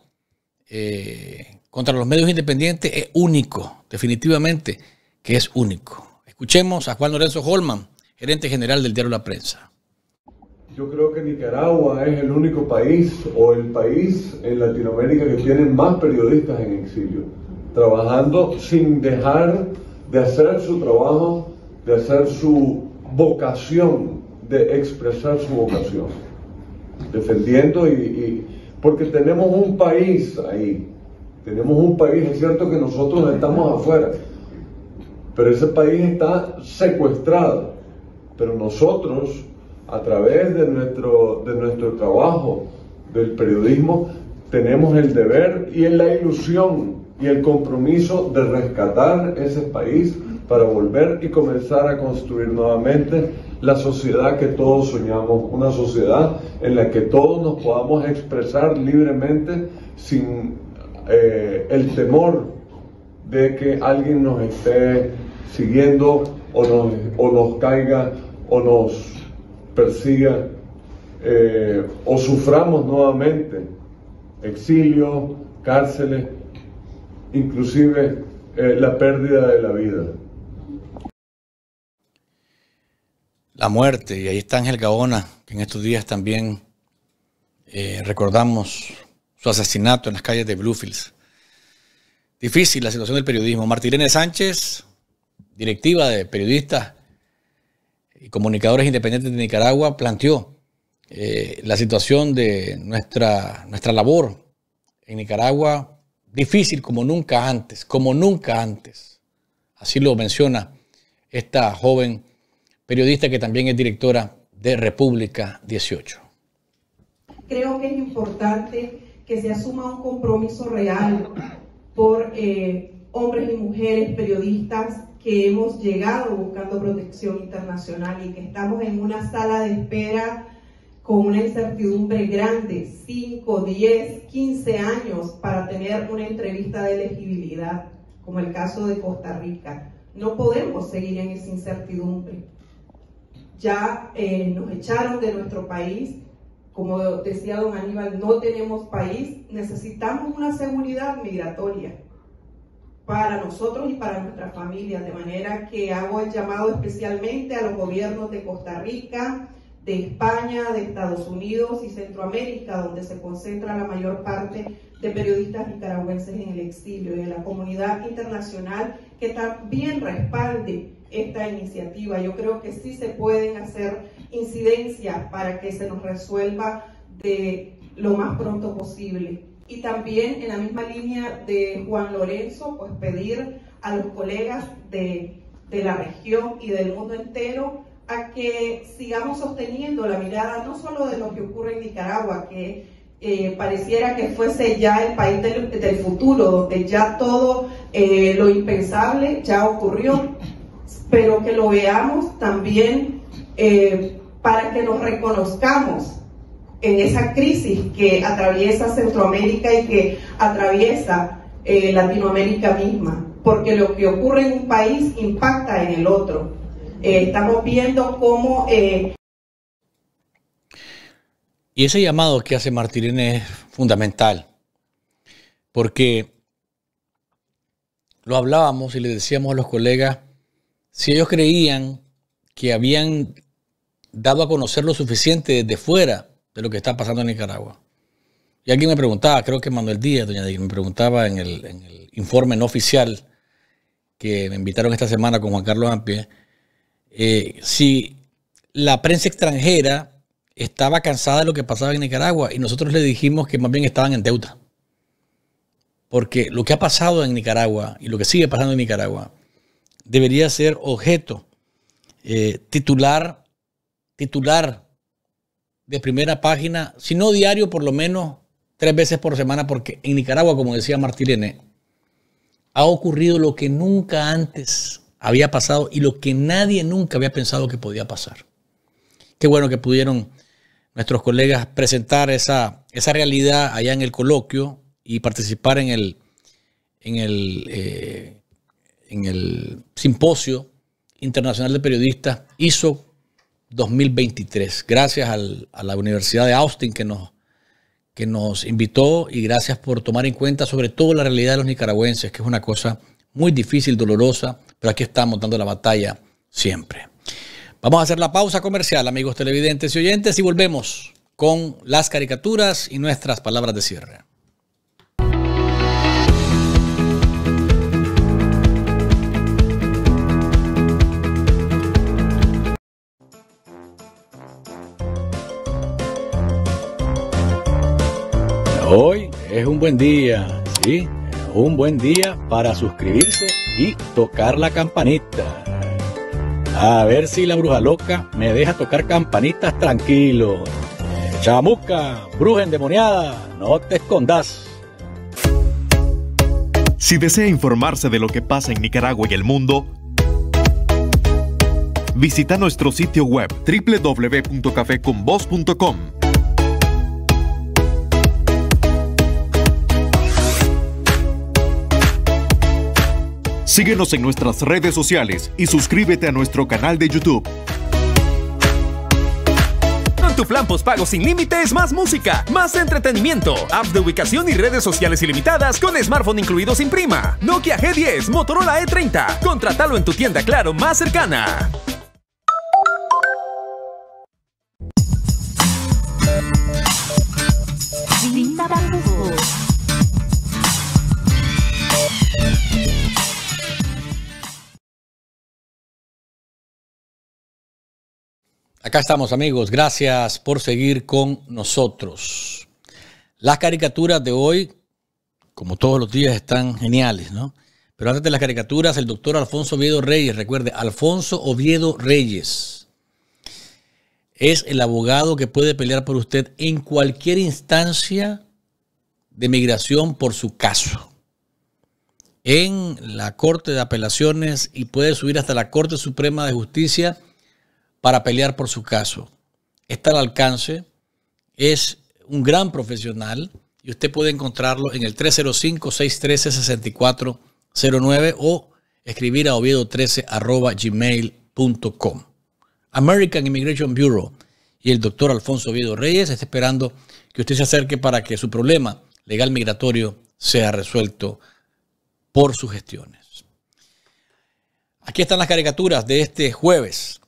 Speaker 3: eh, contra los medios independientes es único, definitivamente que es único. Escuchemos a Juan Lorenzo Holman, gerente general del diario La Prensa.
Speaker 30: Yo creo que Nicaragua es el único país o el país en Latinoamérica que tiene más periodistas en exilio, trabajando sin dejar de hacer su trabajo, de hacer su vocación, de expresar su vocación, defendiendo y, porque tenemos un país ahí, tenemos un país, es cierto que nosotros estamos afuera, pero ese país está secuestrado, pero nosotros a través de nuestro, de nuestro trabajo del periodismo, tenemos el deber y la ilusión y el compromiso de rescatar ese país para volver y comenzar a construir nuevamente la sociedad que todos soñamos, una sociedad en la que todos nos podamos expresar libremente sin eh, el temor de que alguien nos esté siguiendo o nos, o nos caiga o nos persiga eh, o suframos nuevamente exilio, cárceles inclusive eh, la pérdida de la vida.
Speaker 3: La muerte, y ahí está Ángel Gaona, que en estos días también eh, recordamos su asesinato en las calles de Bluefields. Difícil la situación del periodismo. Martirene Sánchez, directiva de periodistas y comunicadores independientes de Nicaragua, planteó eh, la situación de nuestra, nuestra labor en Nicaragua difícil como nunca antes, como nunca antes. Así lo menciona esta joven periodista que también es directora de República 18.
Speaker 31: Creo que es importante que se asuma un compromiso real por eh, hombres y mujeres periodistas que hemos llegado buscando protección internacional y que estamos en una sala de espera con una incertidumbre grande, 5, 10, 15 años para tener una entrevista de elegibilidad, como el caso de Costa Rica. No podemos seguir en esa incertidumbre. Ya eh, nos echaron de nuestro país, como decía don Aníbal, no tenemos país, necesitamos una seguridad migratoria para nosotros y para nuestras familias, de manera que hago el llamado especialmente a los gobiernos de Costa Rica, de España, de Estados Unidos y Centroamérica, donde se concentra la mayor parte de periodistas nicaragüenses en el exilio y en la comunidad internacional que también respalde esta iniciativa. Yo creo que sí se pueden hacer incidencias para que se nos resuelva de lo más pronto posible. Y también en la misma línea de Juan Lorenzo, pues pedir a los colegas de, de la región y del mundo entero a que sigamos sosteniendo la mirada no solo de lo que ocurre en Nicaragua, que eh, pareciera que fuese ya el país del, futuro, donde ya todo eh, lo impensable ya ocurrió, pero que lo veamos también eh, para que nos reconozcamos en esa crisis que atraviesa Centroamérica y que atraviesa Latinoamérica misma, porque lo que ocurre en un país impacta en el otro. Eh, estamos viendo cómo... Eh,
Speaker 3: y ese llamado que hace Martirene es fundamental, porque lo hablábamos y le decíamos a los colegas, si ellos creían que habían dado a conocer lo suficiente desde fuera de lo que está pasando en Nicaragua. Y alguien me preguntaba, creo que Manuel Díaz, doña Díaz, me preguntaba en el, informe no oficial que me invitaron esta semana con Juan Carlos Ampie, eh, si la prensa extranjera estaba cansada de lo que pasaba en Nicaragua y nosotros le dijimos que más bien estaban en deuda. Porque lo que ha pasado en Nicaragua y lo que sigue pasando en Nicaragua debería ser objeto eh, titular, titular de primera página, si no diario, por lo menos tres veces por semana, porque en Nicaragua, como decía Martirene, ha ocurrido lo que nunca antes había pasado y lo que nadie nunca había pensado que podía pasar. Qué bueno que pudieron nuestros colegas presentar esa, esa realidad allá en el coloquio y participar en el, en el, eh, en el simposio internacional de periodistas ISO 2023. Gracias a la Universidad de Austin que nos, que nos invitó y gracias por tomar en cuenta sobre todo la realidad de los nicaragüenses, que es una cosa muy difícil, dolorosa, pero aquí estamos dando la batalla siempre. Vamos a hacer la pausa comercial, amigos televidentes y oyentes, y volvemos con las caricaturas y nuestras palabras de cierre. Hoy es un buen día, ¿sí? un buen día para suscribirse y tocar la campanita. A ver si la bruja loca me deja tocar campanitas tranquilo. Chamuca, bruja endemoniada, no te escondas.
Speaker 20: Si desea informarse de lo que pasa en Nicaragua y el mundo, visita nuestro sitio web www.cafeconvoz.com Síguenos en nuestras redes sociales y suscríbete a nuestro canal de YouTube.
Speaker 32: Tu plan postpago sin límites, más música, más entretenimiento, apps de ubicación y redes sociales ilimitadas con smartphone incluido sin prima. Nokia G10, Motorola E30. Contratalo en tu tienda Claro más cercana.
Speaker 3: Acá estamos amigos, gracias por seguir con nosotros. Las caricaturas de hoy, como todos los días, están geniales, ¿no? Pero antes de las caricaturas, el doctor Alfonso Oviedo Reyes, recuerde, Alfonso Oviedo Reyes es el abogado que puede pelear por usted en cualquier instancia de migración por su caso. En la Corte de Apelaciones y puede subir hasta la Corte Suprema de Justicia para pelear por su caso. Está al alcance, es un gran profesional y usted puede encontrarlo en el 305-613-6409 o escribir a oviedo13 gmail.com. American Immigration Bureau y el doctor Alfonso Oviedo Reyes está esperando que usted se acerque para que su problema legal migratorio sea resuelto por sus gestiones. Aquí están las caricaturas de este jueves.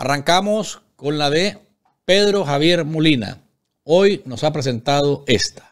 Speaker 3: Arrancamos con la de Pedro Javier Molina. Hoy nos ha presentado esta.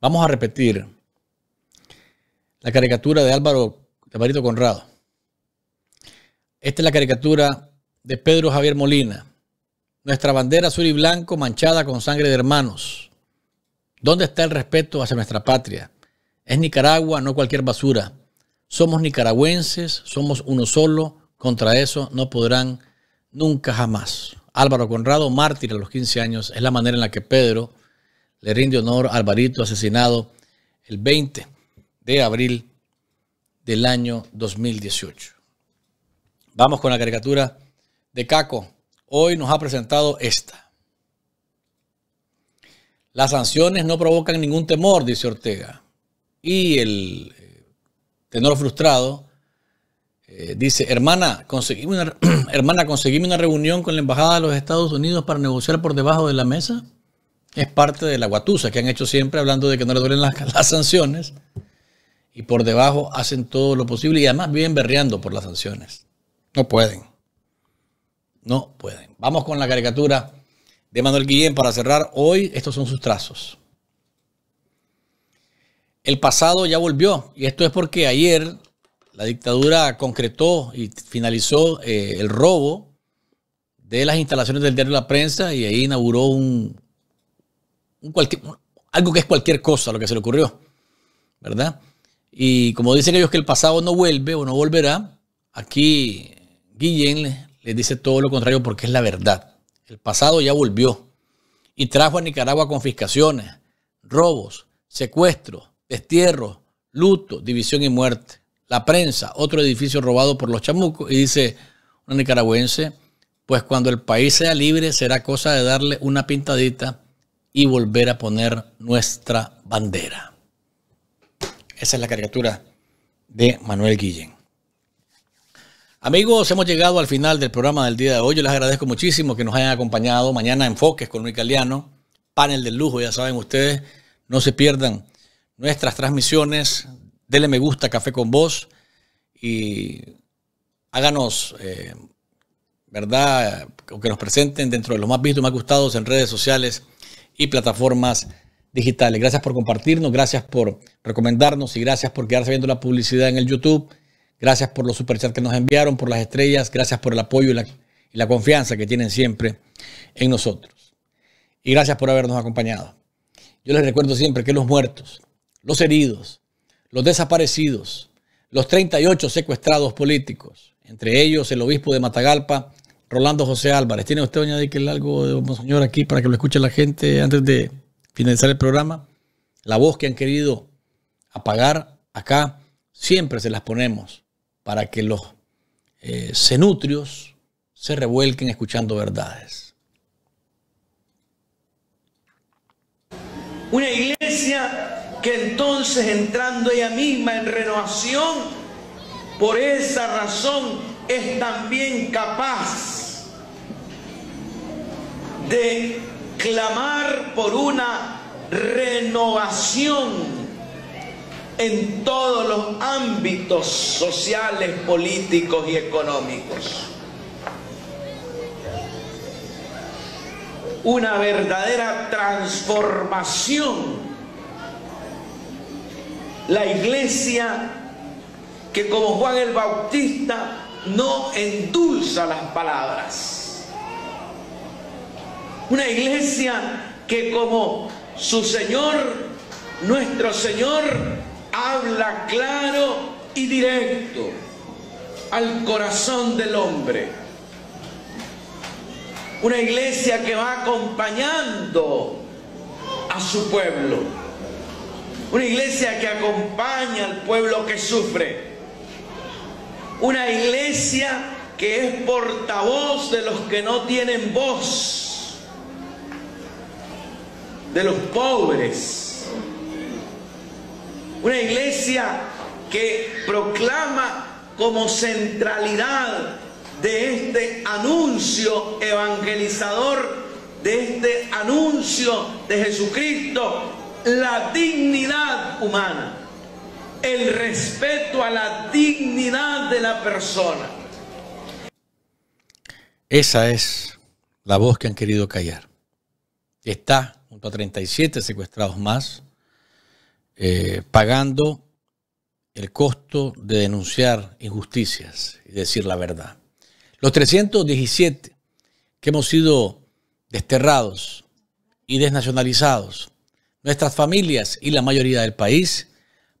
Speaker 3: Vamos a repetir la caricatura de Álvaro de Marito Conrado. Esta es la caricatura de Pedro Javier Molina. Nuestra bandera azul y blanco manchada con sangre de hermanos. ¿Dónde está el respeto hacia nuestra patria? Es Nicaragua, no cualquier basura. Somos nicaragüenses, somos uno solo. Contra eso no podrán nunca jamás. Álvaro Conrado, mártir a los 15 años, es la manera en la que Pedro le rinde honor a Alvarito, asesinado el 20 de abril del año 2018. Vamos con la caricatura de Caco. Hoy nos ha presentado esta. Las sanciones no provocan ningún temor, dice Ortega. Y el eh, tenor frustrado eh, dice, hermana, conseguime una, [CLEARS THROAT] hermana, conseguime una reunión con la Embajada de los Estados Unidos para negociar por debajo de la mesa es parte de la guatusa que han hecho siempre hablando de que no le duelen [LAUGHS] las, sanciones y por debajo hacen todo lo posible y además viven berreando por las sanciones. No pueden. No pueden. Vamos con la caricatura de Manuel Guillén para cerrar. Hoy estos son sus trazos. El pasado ya volvió y esto es porque ayer la dictadura concretó y finalizó eh, el robo de las instalaciones del diario La Prensa y ahí inauguró un, algo que es cualquier cosa lo que se le ocurrió, ¿verdad? Y como dicen ellos que el pasado no vuelve o no volverá, aquí Guillén les dice todo lo contrario porque es la verdad. El pasado ya volvió y trajo a Nicaragua confiscaciones, robos, secuestros, destierros, luto, división y muerte. La prensa, otro edificio robado por los chamucos, y dice una nicaragüense, pues cuando el país sea libre será cosa de darle una pintadita y volver a poner nuestra bandera. Esa es la caricatura de Manuel Guillén. Amigos, hemos llegado al final del programa del día de hoy. Yo les agradezco muchísimo que nos hayan acompañado. Mañana Enfoques con Luis Galeano, panel del lujo, ya saben ustedes. No se pierdan nuestras transmisiones. Denle me gusta Café con Voz y háganos, eh, ¿verdad? O que nos presenten dentro de los más vistos, más gustados en redes sociales y plataformas digitales. Gracias por compartirnos, gracias por recomendarnos y gracias por quedarse viendo la publicidad en el YouTube. Gracias por los superchats que nos enviaron, por las estrellas, gracias por el apoyo y la, y la confianza que tienen siempre en nosotros. Y gracias por habernos acompañado. Yo les recuerdo siempre que los muertos, los heridos, los desaparecidos, los 38 secuestrados políticos, entre ellos el obispo de Matagalpa, Rolando José Álvarez. ¿Tiene usted, doña Dikel, algo de señor aquí para que lo escuche la gente antes de finalizar el programa? La voz que han querido apagar acá, siempre se las ponemos para que los eh, cenutrios se revuelquen escuchando verdades.
Speaker 33: Una iglesia que entonces entrando ella misma en renovación, por esa razón es también capaz de clamar por una renovación en todos los ámbitos sociales, políticos y económicos. Una verdadera transformación. La iglesia que como Juan el Bautista no endulza las palabras. Una iglesia que como su Señor, nuestro Señor, habla claro y directo al corazón del hombre. Una iglesia que va acompañando a su pueblo. Una iglesia que acompaña al pueblo que sufre una iglesia que es portavoz de los que no tienen voz, de los pobres. Una iglesia que proclama como centralidad de este anuncio evangelizador, de este anuncio de Jesucristo, la dignidad humana el respeto a la dignidad de la persona.
Speaker 3: Esa es la voz que han querido callar. Está junto a 37 secuestrados más, eh, pagando el costo de denunciar injusticias y decir la verdad. Los 317 que hemos sido desterrados y desnacionalizados, nuestras familias y la mayoría del país,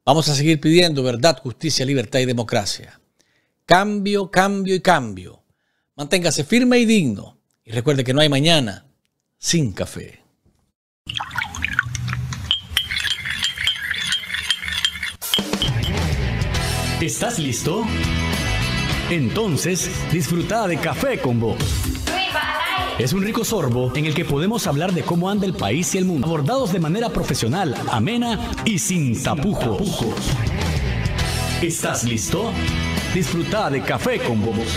Speaker 3: Vamos a seguir pidiendo verdad, justicia, libertad y democracia. Cambio, cambio y cambio. Manténgase firme y digno. Y recuerde que no hay mañana sin café.
Speaker 34: ¿Estás listo? Entonces, disfruta de café con vos. Es un rico sorbo en el que podemos hablar de cómo anda el país y el mundo, abordados de manera profesional, amena y sin tapujos. ¿Estás listo? Disfruta de café con bobos.